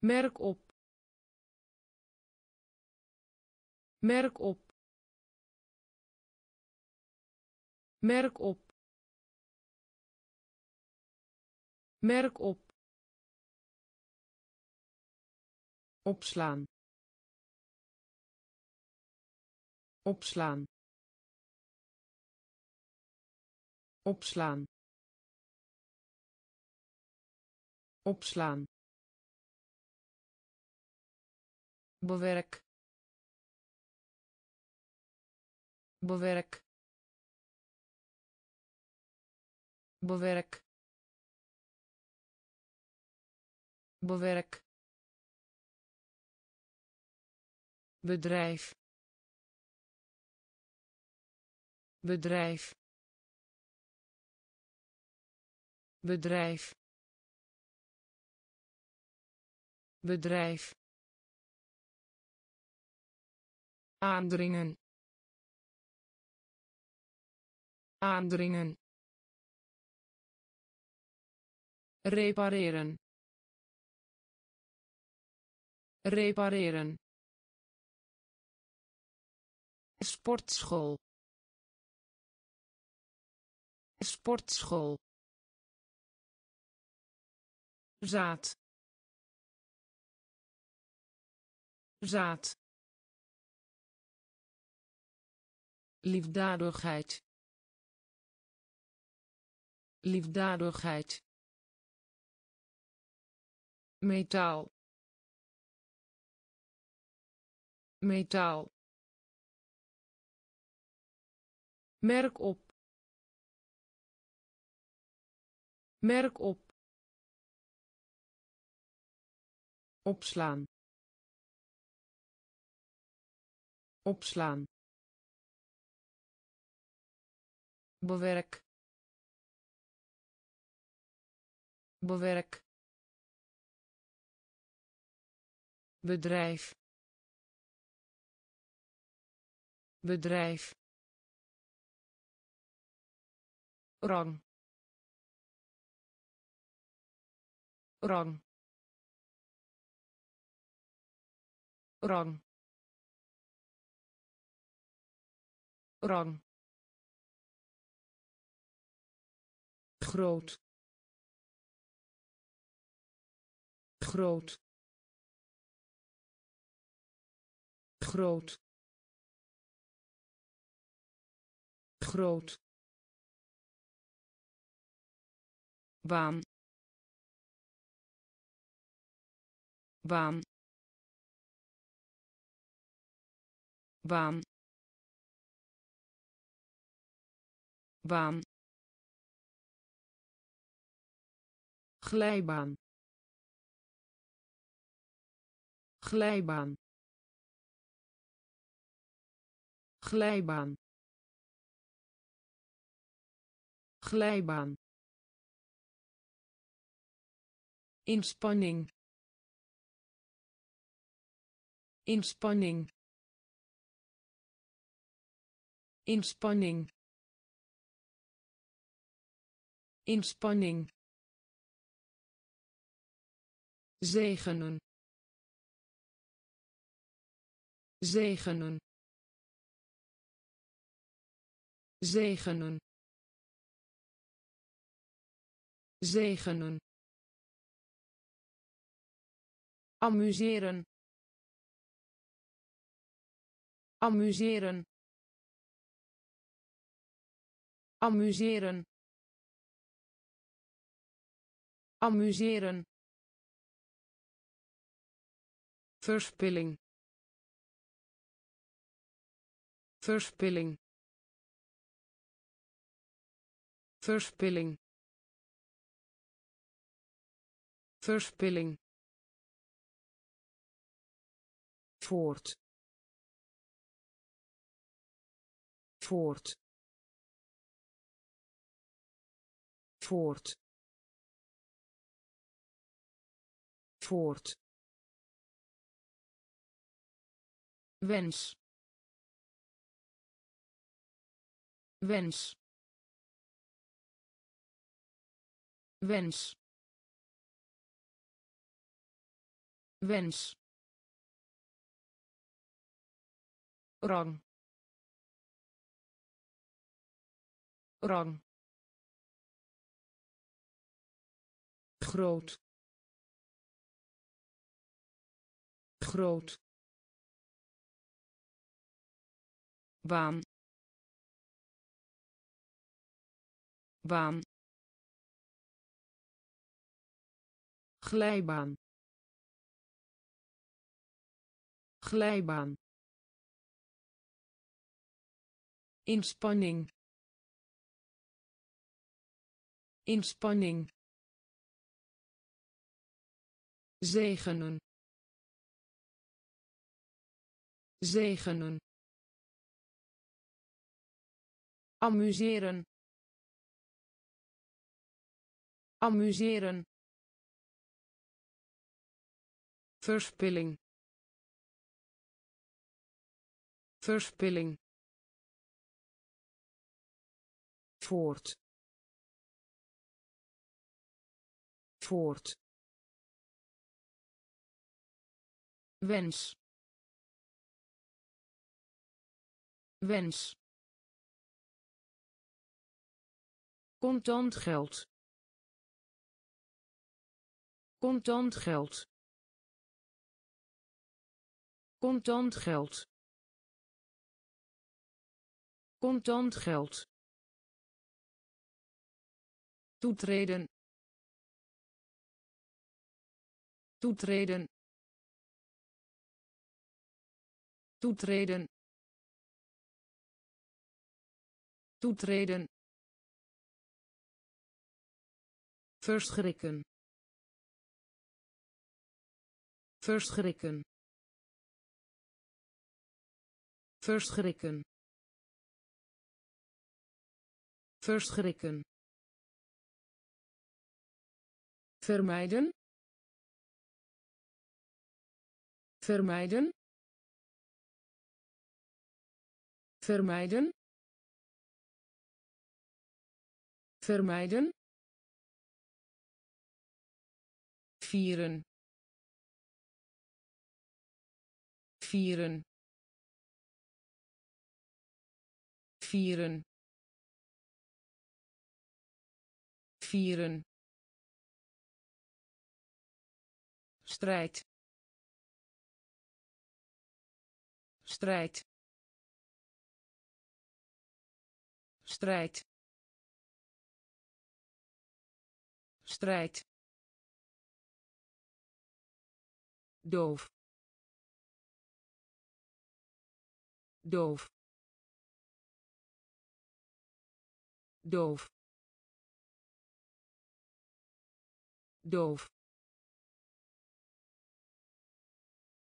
Speaker 1: Merk op. Merk op. Merk op. Merk op opslaan. Opslaan. Opslaan. Opslaan. Bewerk. Bewerk. Bewerk. Bewerk bedrijf. Bedrijf. Bedrijf. Bedrijf. Aandringen. Aandringen. Repareren. Repareren sportschool. Sportschool. Zaad. Zaad. Liefdadigheid. Liefdadigheid. Metaal. Metaal merk op. Merk op. Opslaan. Opslaan. Bewerk. Bewerk. Bedrijf. Bedrijf rang rang rang rang groot. Groot. Groot. Groot baan. Baan. Baan. Baan. Glijbaan. Glijbaan. Glijbaan. Glijbaan inspanning. Inspanning. Inspanning. Inspanning. Zegenen. Zegenen. Zegenen. Zegenen amuseren. Amuseren. Amuseren. Amuseren. Verspilling. Verspilling. Verspilling. Verspilling voort. Voort. Voort. Voort. Wens. Wens. Wens. Wens rang rang groot. Groot. Baan. Baan. Glijbaan. Glijbaan inspanning. Inspanning. Zegenen. Zegenen. Amuseren. Amuseren. Verspilling. Verspilling voort. Voort. Wens. Wens. Contant geld. Contant geld. Contant geld. Contant geld toetreden toetreden toetreden toetreden. Verschrikken. Verschrikken. Verschrikken. Verschrikken vermijden. Vermijden. Vermijden. Vermijden. Vieren. Vieren. Vieren. Vieren strijd. Strijd. Strijd. Strijd. Doof. Doof. Doof. Doof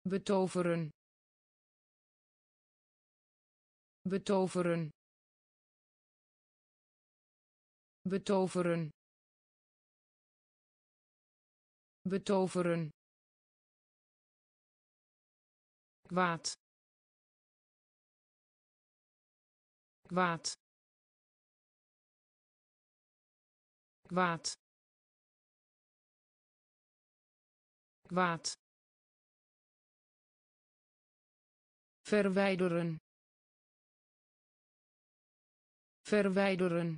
Speaker 1: betoveren. Betoveren. Betoveren. Betoveren. Kwaad. Kwaad. Kwaad. Kwaad verwijderen. Verwijderen.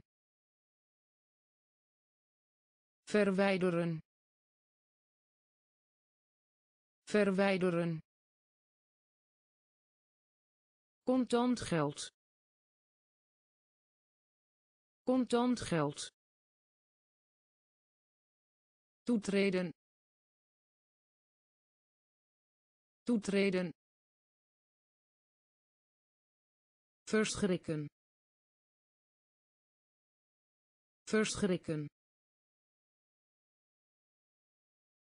Speaker 1: Verwijderen. Verwijderen. Contant geld. Contant geld. Toetreden. Toetreden verschrikken. Verschrikken.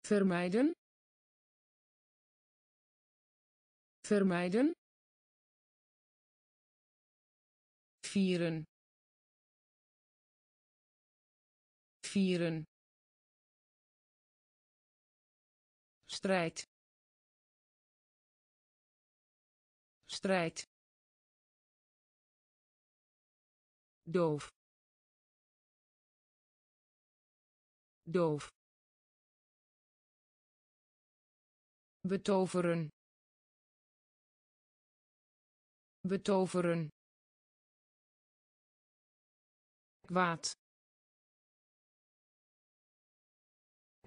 Speaker 1: Vermijden. Vermijden. Vieren. Vieren. Strijd. Strijd doof. Doof. Betoveren. Betoveren. Kwaad.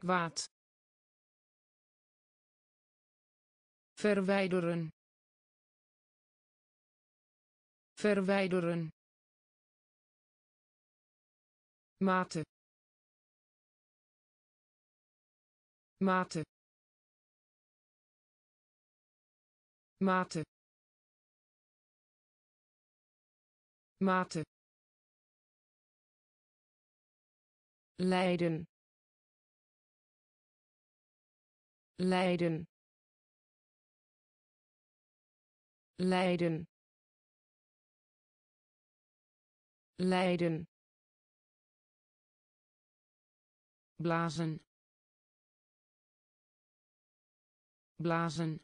Speaker 1: Kwaad. Verwijderen. Verwijderen mate mate mate mate Leiden. Leiden. Leiden. Leiden. Blazen. Blazen.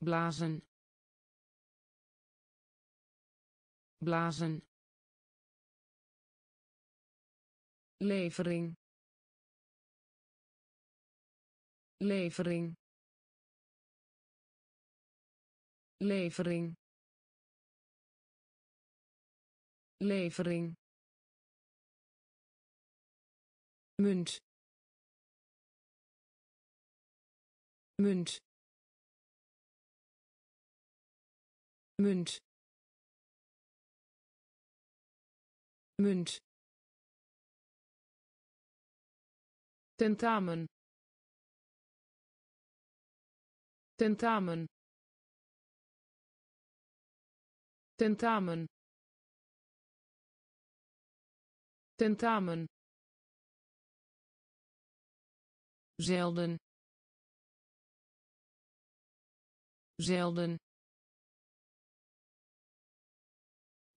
Speaker 1: Blazen. Blazen. Levering. Levering. Levering. Levering munt. Munt. Munt. Munt. Tentamen. Tentamen. Tentamen. Tentamen zelden. Zelden.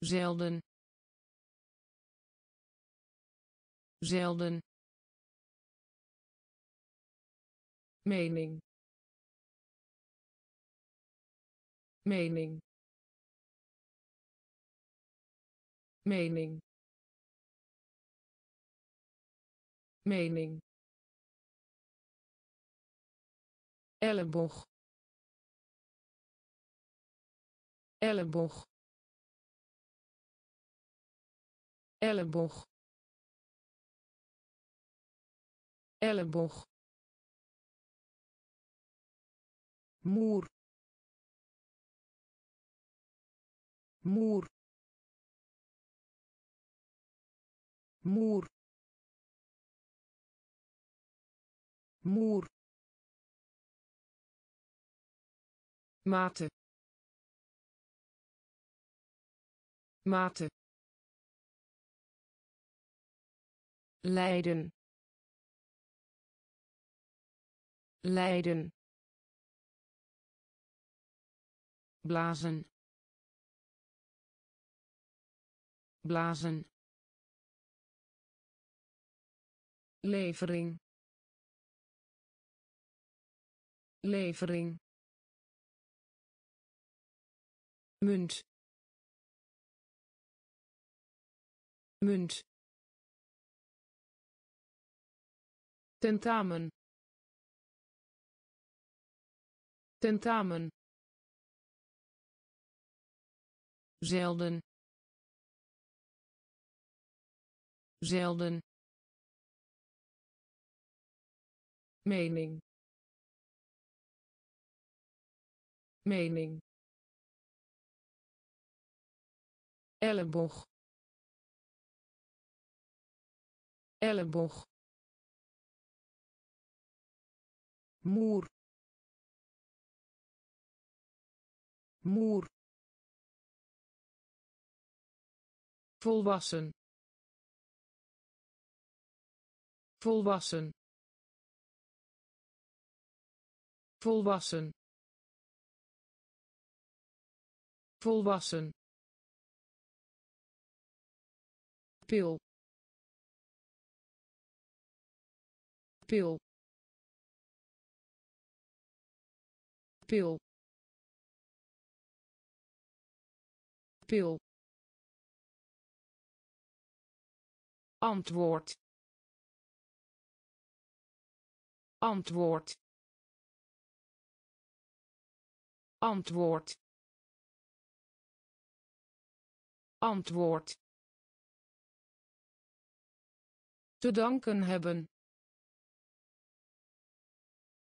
Speaker 1: Zelden. Zelden. Mening. Mening. Mening. Mening elleboog. Elleboog. Elleboog. Elleboog. Muur muur muur muur mate. Mate. Leiden. Leiden. Blazen. Blazen. Levering. Levering munt munt tentamen tentamen zelden zelden mening mening elleboog. Elleboog. Muur muur volwassen. Volwassen. Volwassen. Volwassen pil. Pil. Pil. Pil. Antwoord. Antwoord. Antwoord. Antwoord te danken hebben.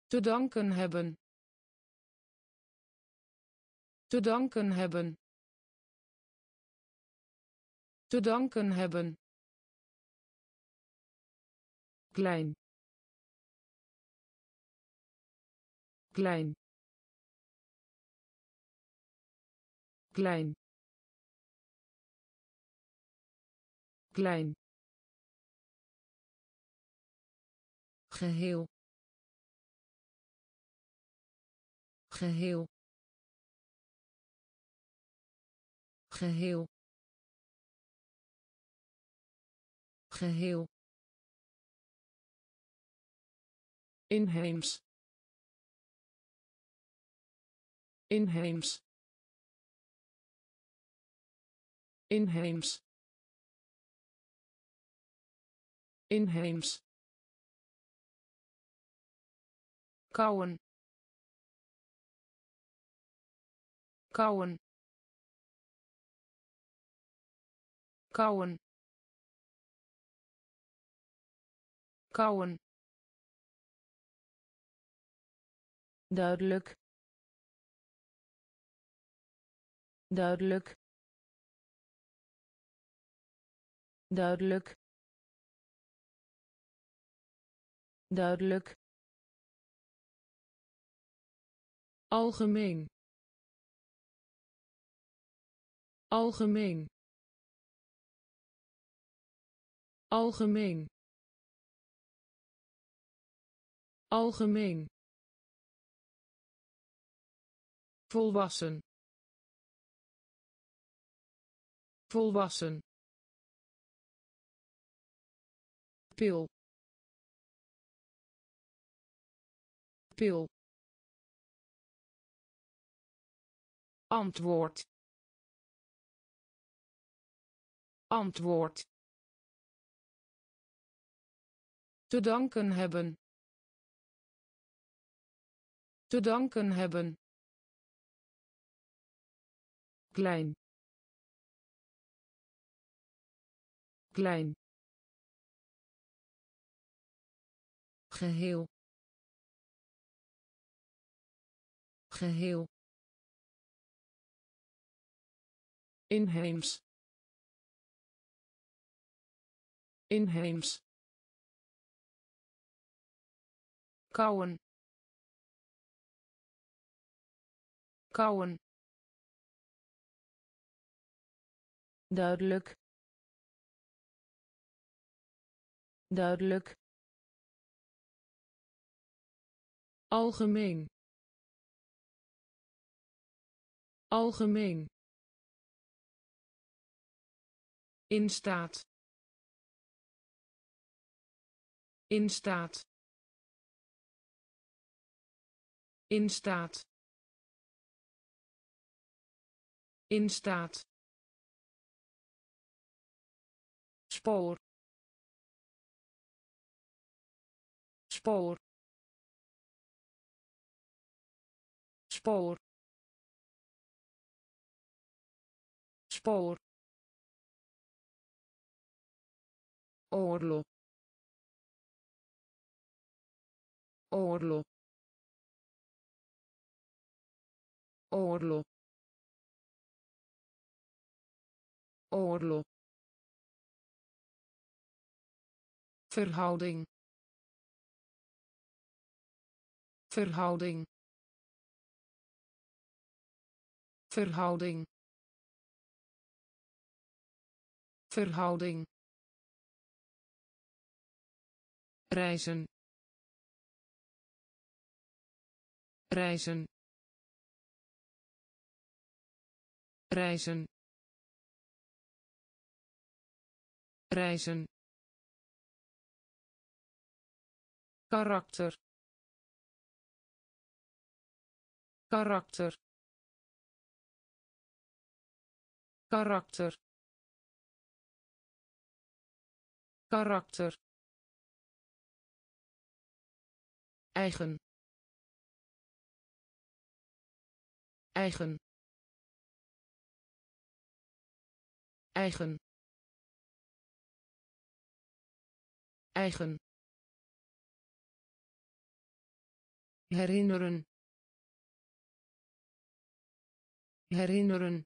Speaker 1: Te danken hebben. Te danken hebben. Te danken hebben. Klein. Klein. Klein. Klein geheel. Geheel. Geheel. Geheel. Inheems. Inheems. Inheems. Inheems kauwen. Kauwen. Kauwen. Kauwen.
Speaker 2: Duidelijk. Duidelijk. Duidelijk. Duidelijk
Speaker 1: algemeen. Algemeen. Algemeen. Algemeen. Volwassen. Volwassen. Pil. Pil antwoord. Antwoord. Te danken hebben. Te danken hebben. Klein. Klein. Geheel. Geheel inheems. Inheems. Kauwen. Kauwen.
Speaker 2: Duidelijk. Duidelijk.
Speaker 1: Algemeen. Algemeen in staat. In staat. In staat. In staat. Spoor. Spoor. Spoor. Spoor oorlog oorlog oorlog oorlog verhouding. Verhouding. Verhouding. Verhouding reizen. Reizen. Reizen. Reizen. Karakter. Karakter. Karakter. Karakter eigen. Eigen. Eigen. Eigen. Herinneren. Herinneren.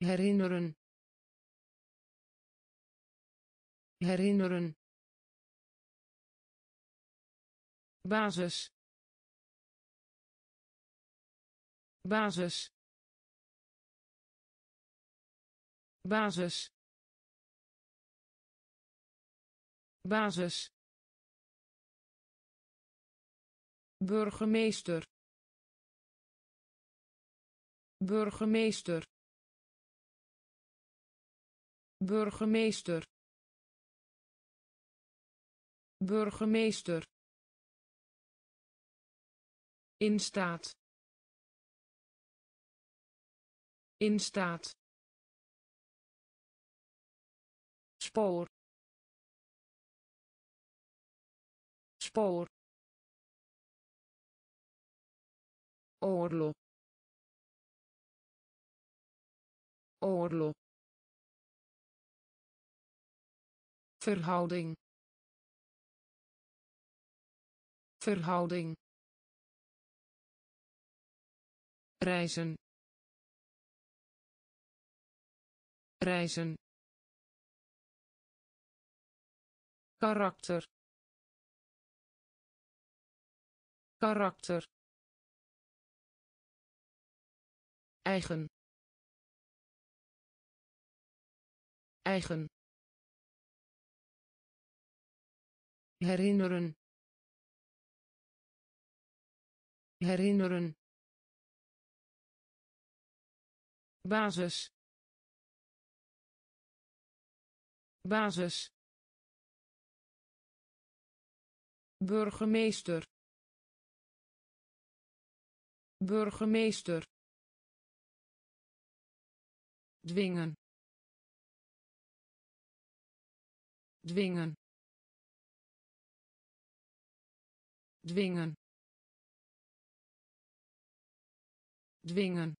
Speaker 1: Herinneren. Herinneren basis. Basis. Basis. Basis. Burgemeester. Burgemeester. Burgemeester. Burgemeester in staat. In staat. Spoor. Spoor. Oorlog. Oorlog. Verhouding. Verhouding reizen. Reizen. Karakter. Karakter. Eigen. Eigen. Herinneren. Herinneren basis. Basis. Burgemeester. Burgemeester. Dwingen. Dwingen. Dwingen. Dwingen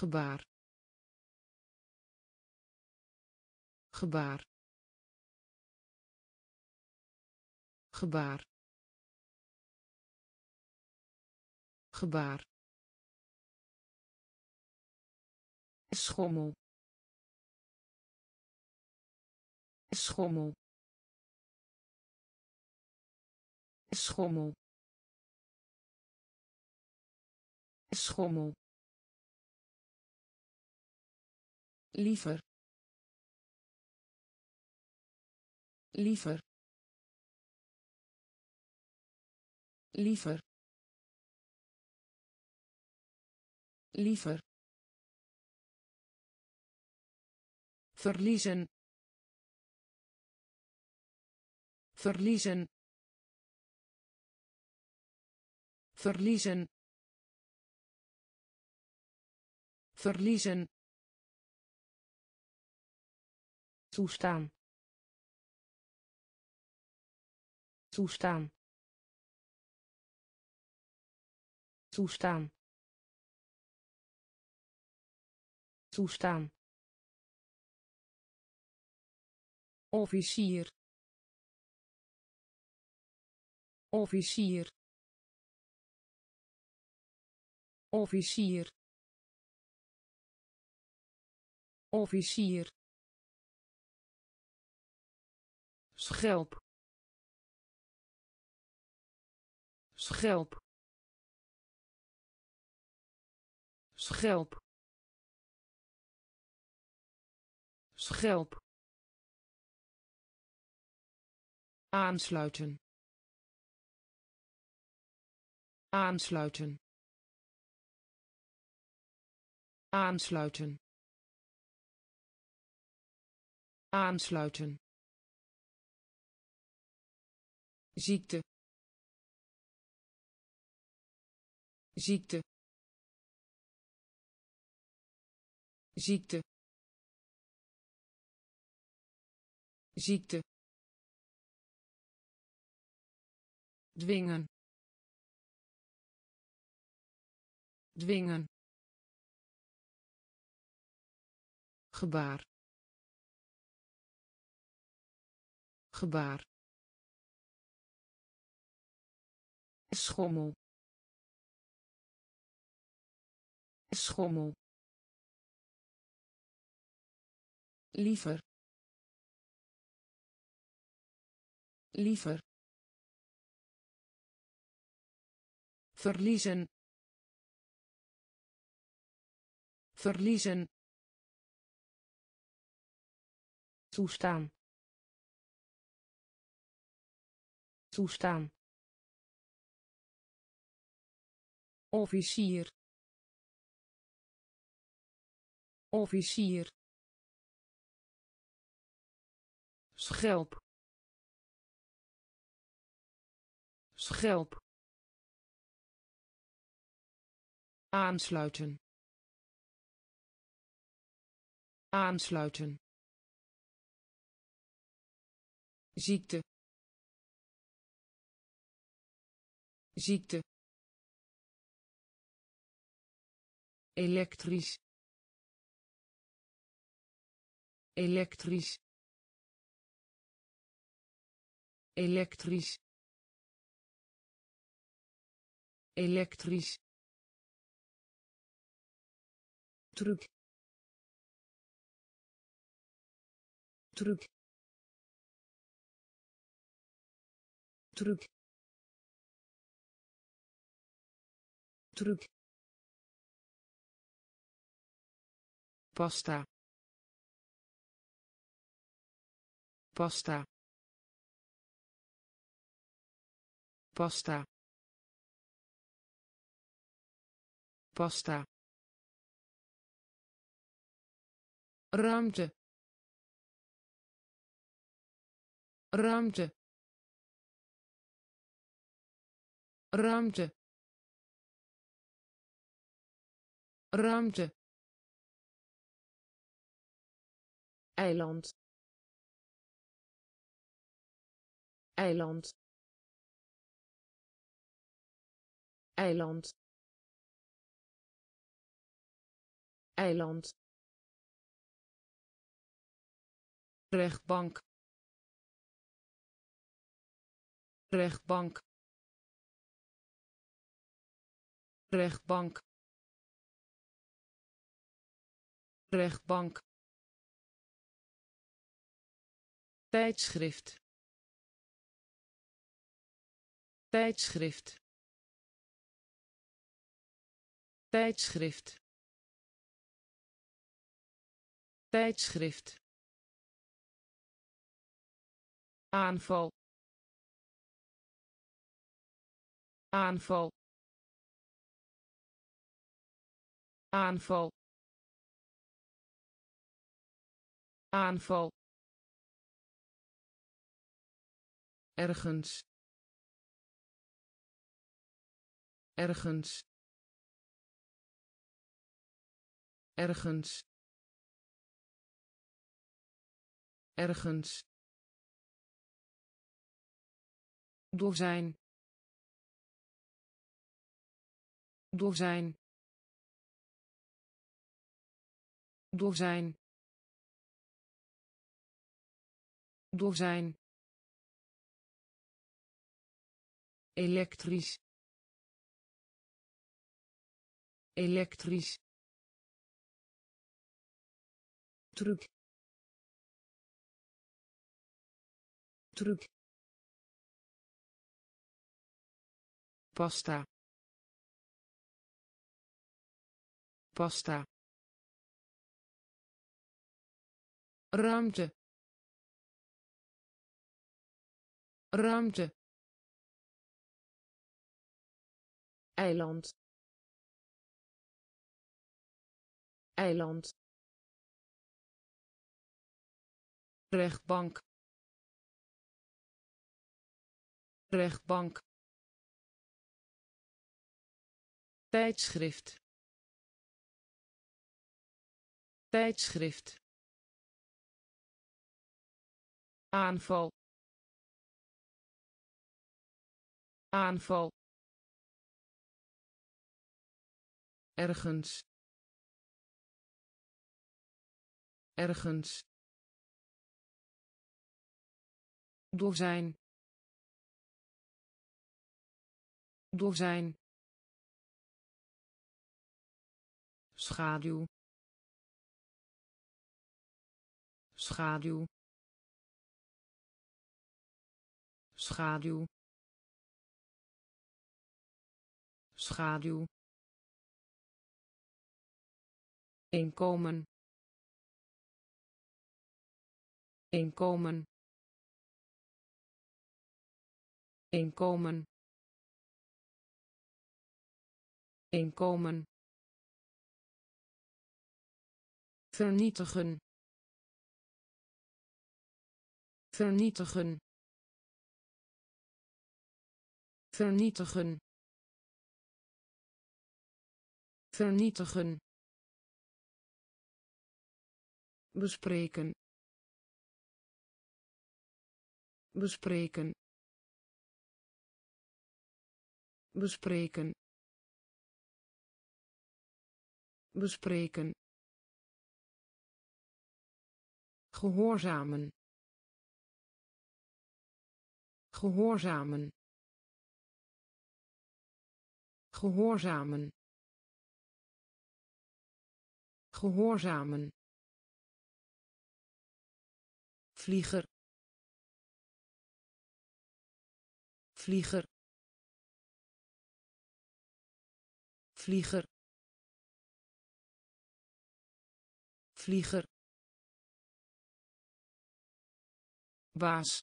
Speaker 1: gebaar. Gebaar. Gebaar. Gebaar. Schommel. Schommel. Schommel. Schommel liever. Liever. Liever. Liever. Verliezen. Verliezen. Verliezen. Verliezen toestaan. Toestaan. Toestaan. Toestaan. Officier. Officier. Officier. Officier schelp. Schelp. Schelp. Schelp. Aansluiten. Aansluiten. Aansluiten. Aansluiten ziekte. Ziekte. Ziekte. Ziekte. Dwingen. Dwingen. Gebaar. Gebaar schommel. Schommel. Liever. Liever. Verliezen. Verliezen. Toestaan. Toestaan officier. Officier. Schelp. Schelp. Aansluiten. Aansluiten. Ziekte. Ziekte elektrisch. Elektrisch. Elektrisch. Elektrisch. Truc. Truc. Truc. Truc pasta. Pasta. Pasta. Pasta. Ruimte. Ruimte. Ruimte. Ruimte eiland. Eiland. Eiland. Eiland. Rechtbank. Rechtbank. Rechtbank. Rechtbank tijdschrift. Tijdschrift. Tijdschrift. Tijdschrift. Aanval. Aanval. Aanval. Aanval ergens ergens ergens ergens. Dozijn dozijn dozijn dozijn elektrisch. Elektrisch. Truc. Truc. Pasta. Pasta. Ruimte. Ruimte eiland. Eiland. Rechtbank. Rechtbank. Tijdschrift. Tijdschrift. Aanval. Aanval ergens ergens dozijn dozijn schaduw schaduw schaduw schaduw inkomen. Inkomen. Inkomen. Inkomen. Vernietigen. Vernietigen. Vernietigen. Vernietigen bespreken. Bespreken. Bespreken. Bespreken. Gehoorzamen. Gehoorzamen. Gehoorzamen. Gehoorzamen vlieger. Vlieger. Vlieger. Vlieger. Baas.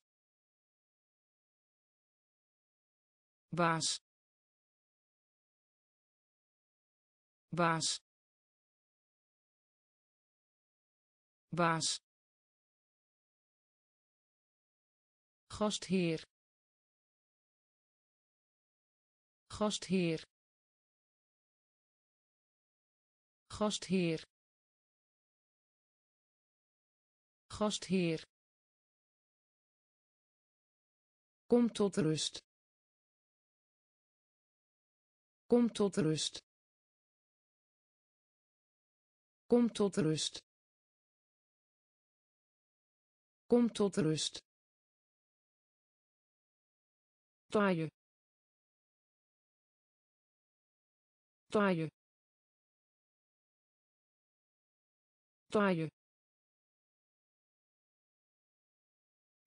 Speaker 1: Baas. Baas. Baas gastheer gastheer gastheer gastheer Kom tot rust. Kom tot rust. Kom tot rust. Kom tot rust. Taaie. Taaie. Taaie.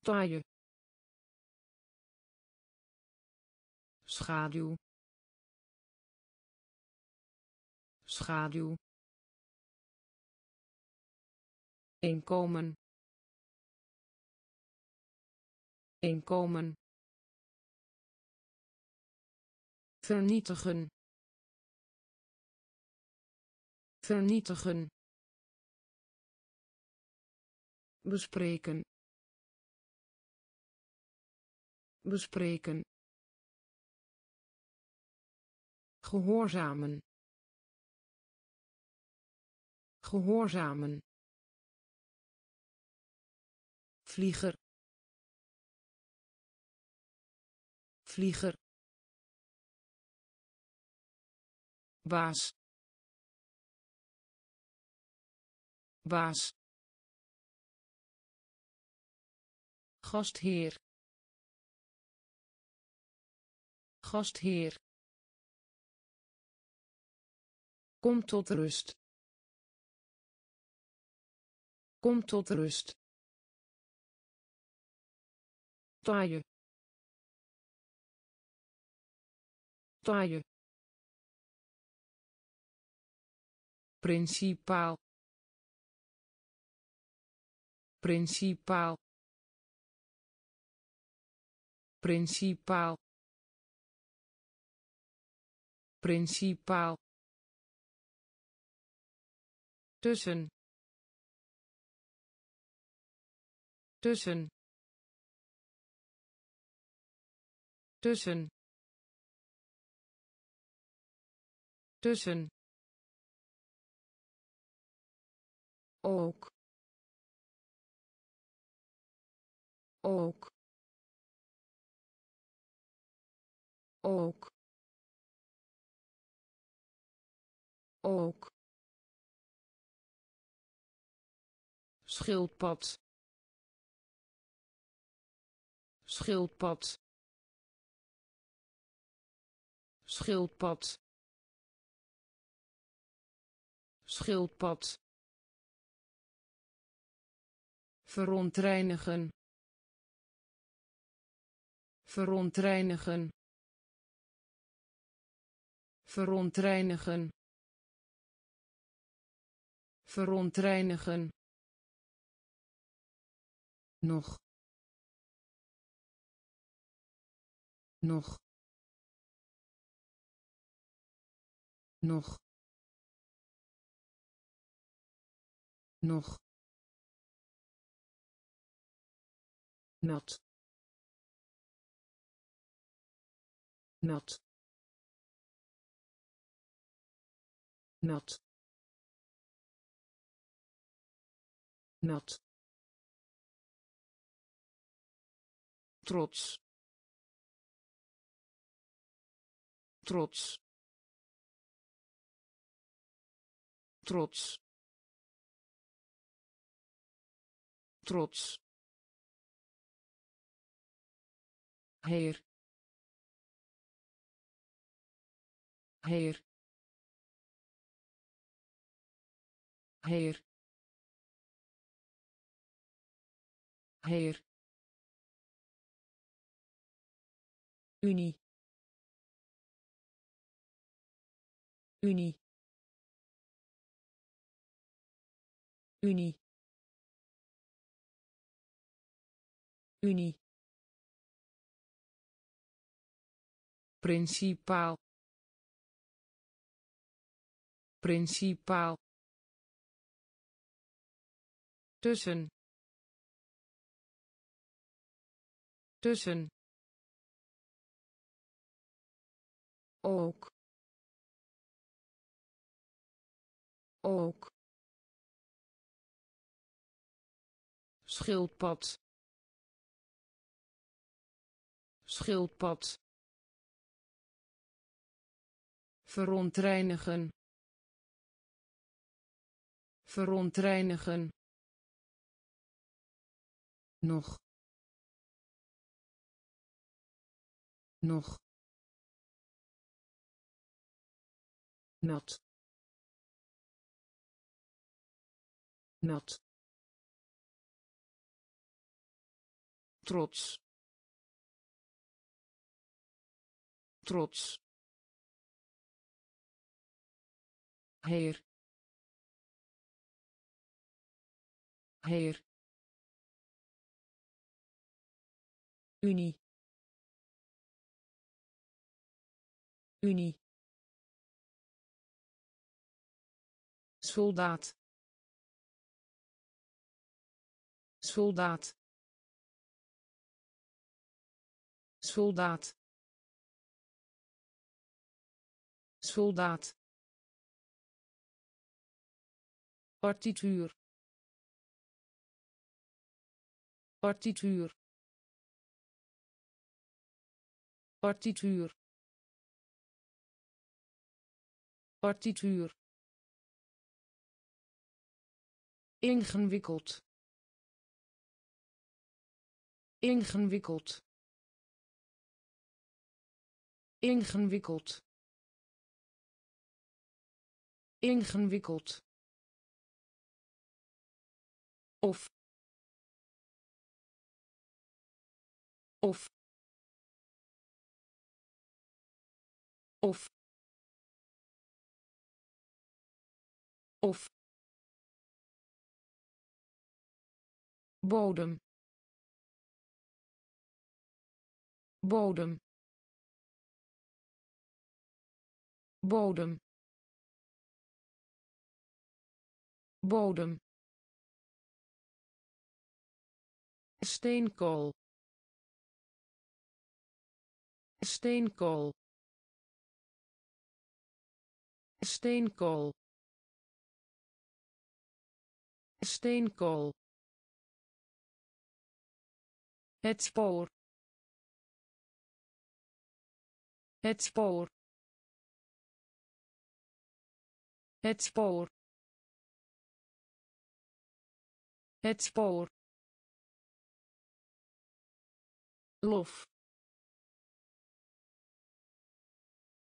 Speaker 1: Taaie. Schaduw. Schaduw. Inkomen. Inkomen vernietigen. Vernietigen. Bespreken. Bespreken. Gehoorzamen. Gehoorzamen. Vlieger. Vlieger baas. Baas. Gastheer. Gastheer. Kom tot rust. Kom tot rust. Principaal. Principaal. Principaal. Principaal. Tussen. Tussen. Tussen. Tussen ook ook ook ook. Schildpad. Schildpad. Schildpad. Schildpad verontreinigen. Verontreinigen. Verontreinigen. Verontreinigen. Nog. Nog. Nog. Nog nat. Nat. Nat. Nat. Trots. Trots. Trots. Trots heer heer heer heer Unie. Unie. Unie. Unie. Principaal. Principaal. Tussen. Tussen. ook ook schildpad schildpad verontreinigen. Verontreinigen. Nog. Nog. Nat. Nat. Trots. Trots heer. Heer. Unie. Unie. soldaat. Soldaat. Soldaat. Soldaat partituur. Partituur. Partituur. Partituur. Ingewikkeld. Ingewikkeld. Ingewikkeld. Ingewikkeld of. Of. Of. Of. Bodem. Bodem. Bodem. Bodem steenkool steenkool steenkool steenkool. Het spoor het spoor het spoor. Het spoor lof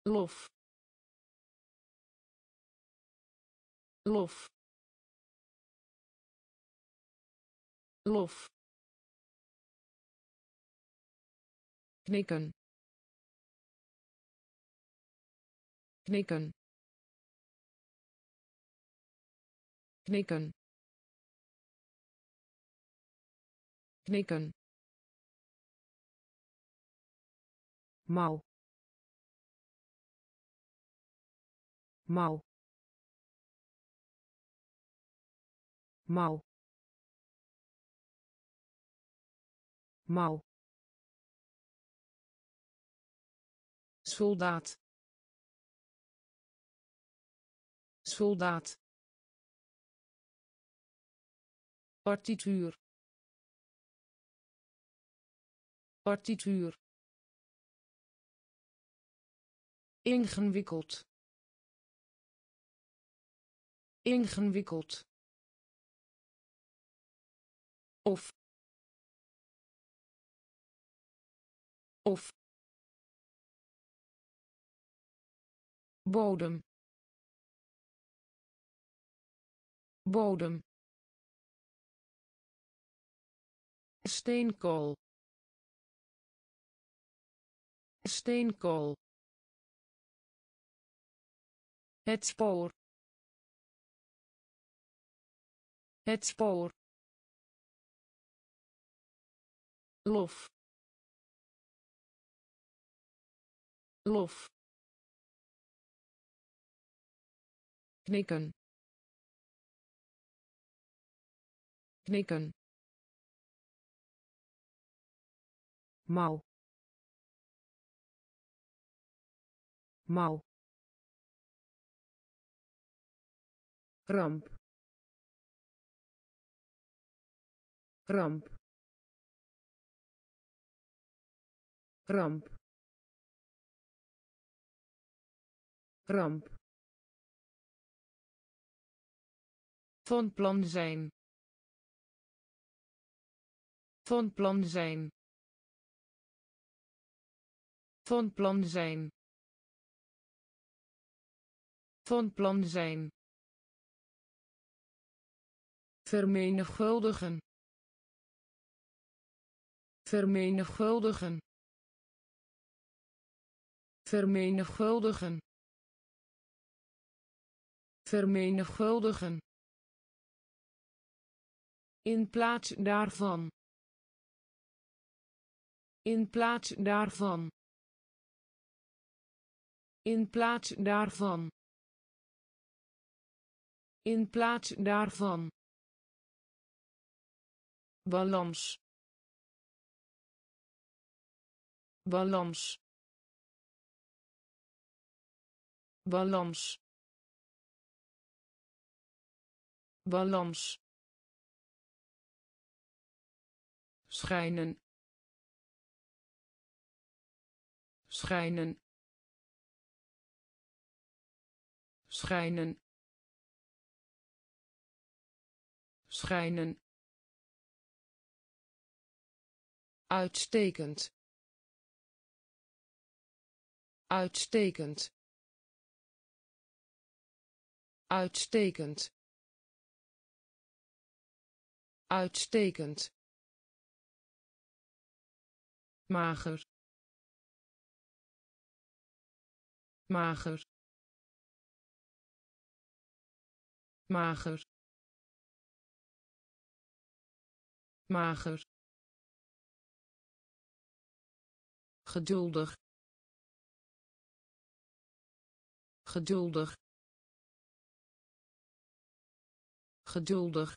Speaker 1: lof lof lof. Knikken. Knikken. Knikken. Knikken mouw mouw mouw mouw soldaat. Soldaat. Partituur. Partituur ingewikkeld. Ingewikkeld. Of. Of. Bodem. Bodem. Steenkool. Steenkool het spoor. Het spoor. Lof. Lof. Knikken. Knikken. Mouw. Mouw ramp ramp ramp ramp van plan zijn. Van plan zijn. Van plan zijn. Van plan zijn vermenigvuldigen. Vermenigvuldigen. Vermenigvuldigen. Vermenigvuldigen. In plaats daarvan. In plaats daarvan. In plaats daarvan. In plaats daarvan balans. Balans. Balans. Balans. Schijnen. Schijnen. Schijnen. Schijnen uitstekend. Uitstekend. Uitstekend. Uitstekend. Mager. Mager. Mager. Mager geduldig geduldig geduldig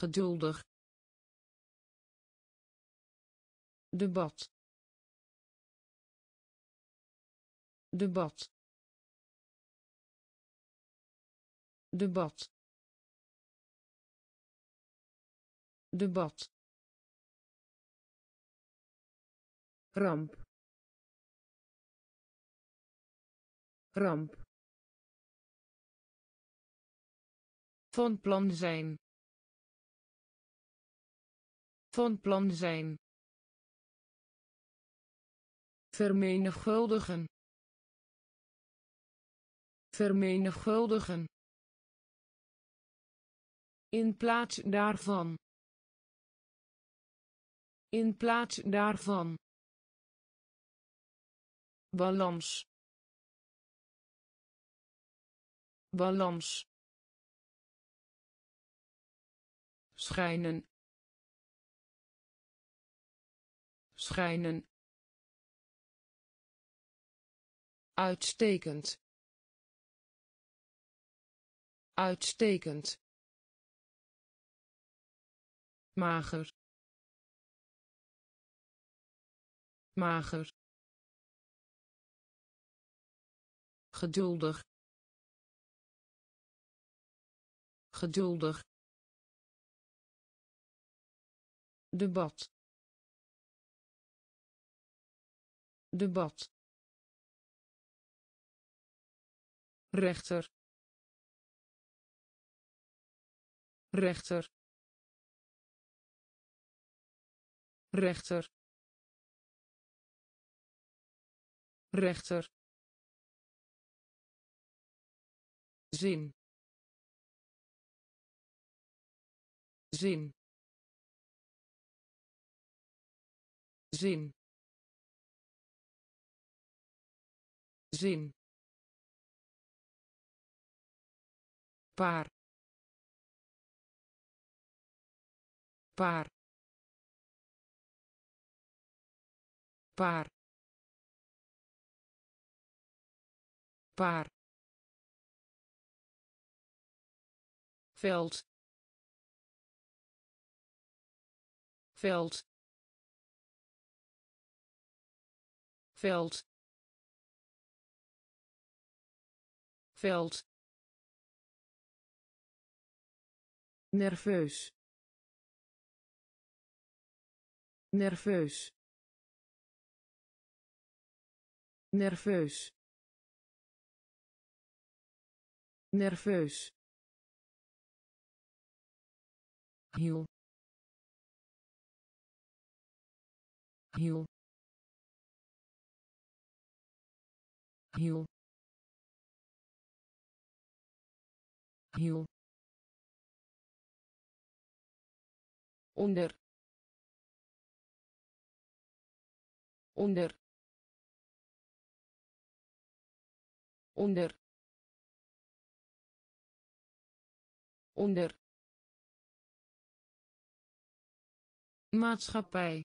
Speaker 1: geduldig. Debat. Debat. Debat. Debat ramp. Ramp. Van plan zijn. Van plan zijn. Vermenigvuldigen. Vermenigvuldigen. In plaats daarvan. In plaats daarvan balans. Balans. Schijnen. Schijnen. Uitstekend. Uitstekend. Mager. Mager geduldig geduldig debat debat rechter rechter rechter rechter zin. Zin. Zin. Zin. Paar. Paar. Paar. Paar veld. Veld. Veld. Veld. Nerveus. Nerveus. Nerveus. Nerveus hiel. Hiel. Hiel. Hiel. Onder. Onder. Onder. Onder maatschappij.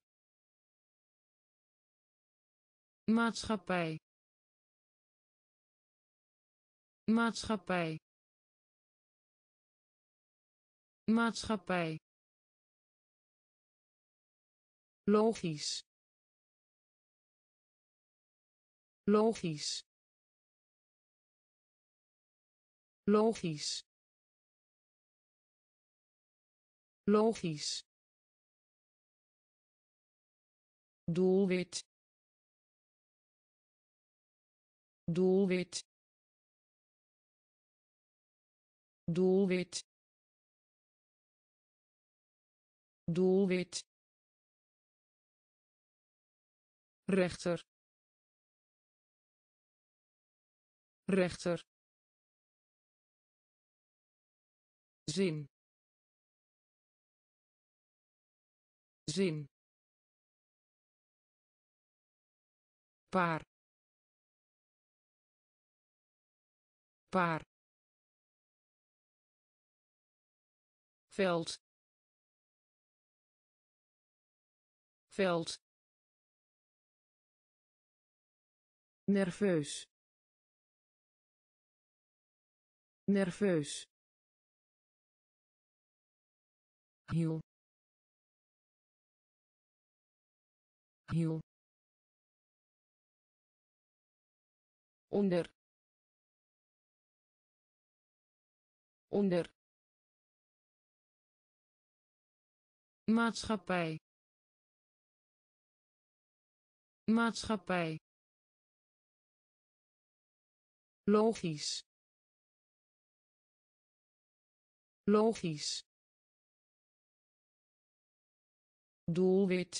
Speaker 1: Maatschappij. Maatschappij. Maatschappij. Logisch. Logisch. Logisch. Logisch doelwit doelwit doelwit doelwit. Rechter. Rechter. Zin. Zin paar. Paar. Veld. Veld. Nerveus. Nerveus. Hiel. Hiel onder onder maatschappij maatschappij logisch logisch doelwit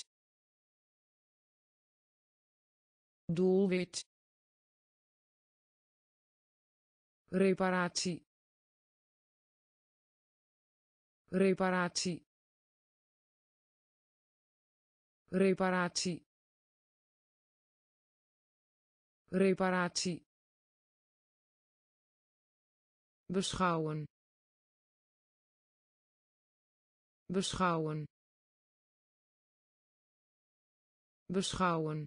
Speaker 1: doelwit reparatie. Reparatie. Reparatie. Reparatie. Beschouwen. Beschouwen. Beschouwen.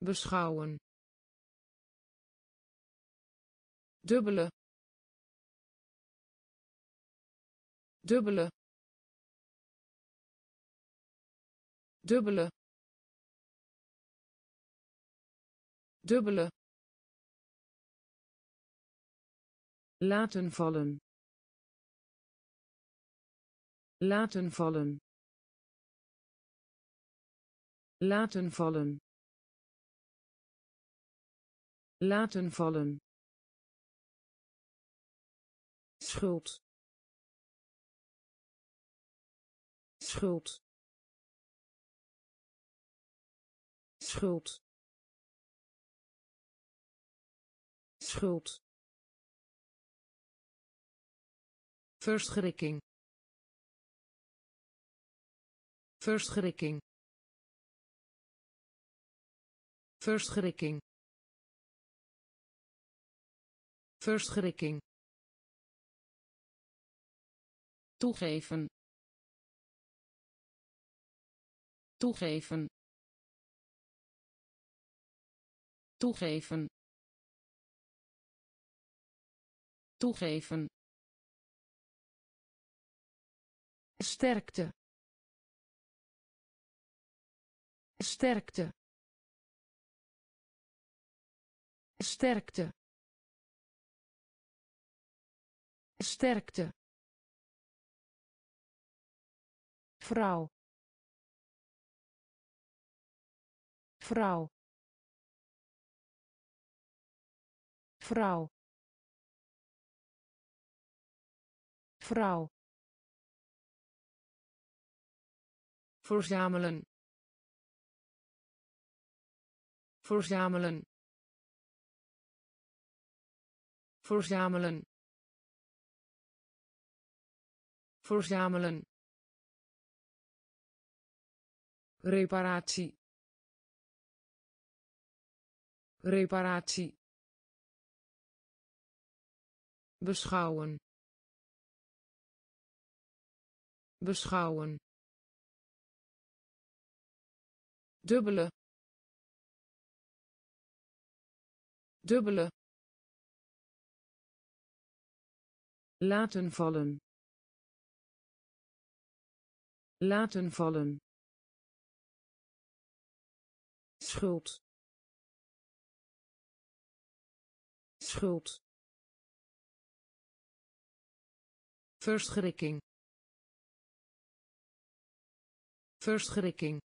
Speaker 1: Beschouwen dubbele. Dubbele. Dubbele. Dubbele. Laten vallen. Laten vallen. Laten vallen. Laten vallen schuld. Schuld. Schuld. Schuld. Verschrikking. Verschrikking. Verschrikking. Verschrikking toegeven. Toegeven. Toegeven. Toegeven. Sterkte. Sterkte. Sterkte. Sterkte vrouw. Vrouw. Vrouw. Vrouw. Verzamelen. Verzamelen. Verzamelen. Verzamelen reparatie. Reparatie. Beschouwen. Beschouwen. Dubbele. Dubbele. Laten vallen. Laten vallen schuld. Schuld. Verschrikking. Verschrikking.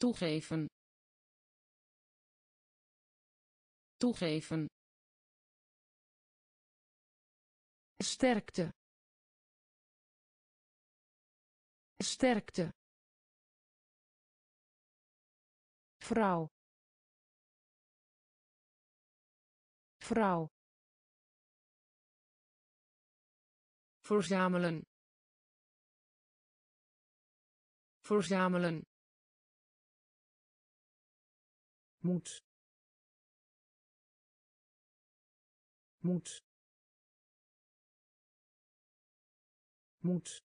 Speaker 1: Toegeven. Toegeven. Sterkte. Sterkte vrouw. Vrouw. Verzamelen. Verzamelen. Moet. Moet. Moet.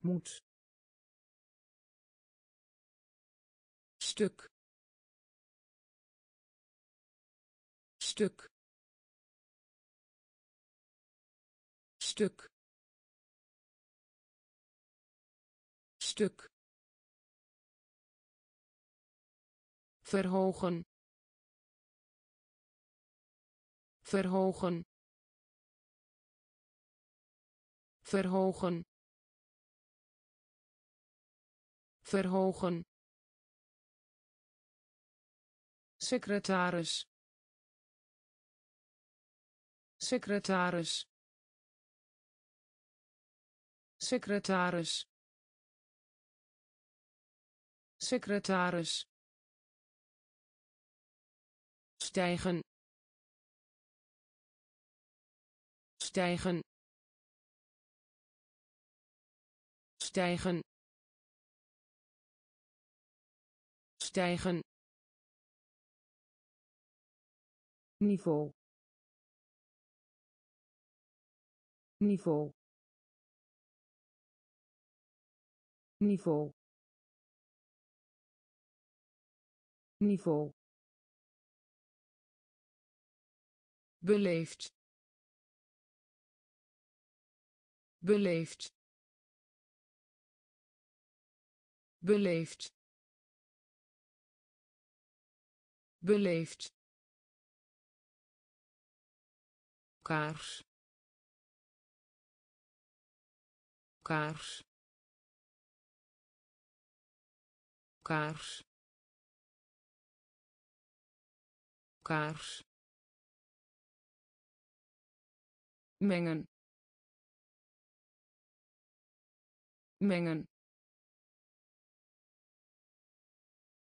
Speaker 1: Moet stuk. Stuk. Stuk. Stuk. Verhogen. Verhogen. Verhogen. Verhogen secretaris. Secretaris. Secretaris. Secretaris. Stijgen. Stijgen. Stijgen. Stijgen niveau. Niveau. Niveau. Niveau. Beleefd. Beleefd. Beleefd. Beleefd kaars. Kaars. Kaars. Kaars. Mengen. Mengen.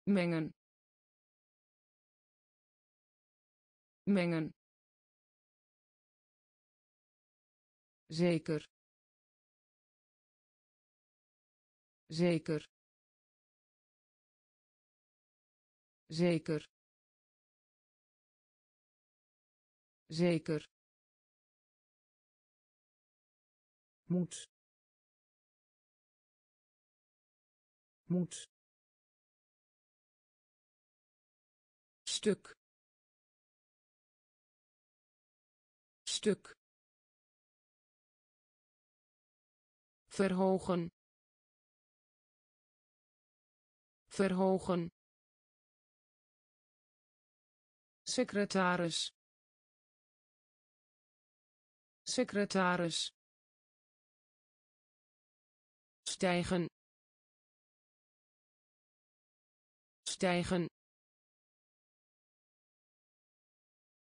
Speaker 1: Mengen. Mengen zeker. Zeker. Zeker. Zeker. Moet. Moet. Stuk. Stuk verhogen. Verhogen. Secretaris. Secretaris. Stijgen. Stijgen.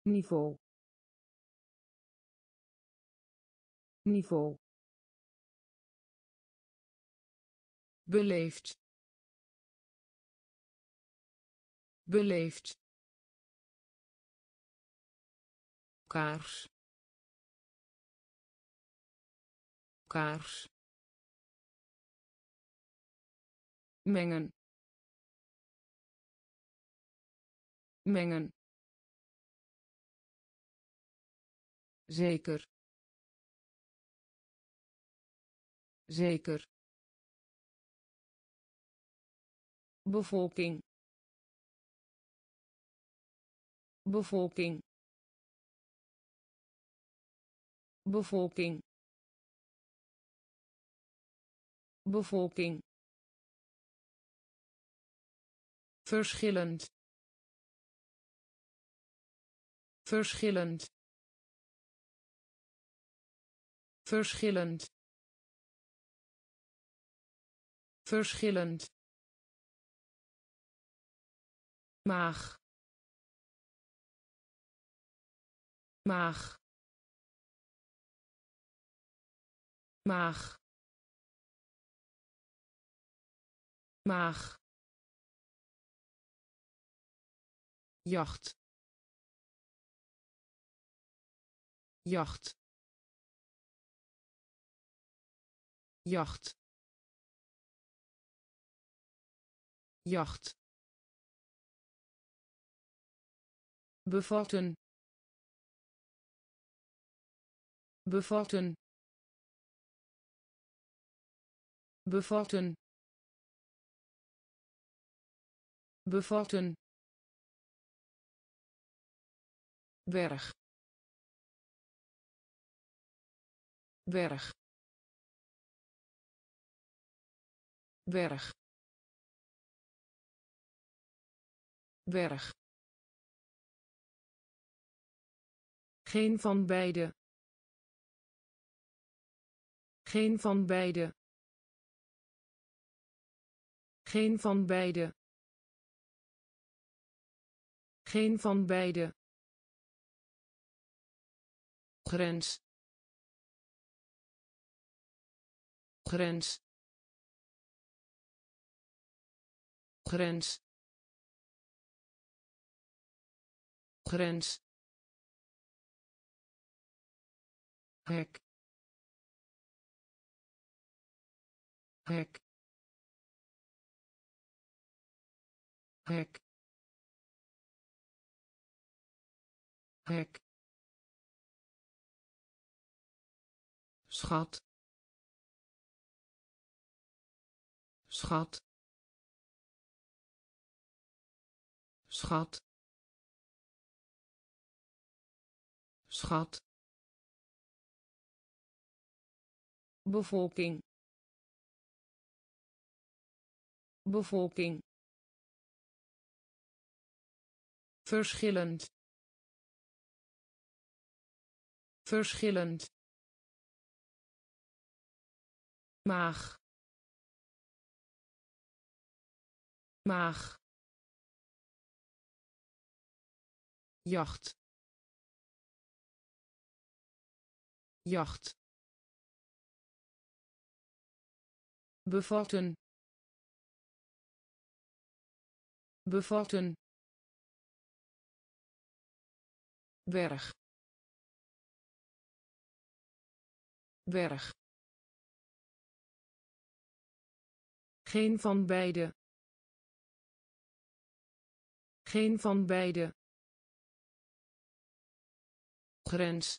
Speaker 1: Niveau. Niveau beleefd. Beleefd. Kaars. Kaars. Mengen. Mengen. Zeker. Zeker bevolking bevolking bevolking bevolking. Verschillend. Verschillend. Verschillend. Verschillend maag maag maag maag jacht. Jacht. Jacht. Jacht bevatten bevatten bevatten bevatten. Berg berg berg. Berg geen van beide. Geen van beide. Geen van beide. Geen van beide. Grens. Grens. Grens. Grens hek. Hek. Hek. Hek. Schat. Schat. Schat. Schat bevolking bevolking verschillend verschillend maag maag jacht jacht bevatten bevatten berg berg. Geen van beide. Geen van beide. Grens.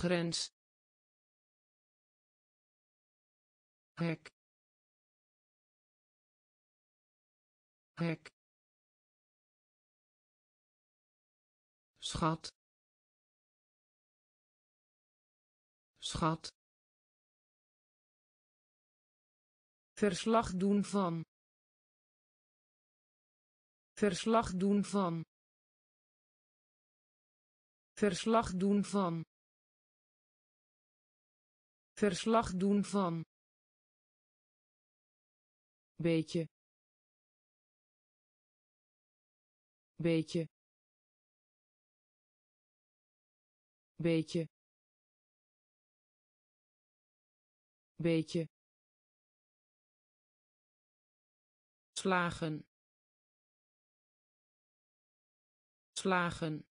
Speaker 1: Grens hek hek schat. Schat. Verslag doen van. Verslag doen van. Verslag doen van. Verslag doen van beetje. Beetje. Beetje. Beetje. Slagen. Slagen.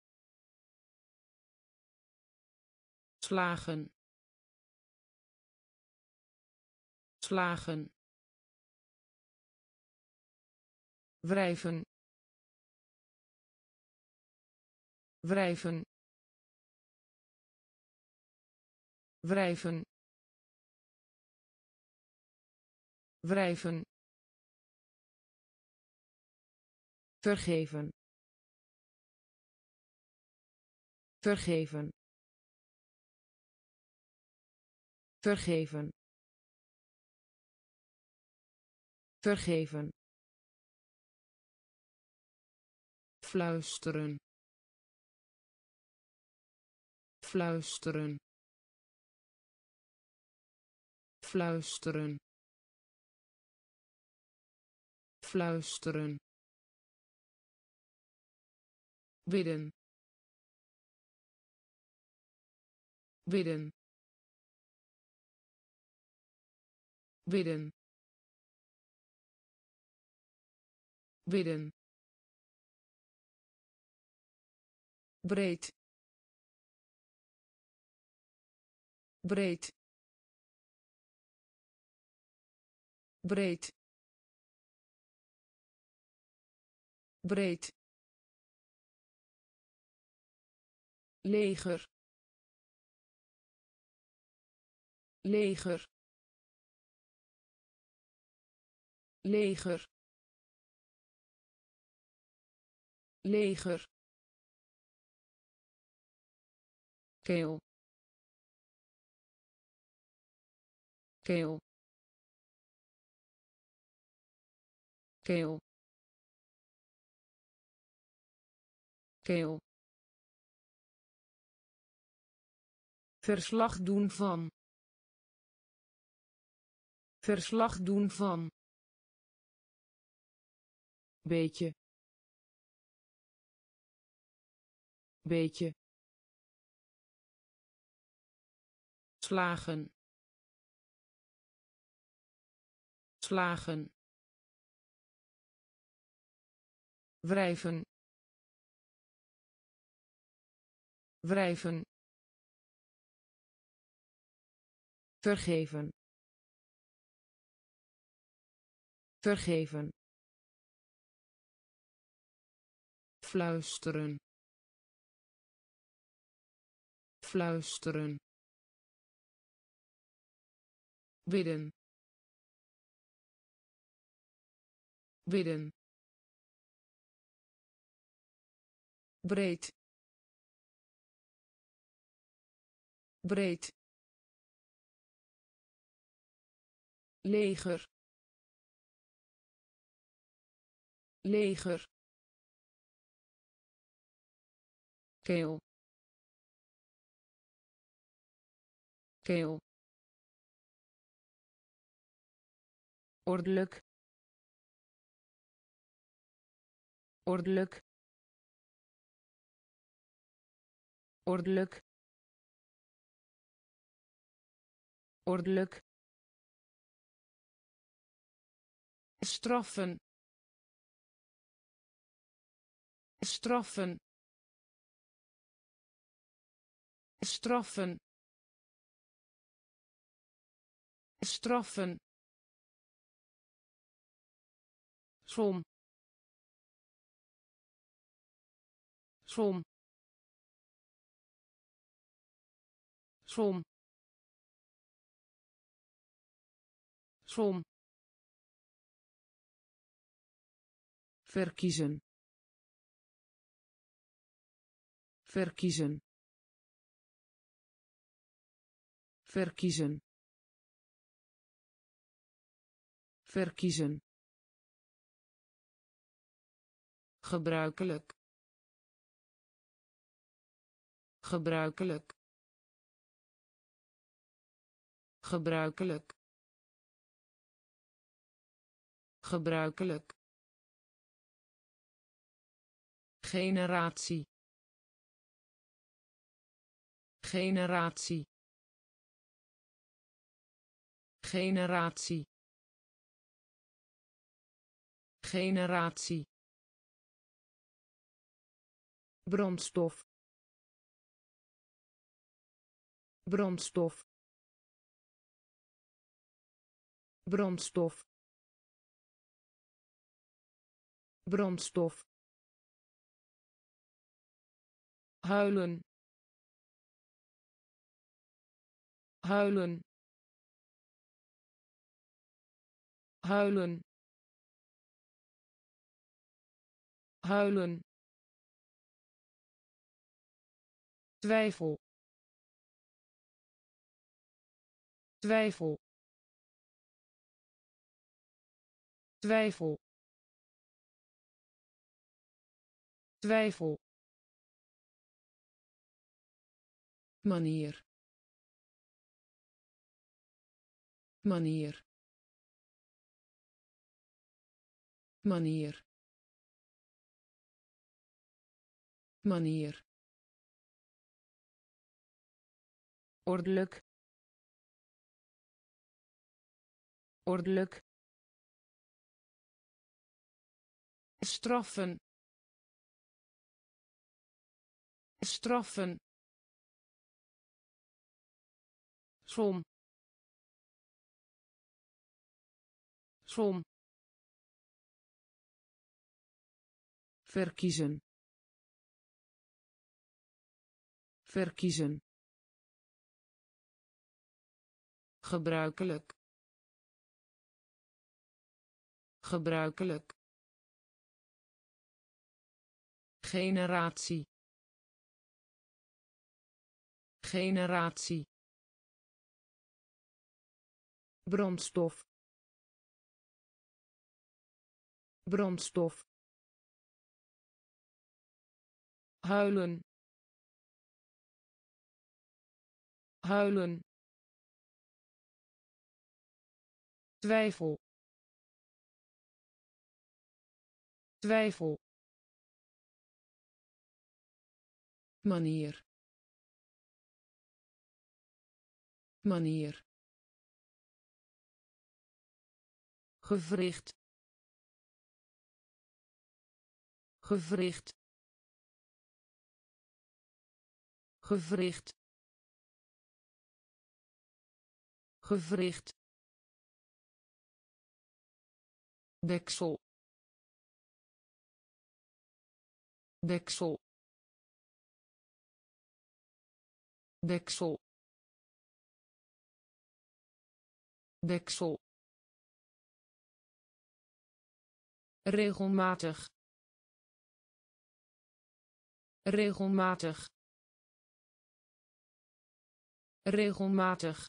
Speaker 1: Slagen. Slagen wrijven. Wrijven. Wrijven. Wrijven. Vergeven. Vergeven. Vergeven. Vergeven fluisteren. Fluisteren. Fluisteren. Fluisteren. Bidden. Bidden. Bidden. Bidden breed breed breed breed. Leger leger. Leger leger keel keel keel keel verslag doen van. Verslag doen van. Beetje. Beetje slagen. Slagen. Wrijven. Wrijven. Vergeven. Vergeven. Fluisteren. Fluisteren bidden. Bidden. Breed. Breed. Leger. Leger. Keel. Keel ordelijk. Ordelijk. Ordelijk. Ordelijk. Straffen. Straffen. Straffen. Straffen som. Som. Som. Som. Verkiezen. Verkiezen. Verkiezen. Verkiezen gebruikelijk. Gebruikelijk. Gebruikelijk. Gebruikelijk. Generatie. Generatie. Generatie. Generatie brandstof. Brandstof. Brandstof. Brandstof. Huilen. Huilen. Huilen. Huilen twijfel. Twijfel. Twijfel. Twijfel. Manier. Manier. Manier. Manier ordelijk. Ordelijk. Straffen. Straffen. Som. Som. Verkiezen. Verkiezen gebruikelijk. Gebruikelijk. Generatie. Generatie. Brandstof. Brandstof. Huilen. Huilen twijfel. Twijfel. Manier. Manier. Gewricht. Gewricht. Gewricht. Gewricht deksel. Deksel. Deksel. Deksel. Regelmatig. Regelmatig. Regelmatig.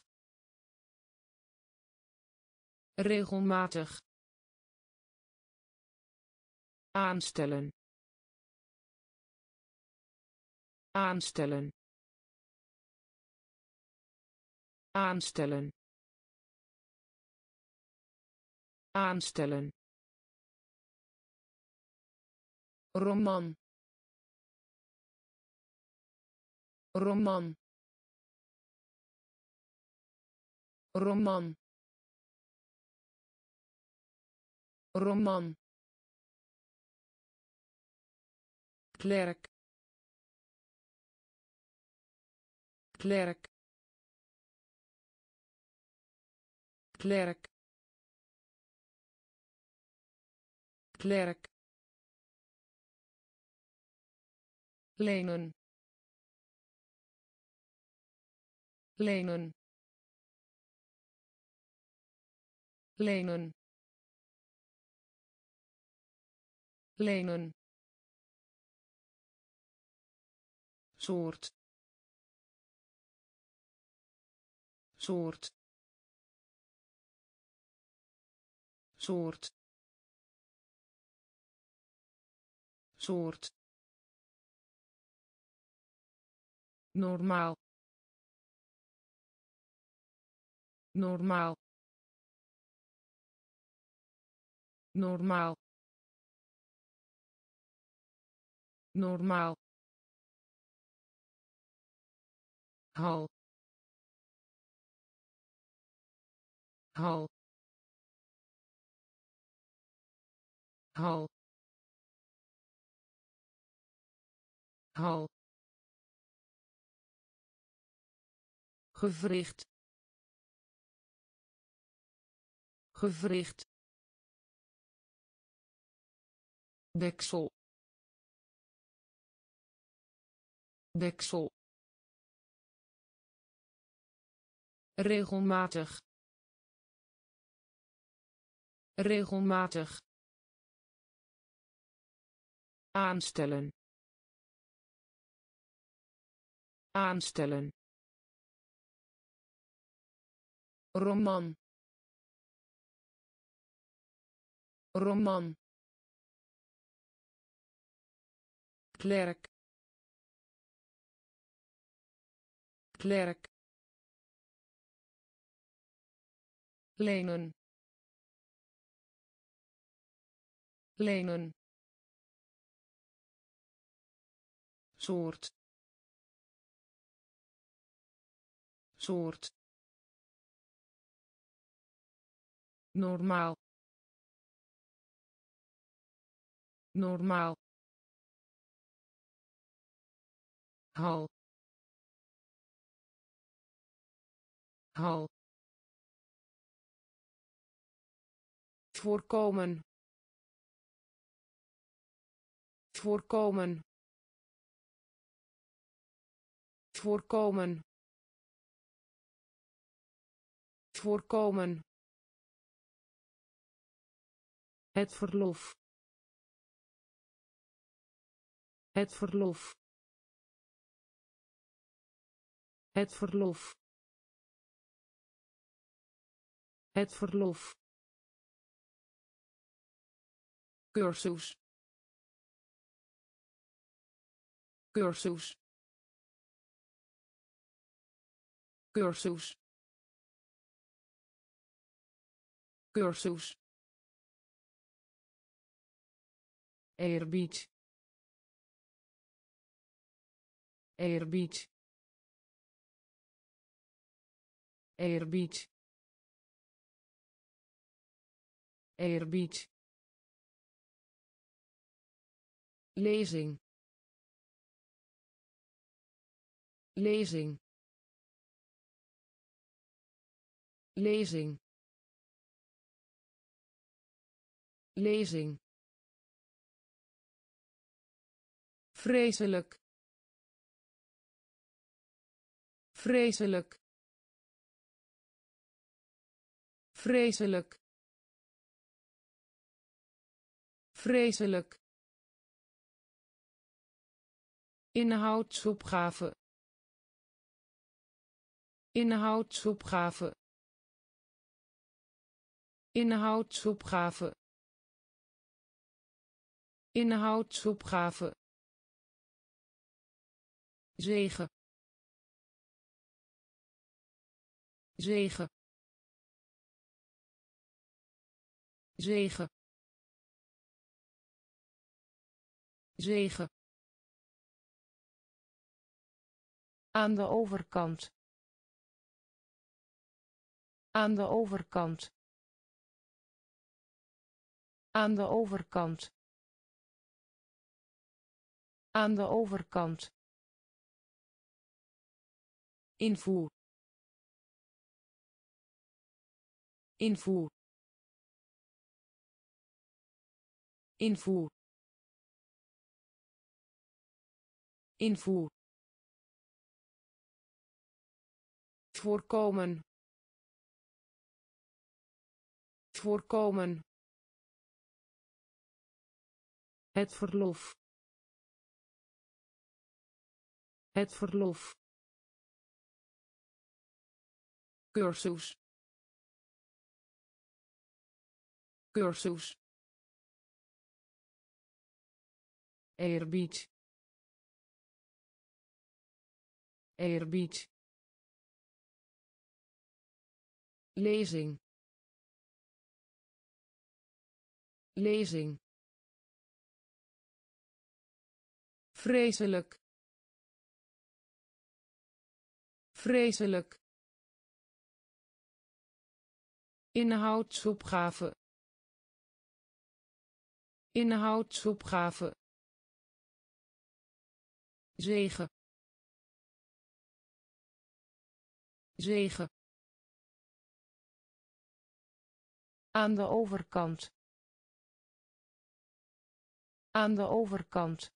Speaker 1: Regelmatig aanstellen. Aanstellen. Aanstellen. Aanstellen. Roman. Roman. Roman. Roman klerk. Klerk. Klerk. Klerk. Lenen. Lenen. Lenen. Lenen soort soort soort soort. Normaal. Normaal. Normaal. Normaal hal. Hal. Hal. Hal. Gewricht. Gewricht. Deksel. Deksel regelmatig regelmatig aanstellen aanstellen roman roman klerk klerk lenen. Lenen. Soort. Soort. Normaal. Normaal. Hal. Hal voorkomen. Voorkomen. Voorkomen. Voorkomen. Het verlof. Het verlof. Het verlof. Het verlof cursus. Cursus. Cursus. Cursus. Eerbied. Eerbied. Eerbied. Eerbied lezing. Lezing. Lezing. Lezing. Vreselijk. Vreselijk. Vreselijk. Vreselijk inhoudsopgave. Inhoudsopgave. Inhoudsopgave. Inhoudsopgave. Zegen. Zegen. Zegen. Zegen aan de overkant. Aan de overkant. Aan de overkant. Aan de overkant. Invoer. Invoer. Invoer. Invoer voorkomen. Voorkomen. Het verlof. Het verlof. Cursus. Cursus. Eerbied. Eerbied lezing. Lezing. Vreselijk. Vreselijk. Inhoudsopgave. Inhoudsopgave. Zegen. Zegen aan de overkant. Aan de overkant.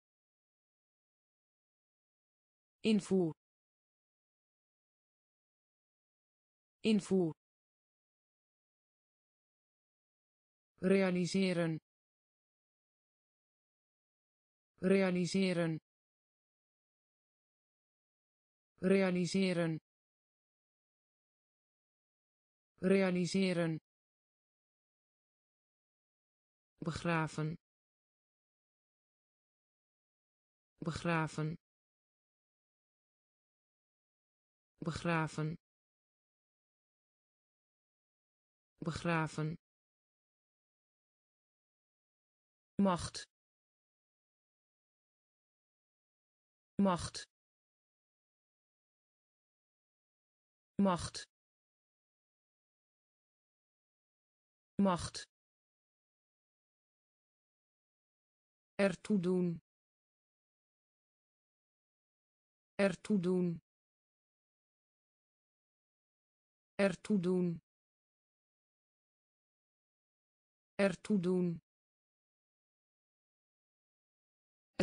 Speaker 1: Invoer. Invoer. Realiseren. Realiseren. Realiseren. Realiseren begraven. Begraven. Begraven. Begraven. Macht. Macht. Macht. Macht ertoe doen. Ertoe doen. Ertoe doen. Ertoe doen.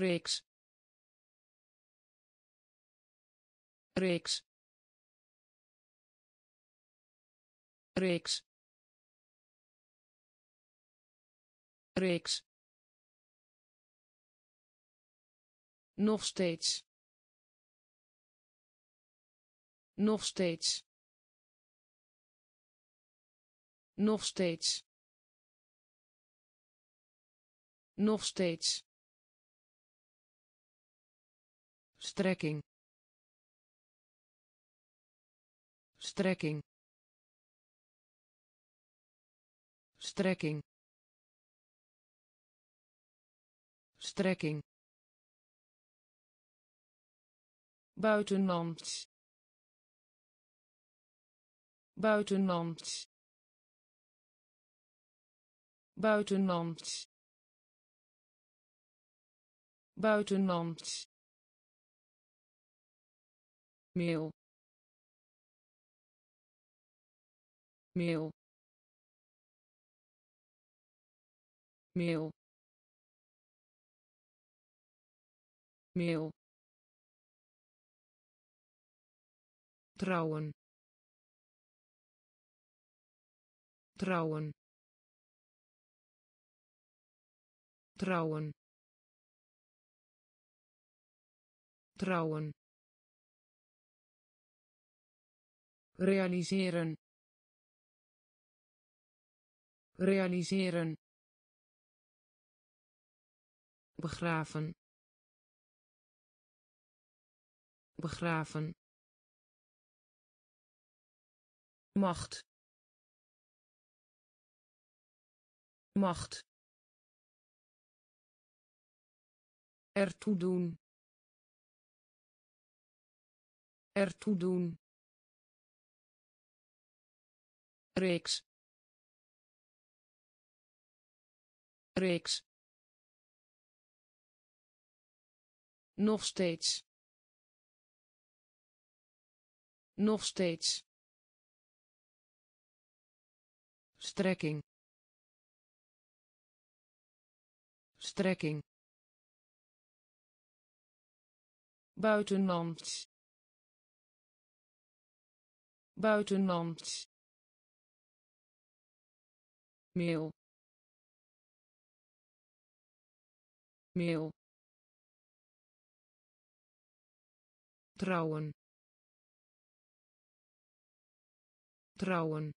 Speaker 1: reeks. Reeks. Reeks. Reeks nog steeds. Nog steeds. Nog steeds. Nog steeds. Strekking. Strekking. Strekking. Strekking buitenland buitenland buitenland buitenland meel meel meel meel trouwen. Trouwen. Trouwen. Trouwen. Realiseren. Realiseren. Begraven. Begraven macht. Macht. Ertoe doen. Ertoe doen. Reeks. Reeks. Nog steeds. Nog steeds strekking. Strekking. Buitenland buitenland meel meel trouwen. Trouwen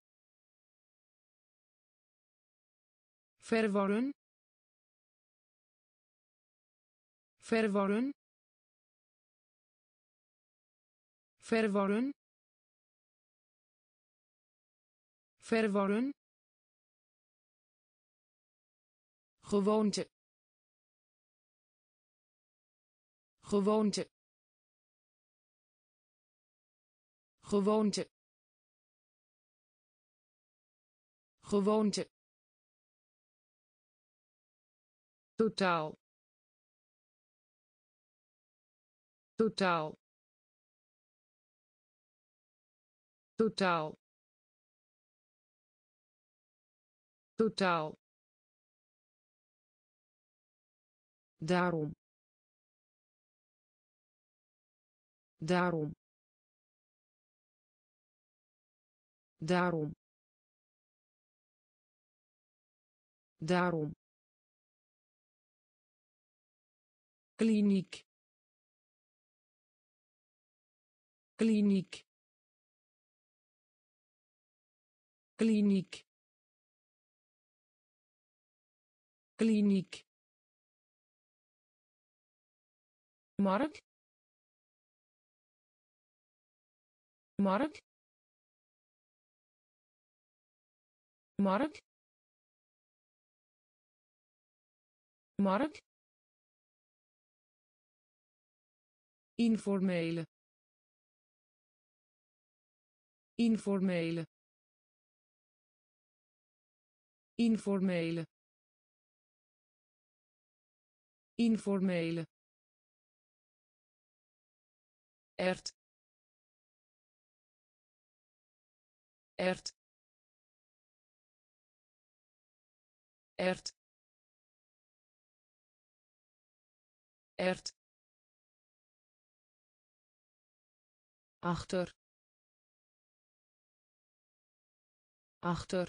Speaker 1: verworren verworren verworren verworren gewoonte. Gewoonte. Gewoonte. Gewoonte totaal. Totaal. Totaal. Totaal. Daarom. Daarom. Daarom. Daarom kliniek. Kliniek. Kliniek. Kliniek. Markt markt markt markt informele informele informele informele. Ert. Ert. Ert. Ert
Speaker 2: achter. Achter.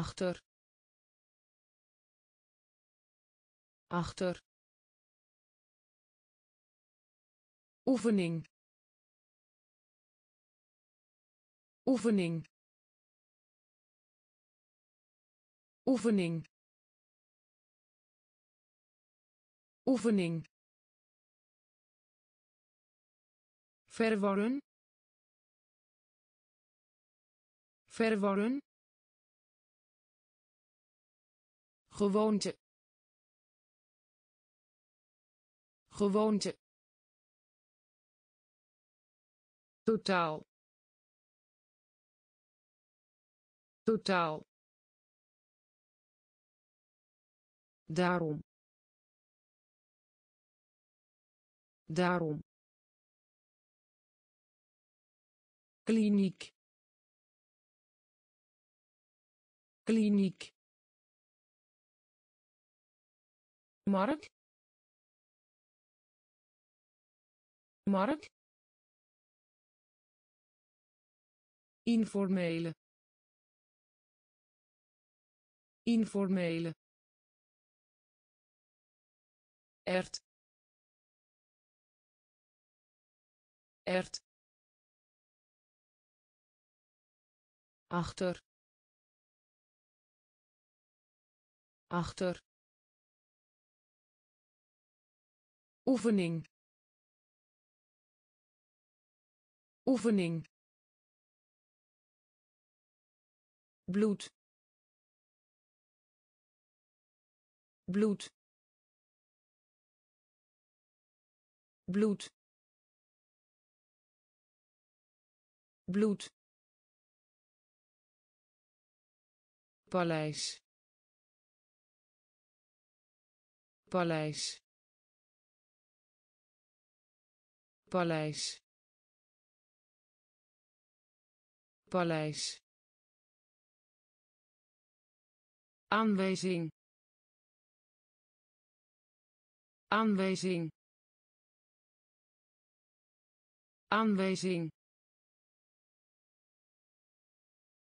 Speaker 2: Achter. Achter.
Speaker 1: Oefening. Oefening. Oefening. Oefening verworren verworren gewoonte gewoonte totaal totaal daarom daarom kliniek. Kliniek. Mark. Mark. Informele. Informele. Ert. Ert
Speaker 2: achter. Achter.
Speaker 1: Oefening. Oefening. Bloed. Bloed. Bloed. Bloed paleis. Paleis. Paleis. Paleis. Aanwijzing. Aanwijzing. Aanwijzing.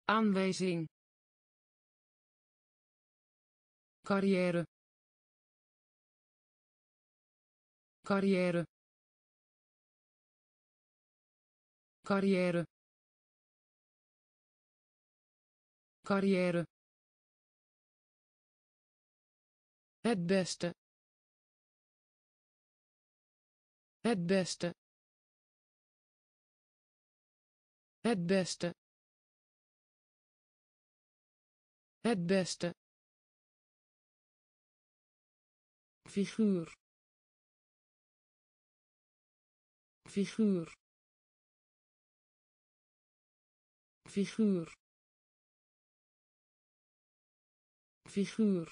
Speaker 1: Aanwijzing carrière. Carrière. Carrière. Carrière. Het beste. Het beste. Het beste. Het beste figuur. Figuur. Figuur. Figuur.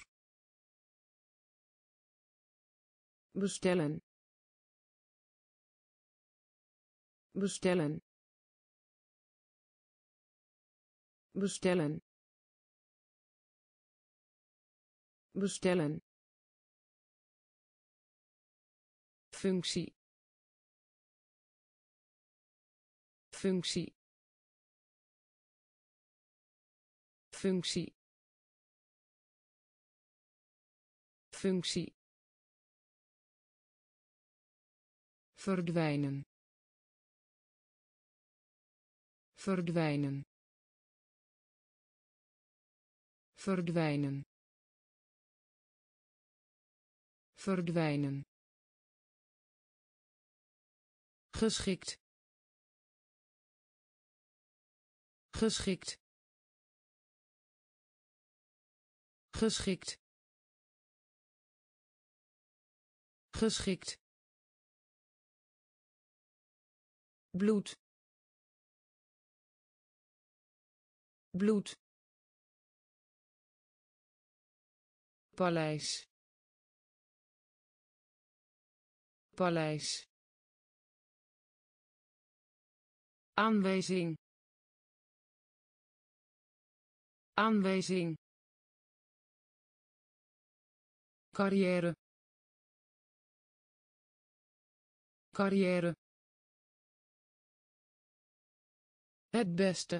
Speaker 1: Bestellen. Bestellen. Bestellen. Bestellen functie. Functie. Functie. Functie. Verdwijnen. Verdwijnen. Verdwijnen. Verdwijnen geschikt. Geschikt. Geschikt. Geschikt. Bloed. Bloed. Paleis. Paleis aanwijzing. Aanwijzing. Carrière. Carrière. Het beste.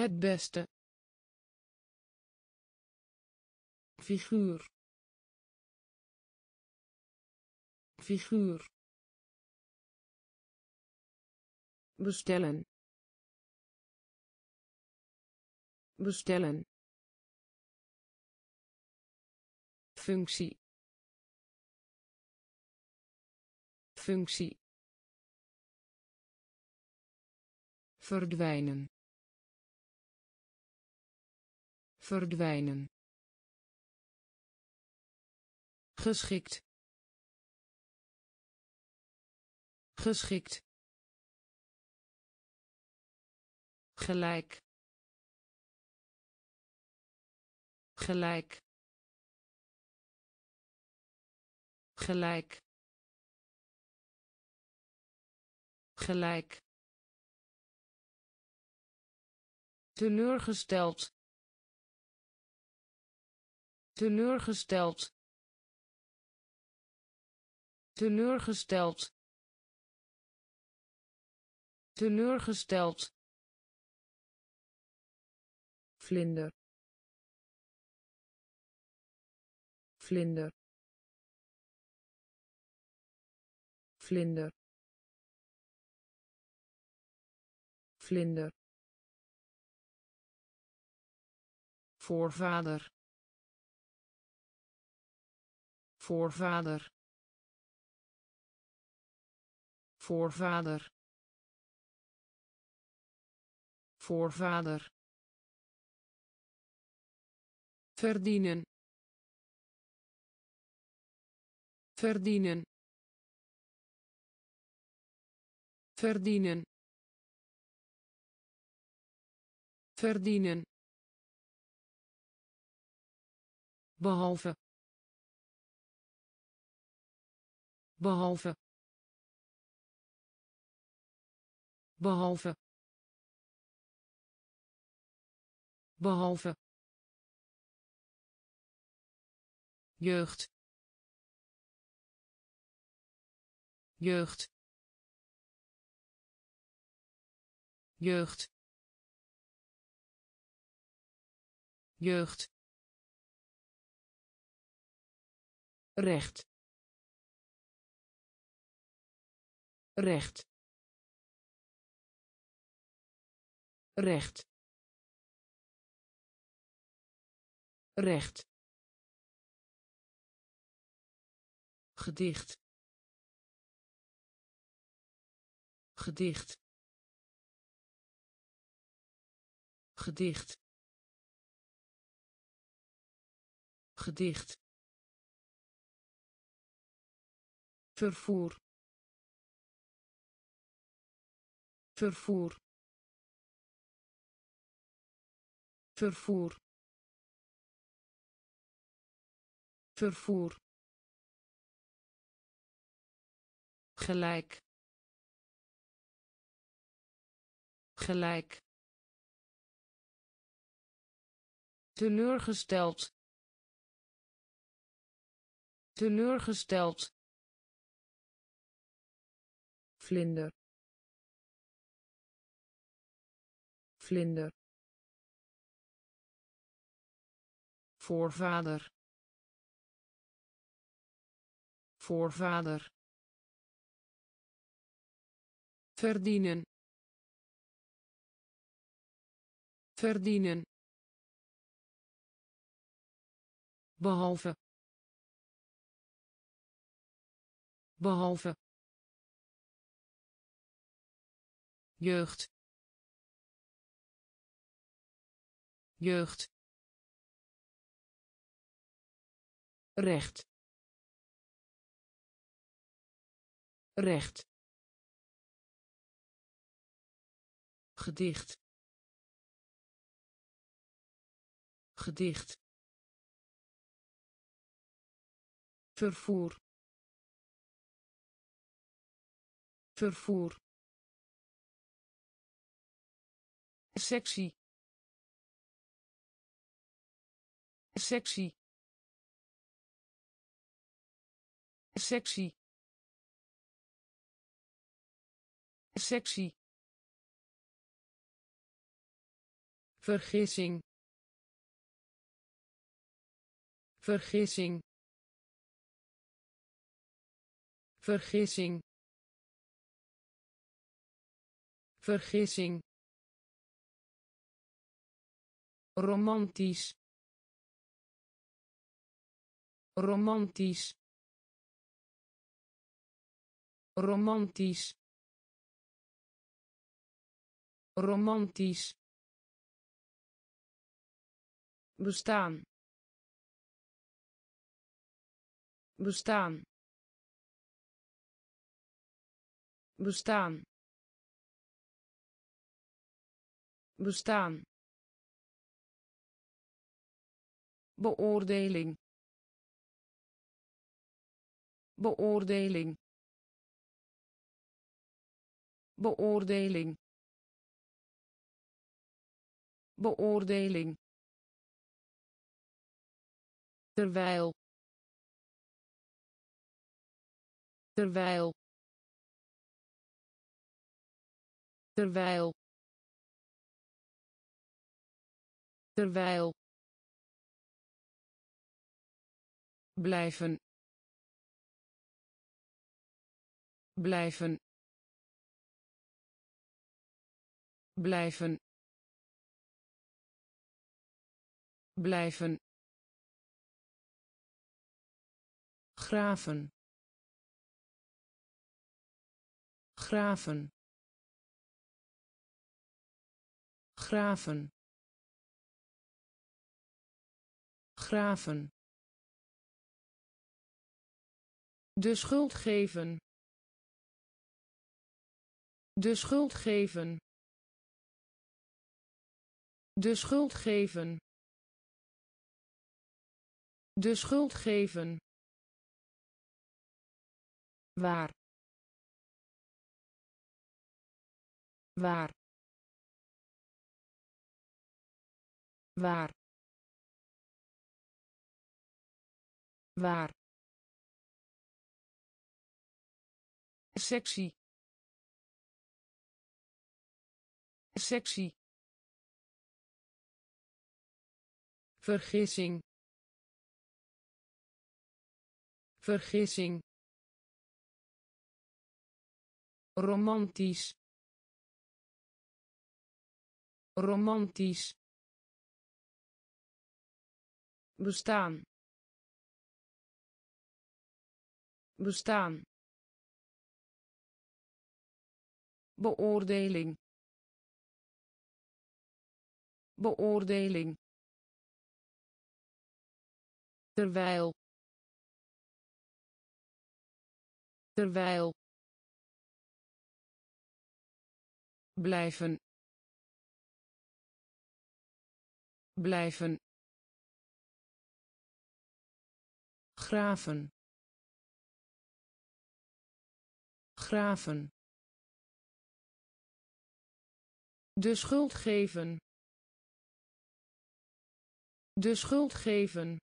Speaker 1: Het beste. Figuur. Figuur bestellen. Bestellen. Functie. Functie. Verdwijnen. Verdwijnen. Geschikt. Geschikt gelijk. Gelijk. Gelijk. Gelijk. Teleurgesteld. Teleurgesteld. Teleurgesteld. Teleurgesteld vlinder. Vlinder. Vlinder. Vlinder. Voorvader. Voorvader. Voorvader. Voorvader verdienen. Verdienen. Verdienen. Verdienen. Behalve. Behalve. Behalve. Behalve jeugd. Jeugd. Jeugd. Jeugd. Recht. Recht. Recht. Recht gedicht. Gedicht. Gedicht. Gedicht. Vervoer. Vervoer. Vervoer. Vervoer gelijk. Gelijk. Teleurgesteld. Teleurgesteld. Vlinder. Vlinder. Voorvader. Voorvader verdienen. Verdienen. Behalve. Behalve. Jeugd. Jeugd. Recht. Recht gedicht. Gedicht. Vervoer. Vervoer. Sectie. Sectie. Sectie. Sectie vergissing. Vergissing. Vergissing. Vergissing. Romantisch. Romantisch. Romantisch. Romantisch bestaan. Bestaan. Bestaan. Bestaan. Beoordeling. Beoordeling. Beoordeling. Beoordeling terwijl. Terwijl. Terwijl. Terwijl. Blijven. Blijven. Blijven. Blijven graven. Graven. Graven. Graven. De schuld geven. De schuld geven. De schuld geven. De schuld geven waar. Waar. Waar. Waar. Sectie sectie vergissing. Vergissing romantisch. Romantisch. Bestaan. Bestaan. Beoordeling. Beoordeling. Terwijl. Terwijl blijven blijven graven graven. De schuld geven. De schuld geven.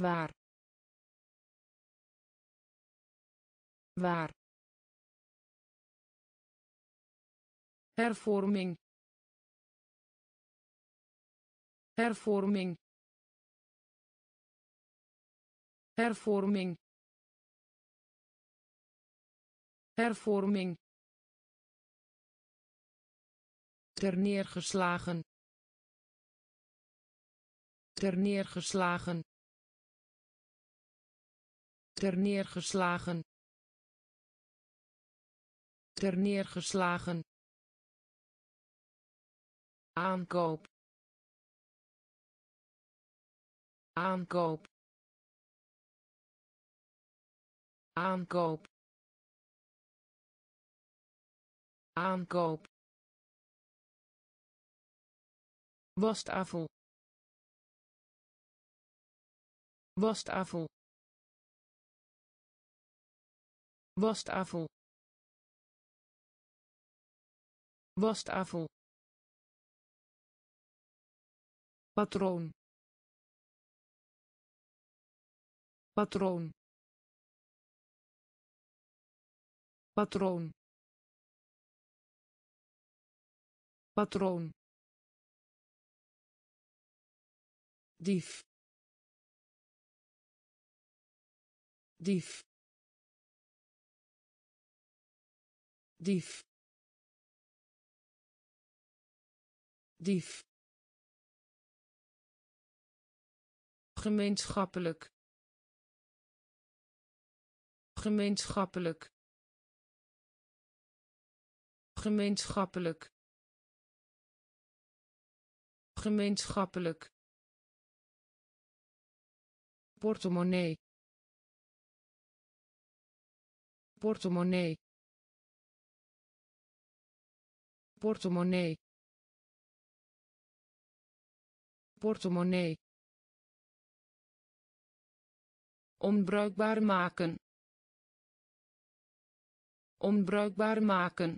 Speaker 1: Waar. Waar hervorming. Hervorming. Hervorming. Hervorming. Terneergeslagen terneergeslagen terneergeslagen terneergeslagen aankoop aankoop aankoop aankoop. Wastafel wastafel wastafel wastafel patroon. Patroon. Patroon. Patroon. Dief. Dief. Dief. Dief gemeenschappelijk. Gemeenschappelijk. Gemeenschappelijk. Gemeenschappelijk. Portemonnee. Portemonnee. Portemonnee. Portemonnee onbruikbaar maken. Onbruikbaar maken.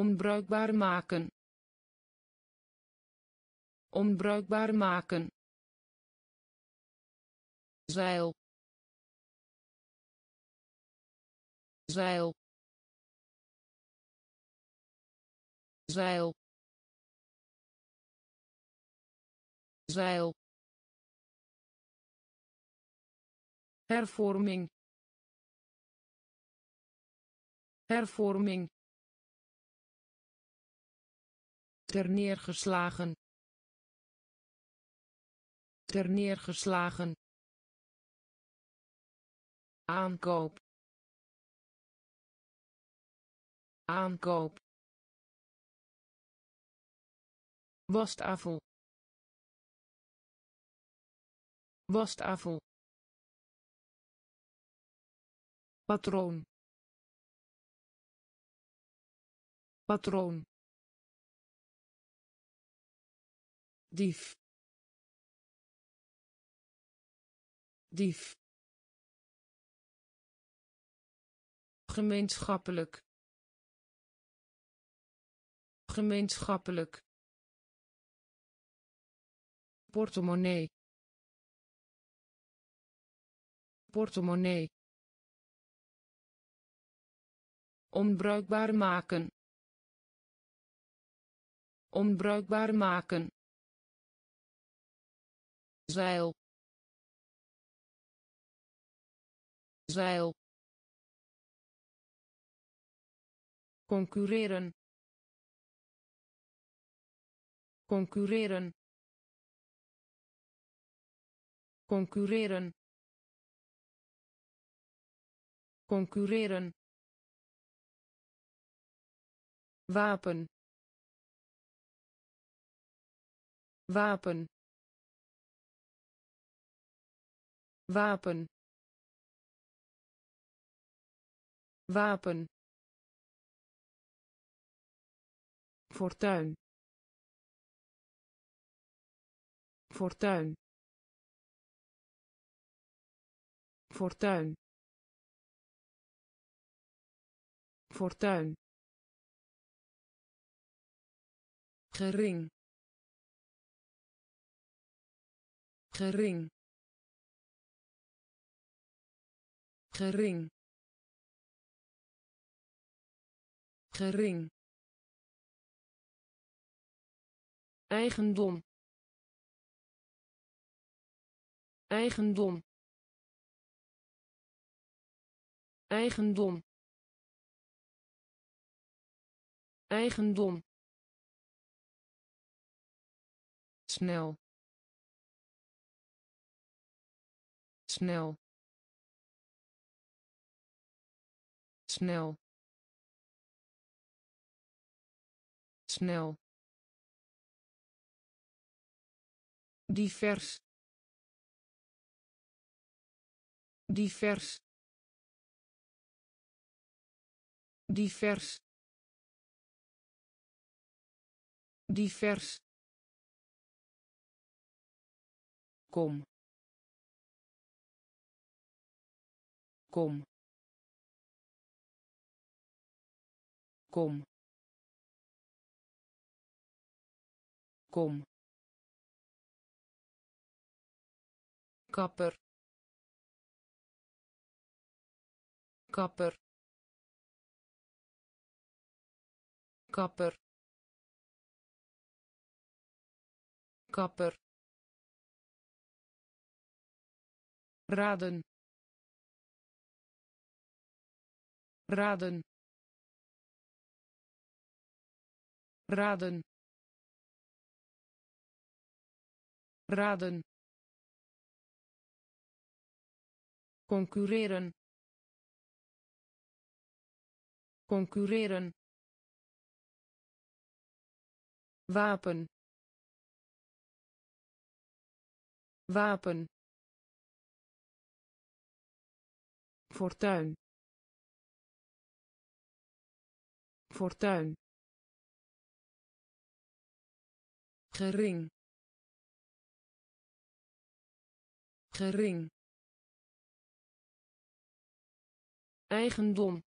Speaker 1: Onbruikbaar maken. Onbruikbaar maken. Zeil. Zeil. Zeil. Zeil hervorming. Hervorming. Terneergeslagen terneergeslagen aankoop. Aankoop. Wastafel wastafel patroon. Patroon. Dief. Dief. Gemeenschappelijk. Gemeenschappelijk. Portemonnee. Portemonnee onbruikbaar maken. Onbruikbaar maken. Zeil. Zeil. Concurreren. Concurreren. Concurreren. Concurreren wapen. Wapen. Wapen. Wapen. Fortuin. Fortuin. Fortuin. Fortuin gering. Gering. Gering. Gering. Eigendom. Eigendom. Eigendom. Eigendom snel. Snel. Snel. Snel. Divers. Divers. Divers. Divers kom. Kom. Kom. Kom. Kapper. Kapper. Kapper. Kapper raden. Raden. Raden. Raden. Concurreren. Concurreren. Wapen. Wapen fortuin. Fortuin. Gering. Gering. Eigendom.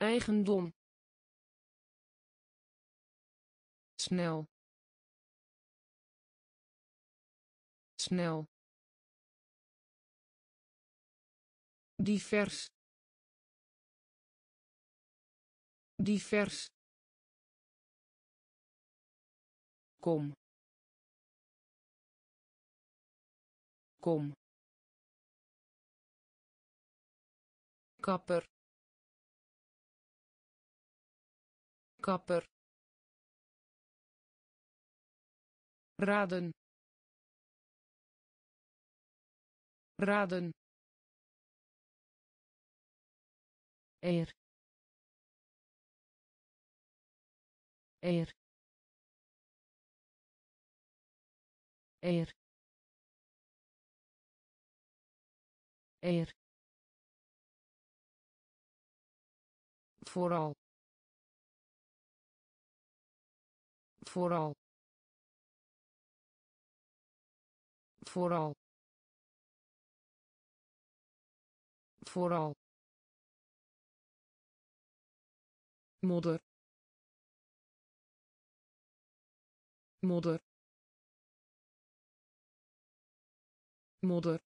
Speaker 1: Eigendom. Snel. Snel divers. Divers. Kom. Kom. Kapper. Kapper. Raden. Raden eer. Eer. Eer. Eer. Vooral. Vooral. Vooral. Vooral modder modder modder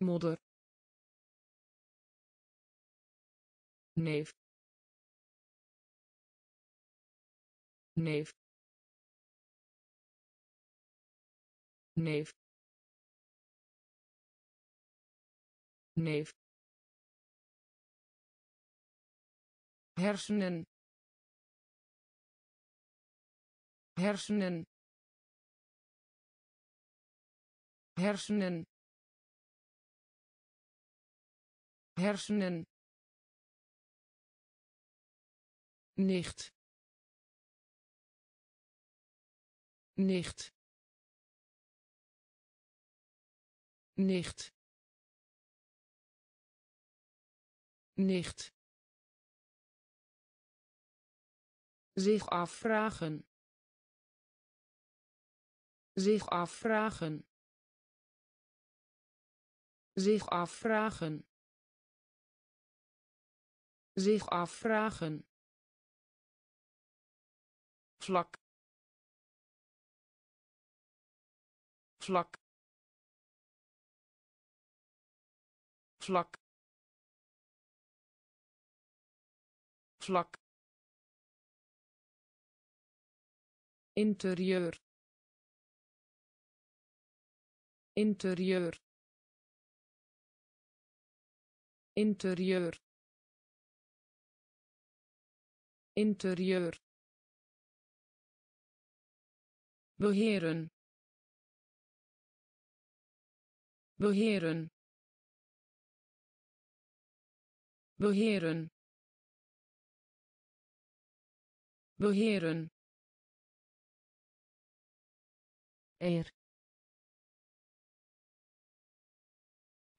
Speaker 1: modder neef. Neef. Neef. Neef hersenen hersenen hersenen hersenen. Nicht. Nicht. Nicht. Nicht zich afvragen. Zich afvragen. Zich afvragen. Zich afvragen. Vlak. Vlak. Vlak. Vlak interieur. Interieur. Interieur. Interieur. Beheren. Beheren. Beheren. Beheren eer.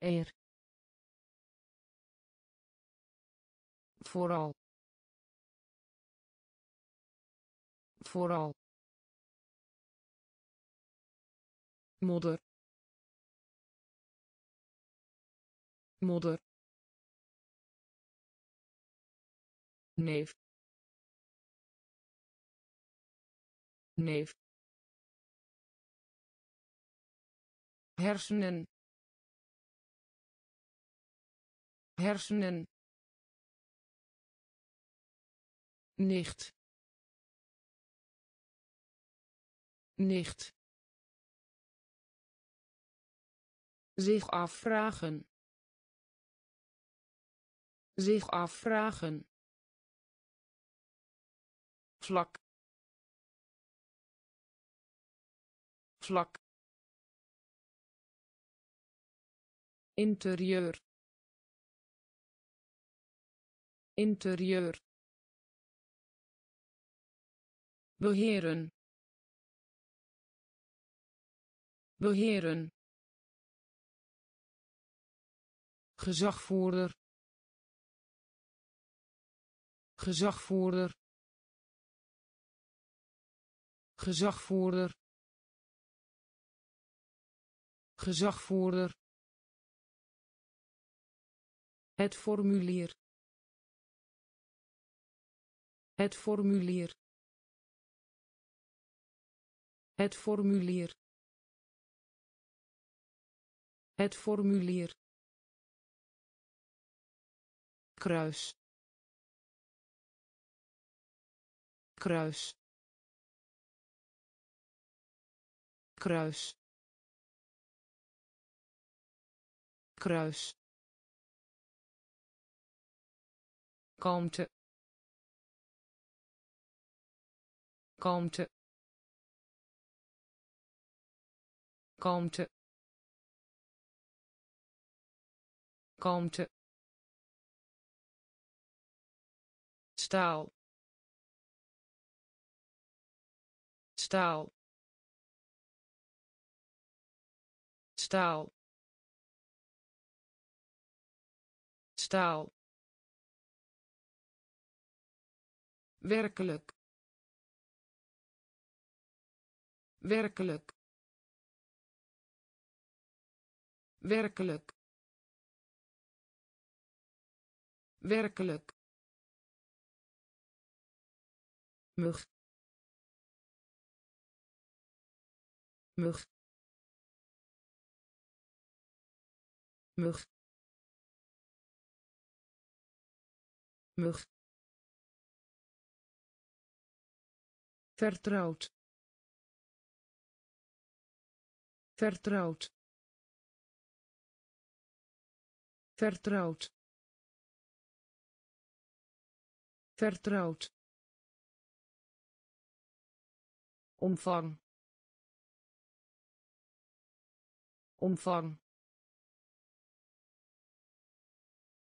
Speaker 1: Eer. Vooral. Vooral. Modder. Modder. Neef. Neef hersenen hersenen nicht nicht zich afvragen zich afvragen vlak vlak interieur. Interieur. Beheren. Beheren. Gezagvoerder. Gezagvoerder. Gezagvoerder. Gezagvoerder het formulier. Het formulier. Het formulier. Het formulier. Kruis. Kruis. Kruis. Kruis kalmte kalmte kalmte kalmte staal. Staal. Staal. Staal werkelijk. Werkelijk. Werkelijk. Werkelijk. Mug. Mug. Mug. Mug vertrouwd. Vertrouwd. Vertrouwd. Vertrouwd. Omvang. Omvang.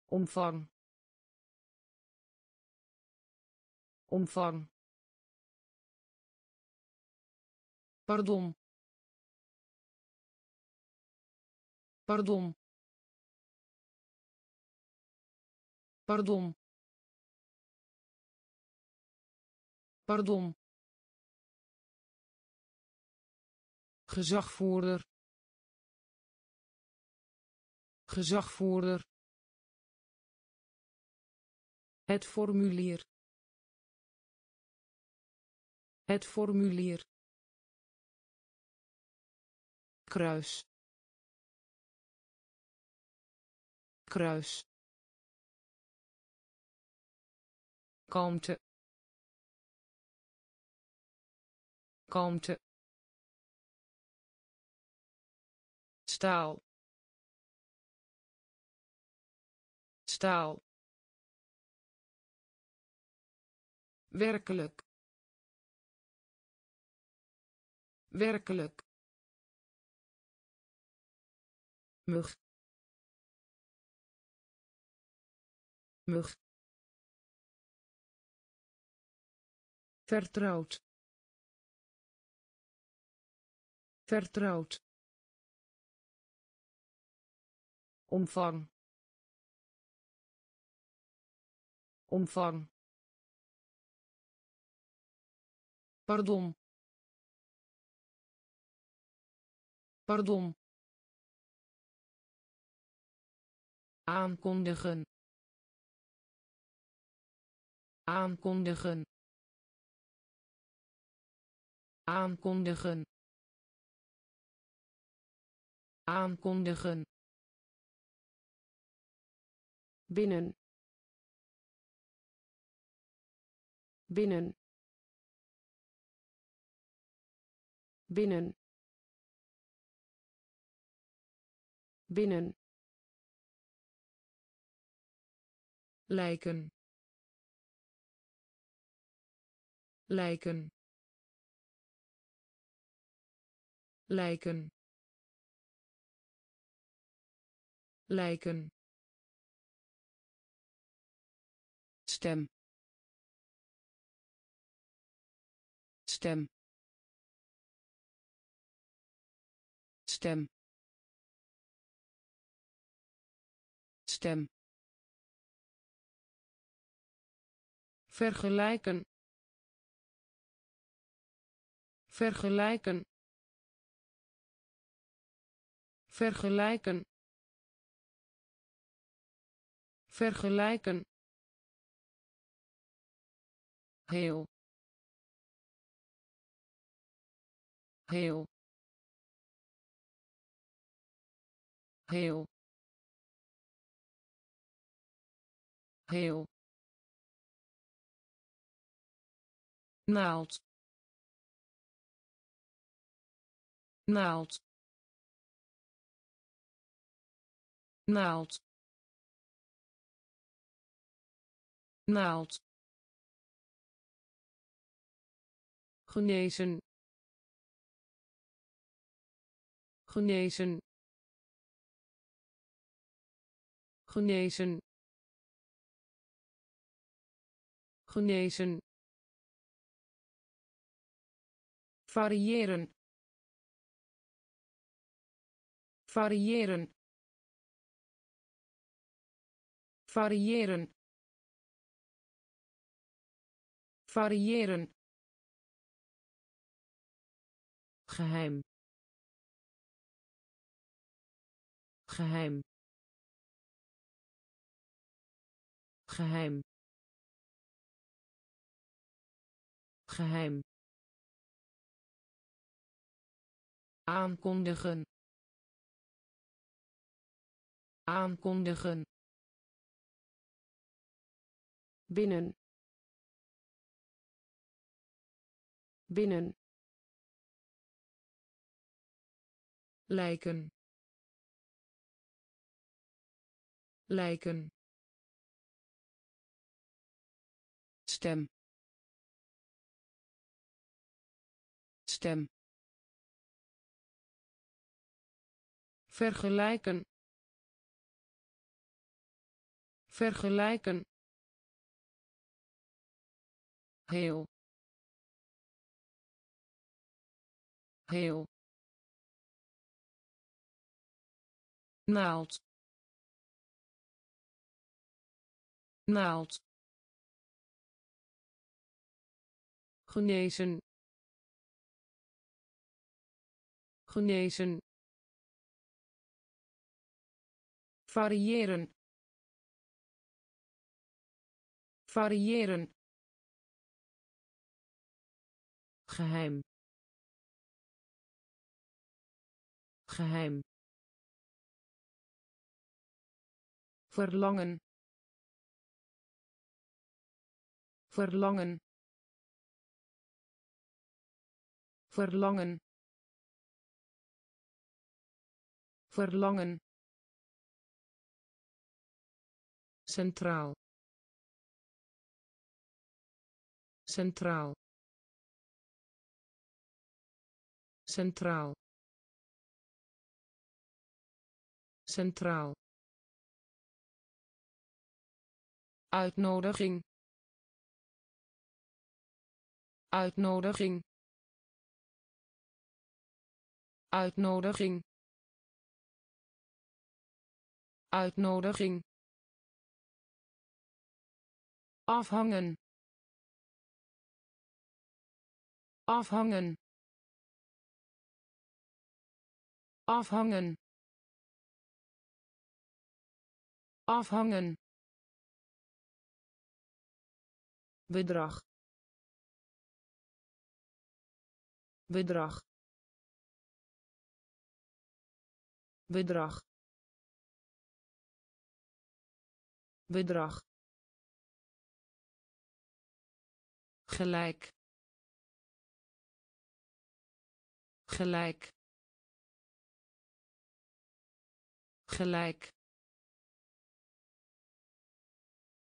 Speaker 1: Omvang. Omvang pardon. Pardon. Pardon. Pardon. Gezagvoerder. Gezagvoerder. Het formulier. Het formulier kruis. Kruis. Kalmte. Kalmte. Staal. Staal. Werkelijk. Werkelijk mug. Mug. Vertrouwd. Vertrouwd. Omvang. Omvang. Pardon. Pardon aankondigen. Aankondigen. Aankondigen. Aankondigen.
Speaker 2: Binnen. Binnen. Binnen. Binnen
Speaker 1: lijken. Lijken. Lijken. Lijken. Stem. Stem. Stem. Stem vergelijken. Vergelijken. Vergelijken. Vergelijken. Heel. Heel. Heel. Heel naald naald naald naald. Genezen. Genezen. Genezen. Genezen variëren. Variëren. Variëren. Variëren. Geheim. Geheim. Geheim. Geheim aankondigen. Aankondigen.
Speaker 2: Binnen. Binnen.
Speaker 1: Lijken. Lijken. Stem. Stem vergelijken. Vergelijken. Heel. Heel. Naald. Naald. Genezen. Genezen variëren. Variëren.
Speaker 2: Geheim. Geheim.
Speaker 1: Verlangen. Verlangen. Verlangen. Verlangen centraal. Centraal. Centraal. Centraal. Uitnodiging. Uitnodiging. Uitnodiging. Uitnodiging afhangen. Afhangen. Afhangen. Afhangen.
Speaker 2: Bedrag. Bedrag. Bedrag. Bedrag
Speaker 1: gelijk. Gelijk. Gelijk.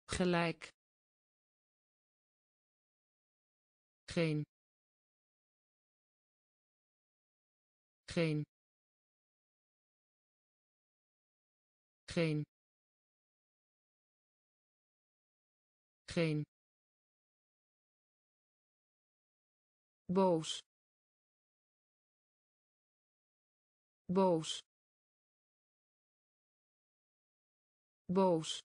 Speaker 1: Gelijk. Geen. Geen. Geen. Geen boos. Boos. Boos.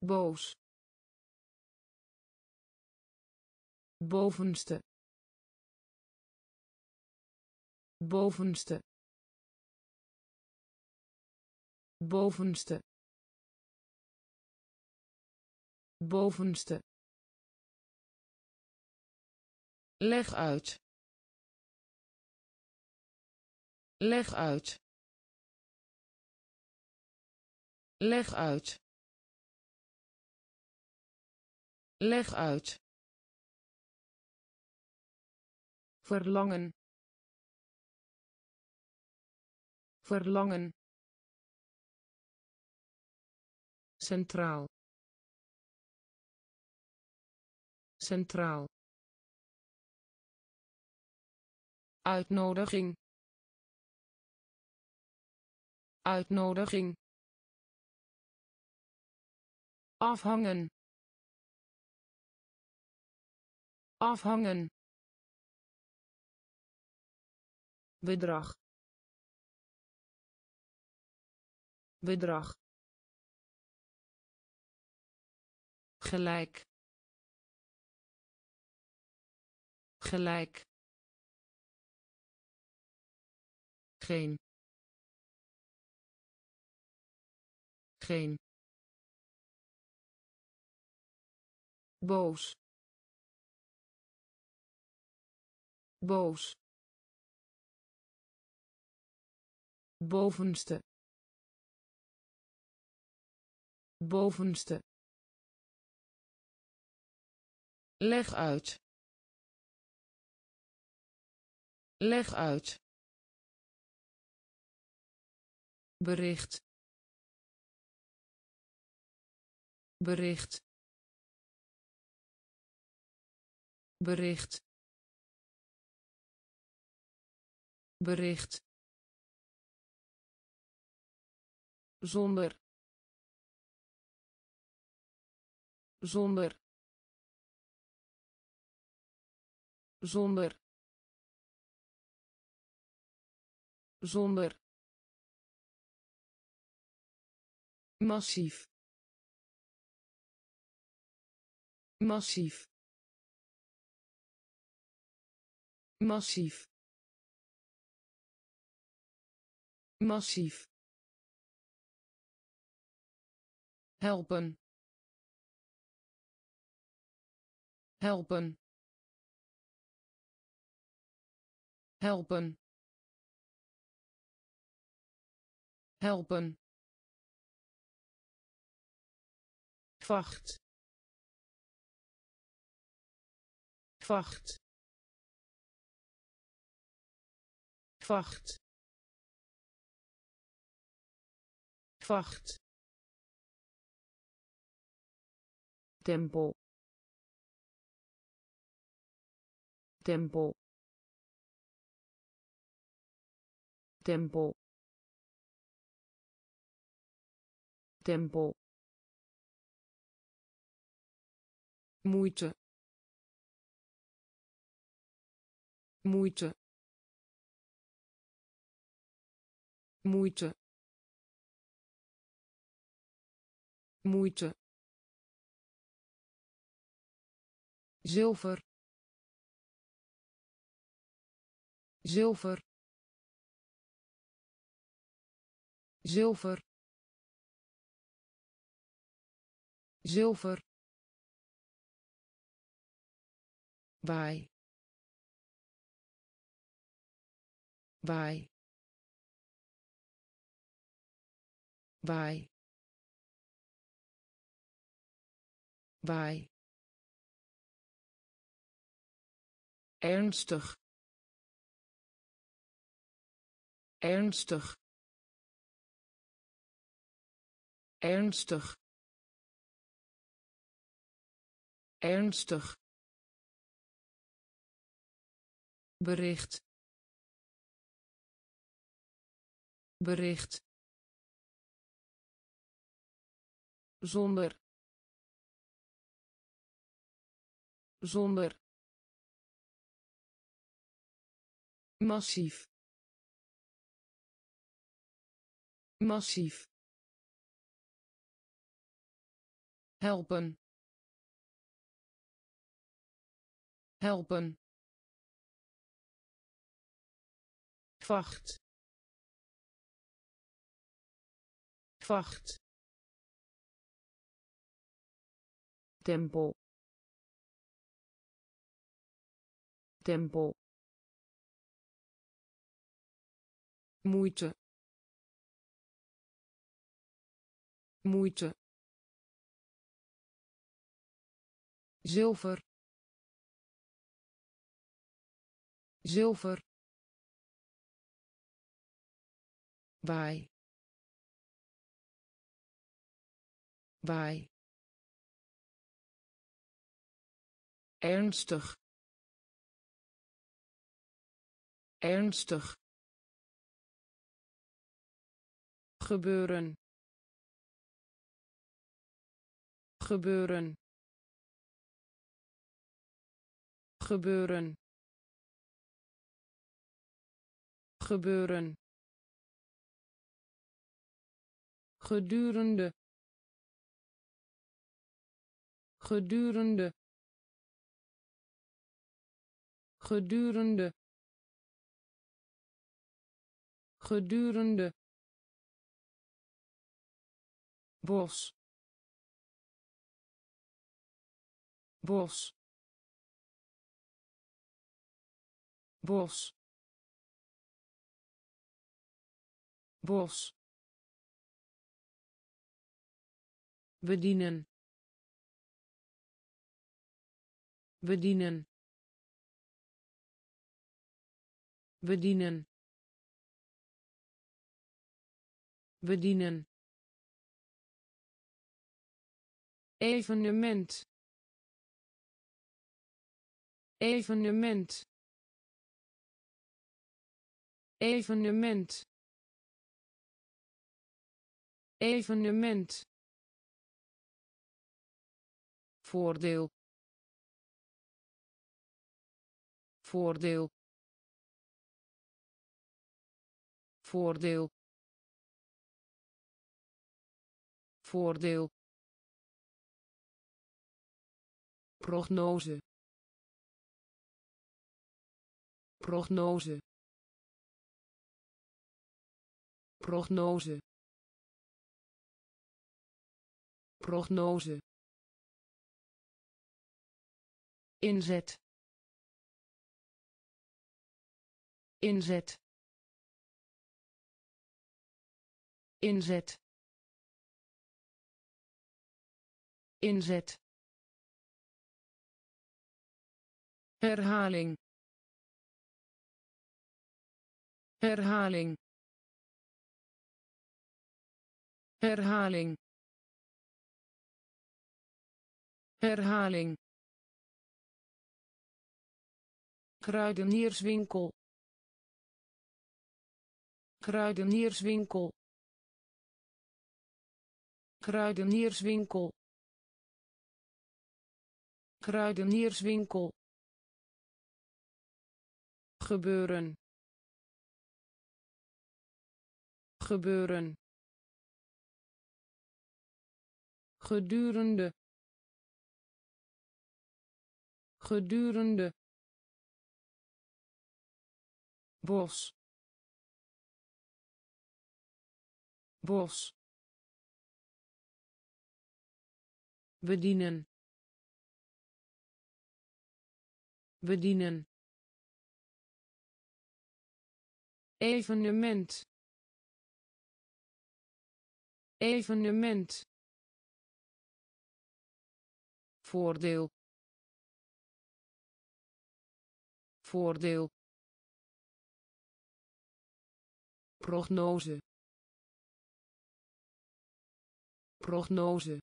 Speaker 1: Boos. Bovenste. Bovenste. Bovenste. Bovenste leg uit. Leg uit. Leg uit. Leg uit. Verlangen. Verlangen. Centraal. Centraal uitnodiging. Uitnodiging. Afhangen. Afhangen. Bedrag. Bedrag. Gelijk. Gelijk geen. Geen. Boos. Boos. Bovenste. Bovenste. Leg uit. Leg uit bericht. Bericht. Bericht. Bericht. Zonder. Zonder. Zonder. Zonder massief. Massief. Massief. Massief. Helpen. Helpen. Helpen. Helpen vacht. Vacht. Vacht. Vacht. Tempo. Tempo. Tempo. Tempo moeite moeite moeite moeite zilver zilver zilver zilver bij bij bij bij ernstig. Ernstig. Ernstig. Ernstig bericht. Bericht. Zonder. Zonder. Massief. Massief. Helpen. Helpen vacht. Vacht. Tempo. Tempo. Moeite moeite zilver. Zilver bij bij ernstig. Ernstig. Gebeuren. Gebeuren. Gebeuren. Gebeuren gedurende gedurende gedurende gedurende. Bos. Bos. Bos. Bos bedienen. Bedienen. Bedienen. Bedienen. Evenement. Evenement. Evenement. Evenement voordeel. Voordeel. Voordeel. Voordeel. Prognose. Prognose. Prognose. Prognose inzet. Inzet. Inzet. Inzet. Herhaling. Herhaling. Herhaling. Herhaling kruidenierswinkel. Kruidenierswinkel. Kruidenierswinkel. Kruidenierswinkel. Gebeuren. Gebeuren. Gedurende. Gedurende bos. Bos. Bedienen. Bedienen. Evenement. Evenement. Voordeel. Voordeel prognose. Prognose.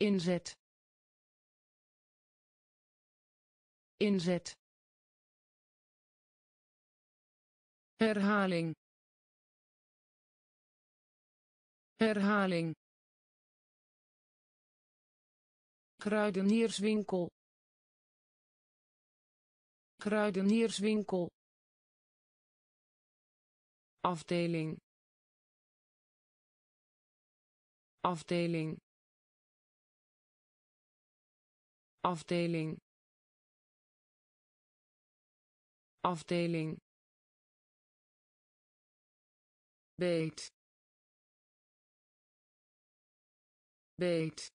Speaker 1: Inzet. Inzet. Herhaling. Herhaling. Kruidenierswinkel. Kruidenierswinkel afdeling. Afdeling. Afdeling. Afdeling. Beet. Beet.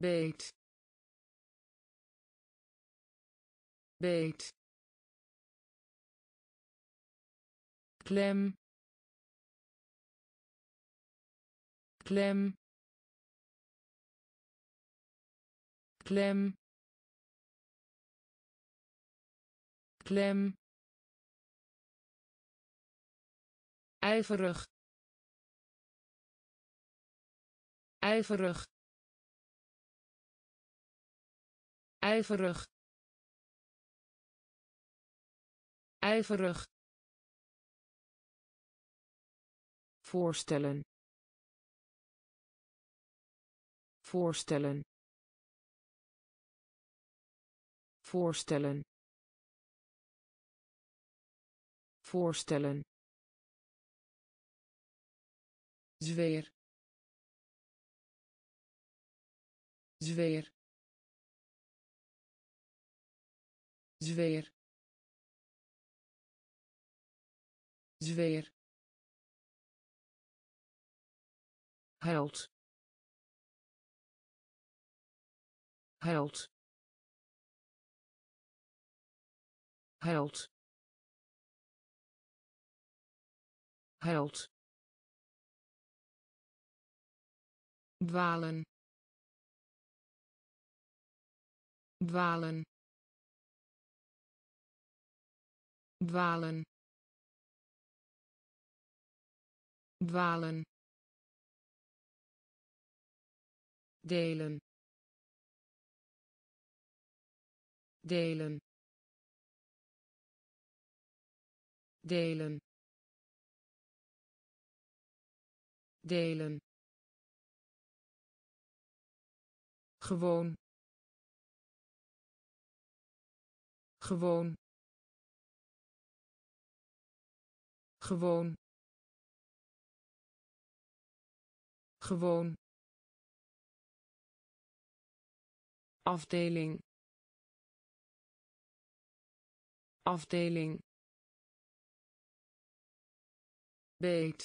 Speaker 1: Beet. Beet klem klem klem klem. Ijverig. Ijverig. Ijverig. Ijverig voorstellen. Voorstellen. Voorstellen. Voorstellen. Zweer. Zweer. Zweer. Zweer held. Held. Held. Held. Dwalen. Dwalen. Dwalen. Dwalen delen. Delen. Delen. Delen. Gewoon. Gewoon. Gewoon. Gewoon afdeling. Afdeling. Beet.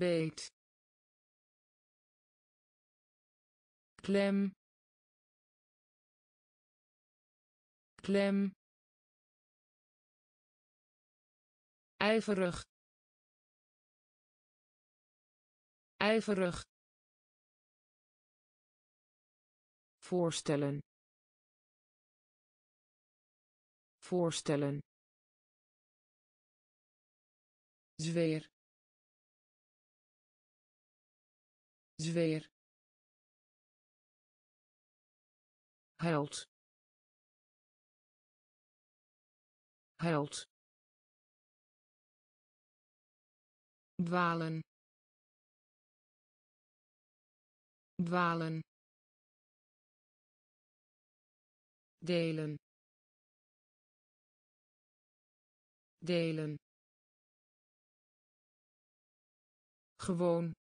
Speaker 1: Beet. Klem. Klem. Ijverig. Ijverig voorstellen. Voorstellen. Zweer. Zweer. Held. Held. Dwalen. Dwalen delen. Delen. Gewoon.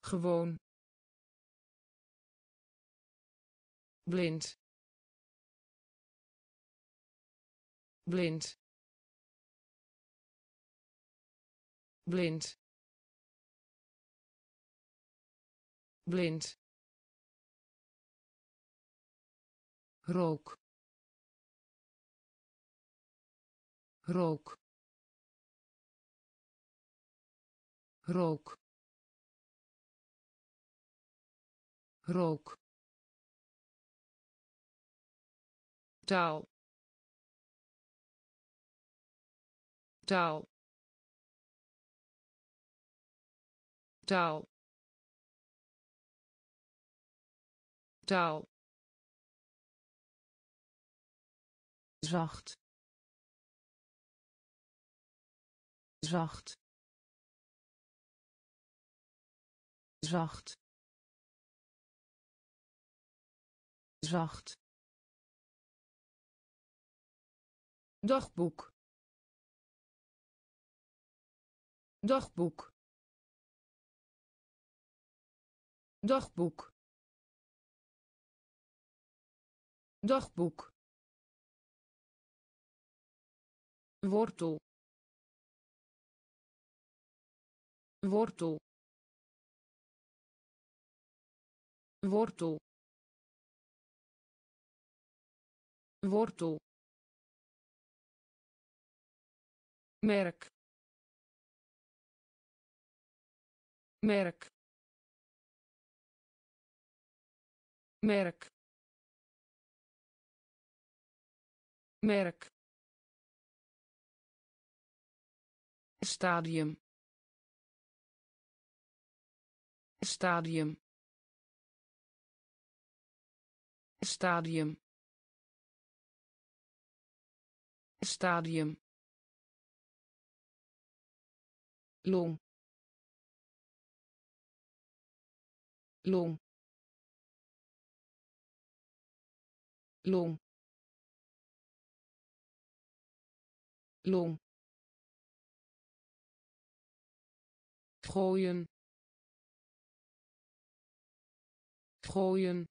Speaker 1: Gewoon. Blind. Blind. Blind. Blind rook. Rook. Rook. Rook. Taal. Taal. Taal. Taal zacht. Zacht. Zacht. Zacht. Dagboek. Dagboek. Dagboek. Dagboek wortel wortel wortel wortel. Merk merk. Merk merk stadium. Stadium. Stadium. Stadium. Long. Long. Long. Long gooien. Gooien.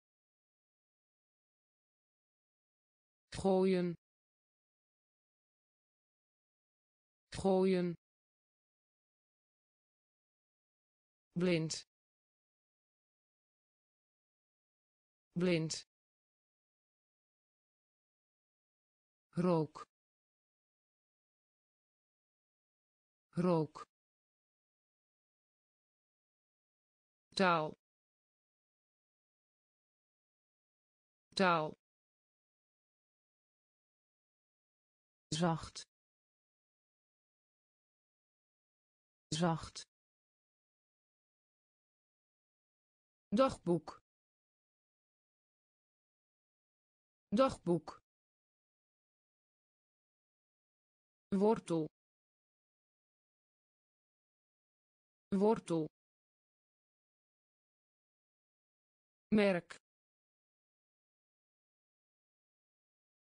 Speaker 1: Gooien. Gooien. Blind. Blind. Rook. Rook taal. Taal. Zacht. Zacht. Dagboek. Dagboek. Wortel. Wortel merk.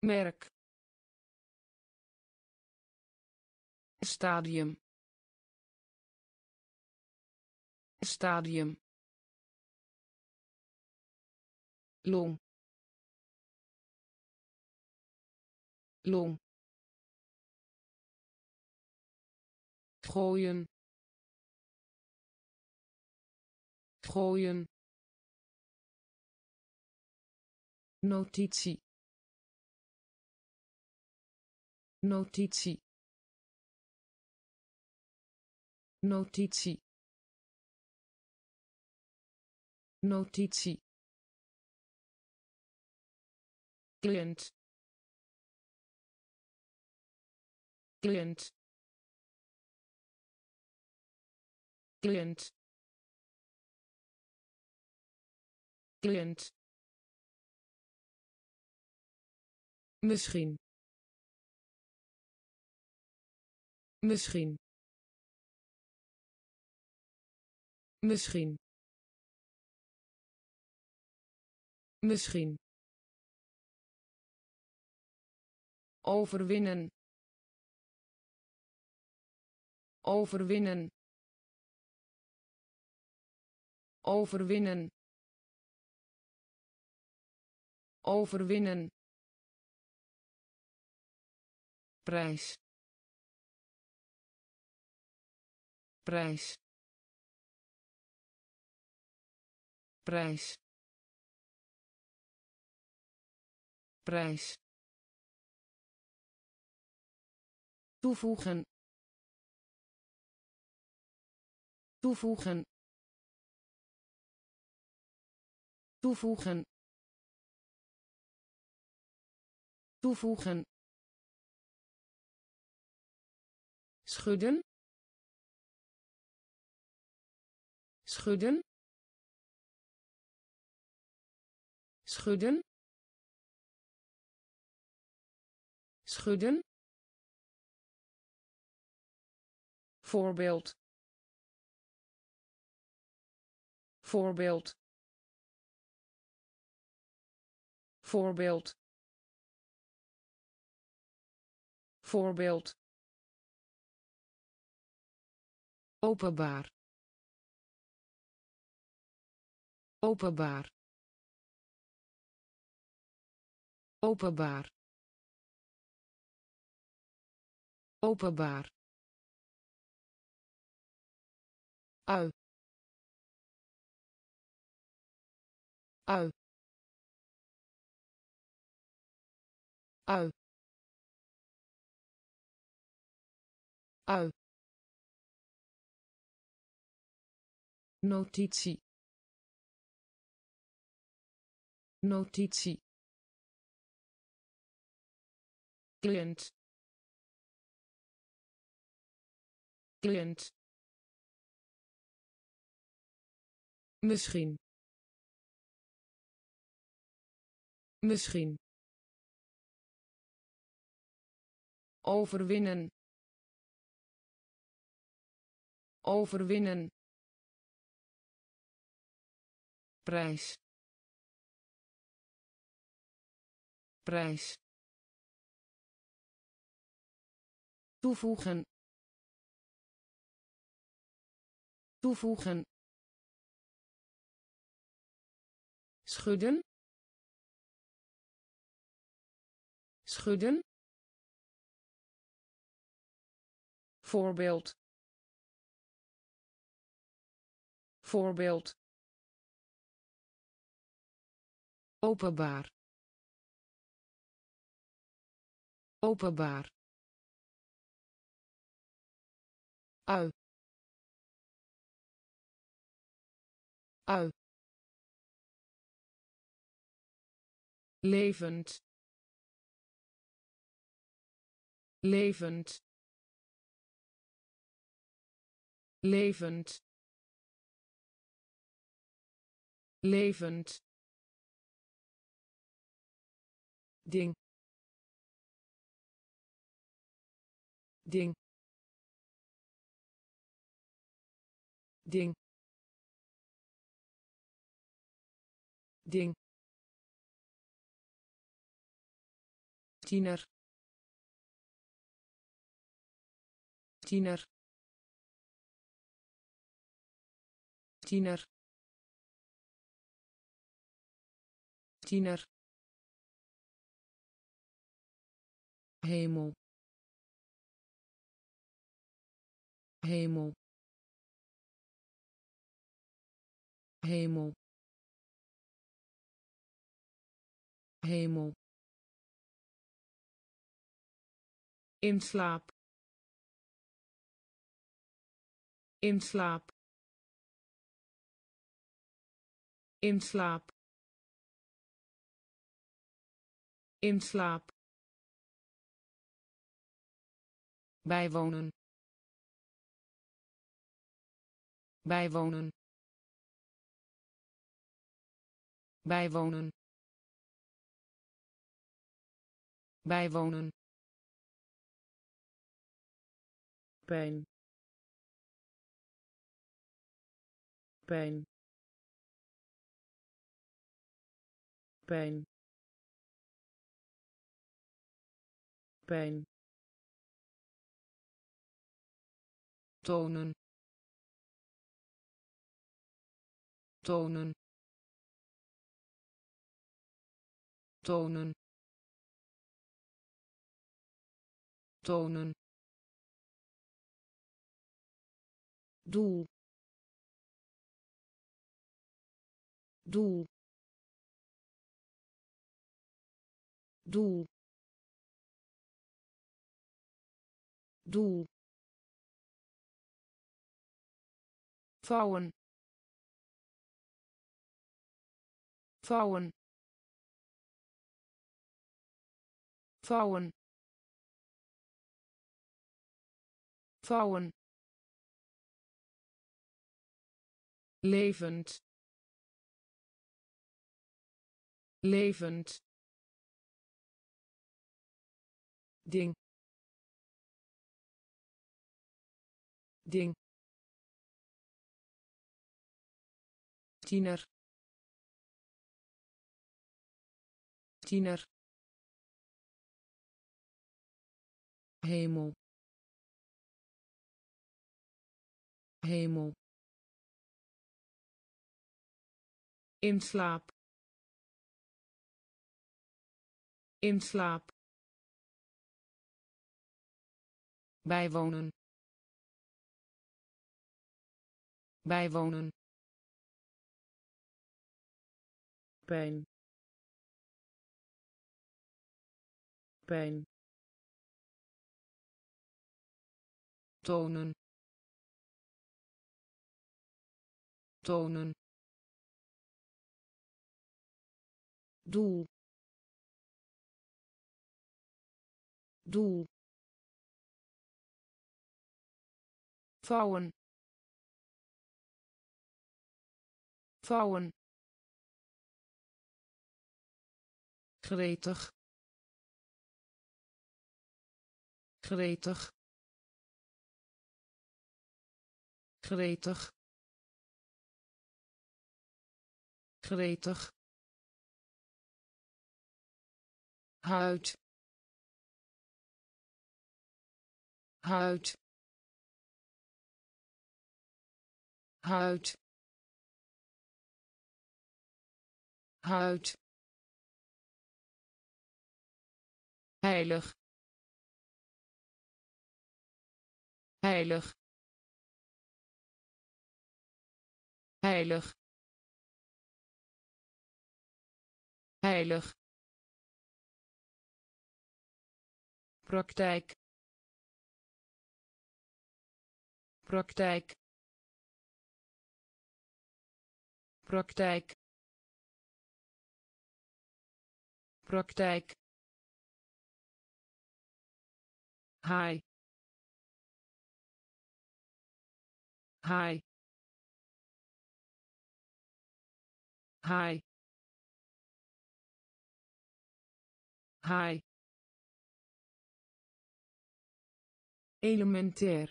Speaker 1: Merk. Stadium. Stadium. Long. Long. Gooien. Gooien notitie. Notitie. Notitie. Notitie. Cliënt. Cliënt. Cliënt. Cliënt misschien. Misschien. Misschien. Misschien. Overwinnen. Overwinnen. Overwinnen. Overwinnen prijs. Prijs. Prijs. Prijs. Toevoegen. Toevoegen. Toevoegen. Toevoegen schudden. Schudden. Schudden. Schudden. Voorbeeld. Voorbeeld. Voorbeeld. Voorbeeld openbaar. Openbaar. Openbaar. Openbaar. Ui ui ui ui notitie. Notitie. Cliënt. Cliënt. Misschien. Misschien. Overwinnen. Overwinnen prijs. Prijs. Toevoegen. Toevoegen. Schudden. Schudden. Voorbeeld. Voorbeeld openbaar. Openbaar. Ui ui levend. Levend. Levend. Levend ding. Ding. Ding. Ding. Tiener. Tiener. Tiener. Tiener hemel. Hemel. Hemel. Hemel. In slaap. In slaap. In slaap. In slaap bijwonen. Bijwonen. Bijwonen. Bijwonen. Pijn. Pijn. Pijn. Pijn tonen. Tonen.
Speaker 2: Tonen. Tonen. Doel. Doel. Doel. Doel vouwen vouwen vouwen vouwen levend. Levend. Ding. Ding tiener. Tiener. Hemel. Hemel. In slaap. In slaap. Bijwonen. Bijwonen
Speaker 1: pijn. Pijn.
Speaker 2: Tonen. Tonen. Doel. Doel. Vouwen. Vouwen gretig. Gretig. Gretig. Gretig. Huid. Huid. Huid. Huid heilig. Heilig. Heilig. Heilig. Praktijk. Praktijk. Praktijk. Praktijk haai haai haai haai elementair.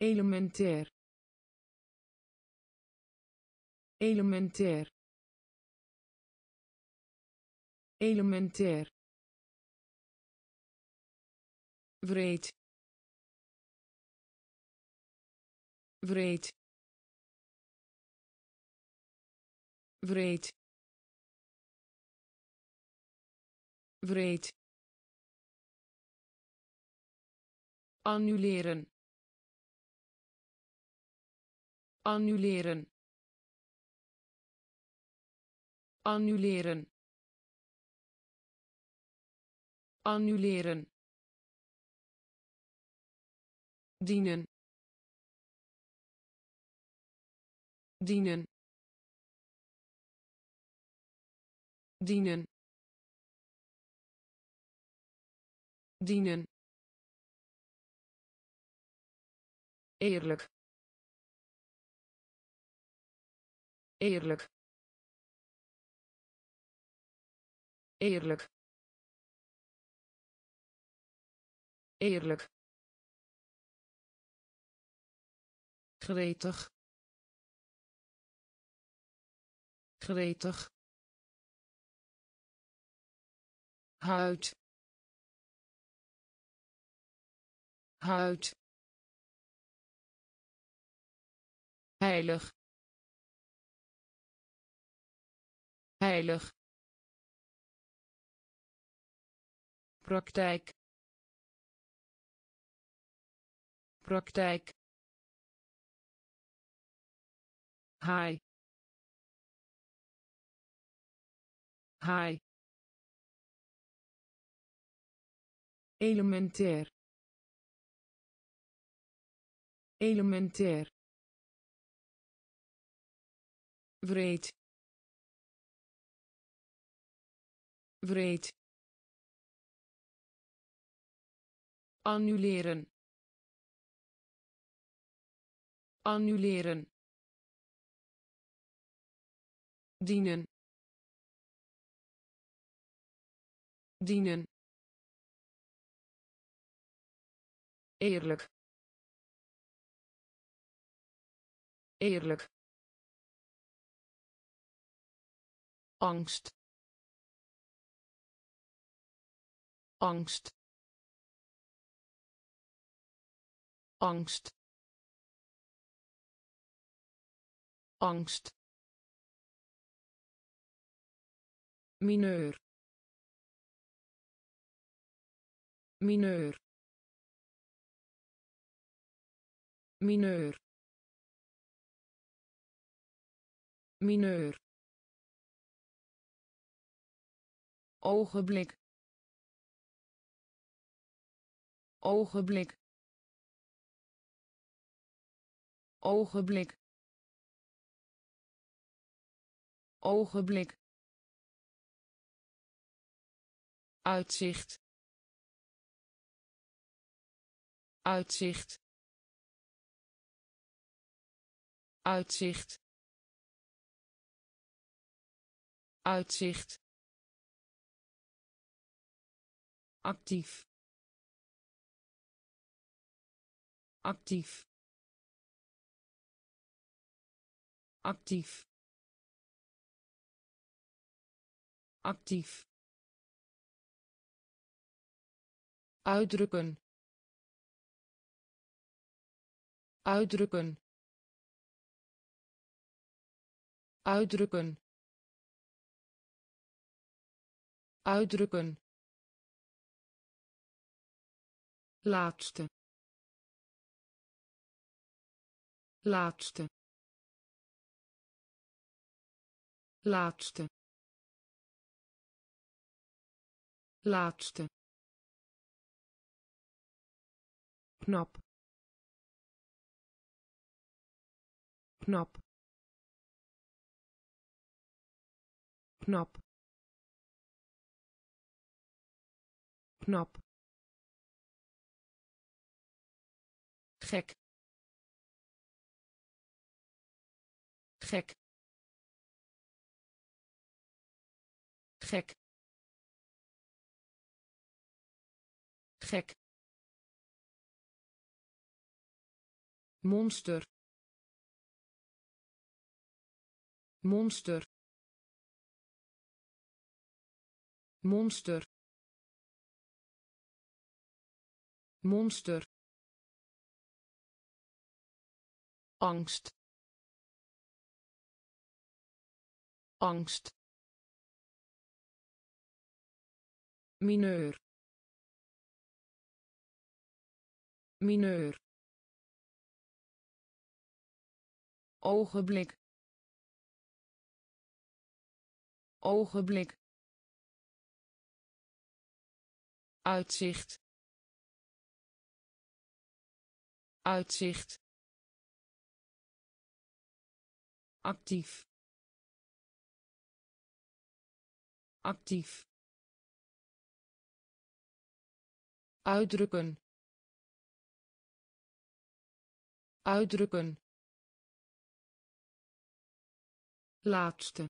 Speaker 2: Elementair. Elementair. Elementair wreed wreed wreed wreed annuleren. Annuleren. Annuleren. Annuleren dienen. Dienen. Dienen. Dienen. Eerlijk. Eerlijk. Eerlijk. Eerlijk gretig. Gretig. Huid. Huid. Heilig. Heilig. Praktijk. Praktijk haai haai elementair elementair wreed wreed annuleren. Annuleren dienen. Dienen. Eerlijk. Eerlijk. Angst. Angst. Angst. Angst mineur. Mineur. Mineur. Mineur. Ogenblik. Ogenblik. Ogenblik. Ogenblik uitzicht. Uitzicht. Uitzicht. Uitzicht. Actief. Actief. Actief. Actief uitdrukken. Uitdrukken. Uitdrukken. Uitdrukken. Laatste. Laatste. Laatste. Laatste knap. Knap. Knap. Knap. Gek. Gek. Gek. Gek monster monster monster monster angst angst mineur mineur ogenblik. Ogenblik. Uitzicht. Uitzicht. Actief. Actief. Uitdrukken. Uitdrukken laatste.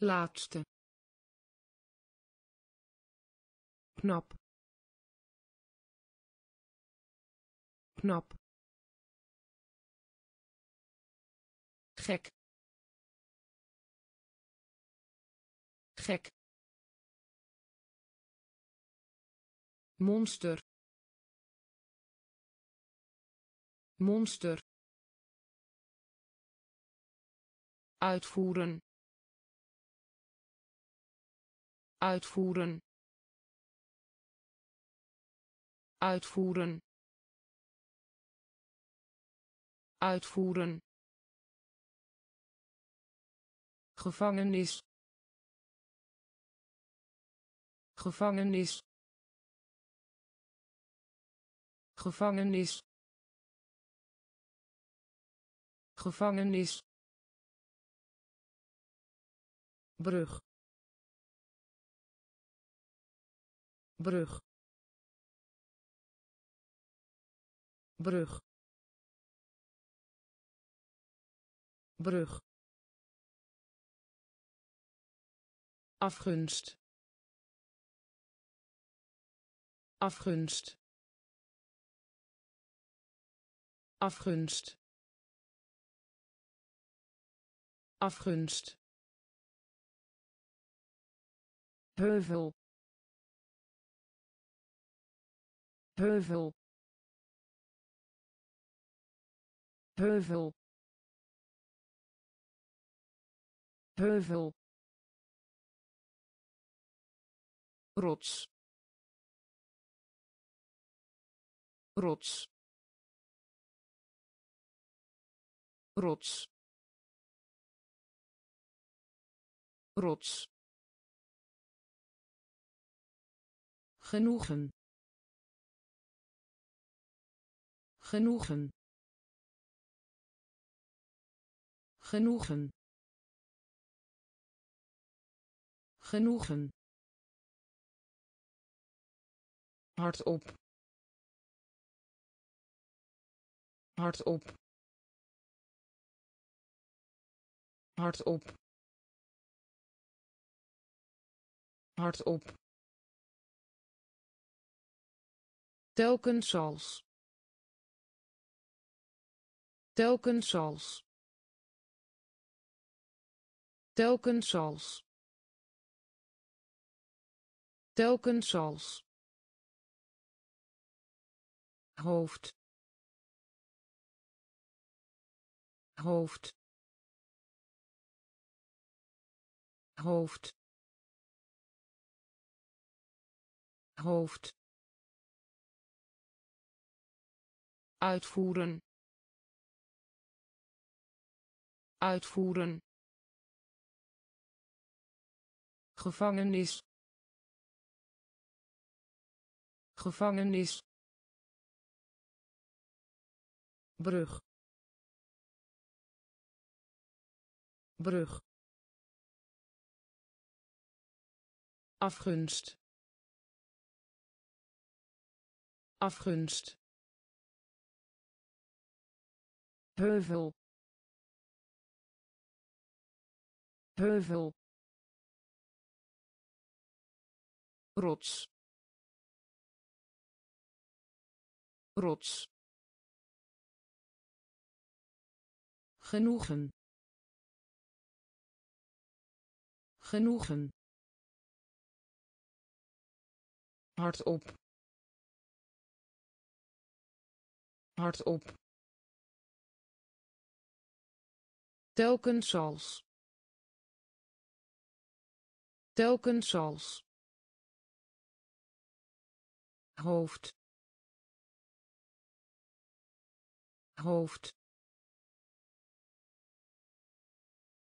Speaker 2: Laatste. Knap. Knap. Gek. Gek. Monster. Monster uitvoeren. Uitvoeren. Uitvoeren. Uitvoeren. Gevangenis. Gevangenis. Gevangenis. Gevangenis brug. Brug. Brug. Brug. Afgunst. Afgunst. Afgunst. Afgunst heuvel. Heuvel. Heuvel. Heuvel. Rots. Rots. Rots. Rots genoegen. Genoegen. Genoegen. Genoegen. Hardop. Hardop. Hardop. Hardop telkens als. Telkens als. Telkens als. Telkens als. Hoofd. Hoofd. Hoofd. Hoofd uitvoeren. Uitvoeren. Gevangenis. Gevangenis. Brug. Brug. Afgunst. Afgunst heuvel. Heuvel. Rots. Rots. Genoegen. Genoegen. Hardop. Hardop telkens als. Telkens als. Hoofd. Hoofd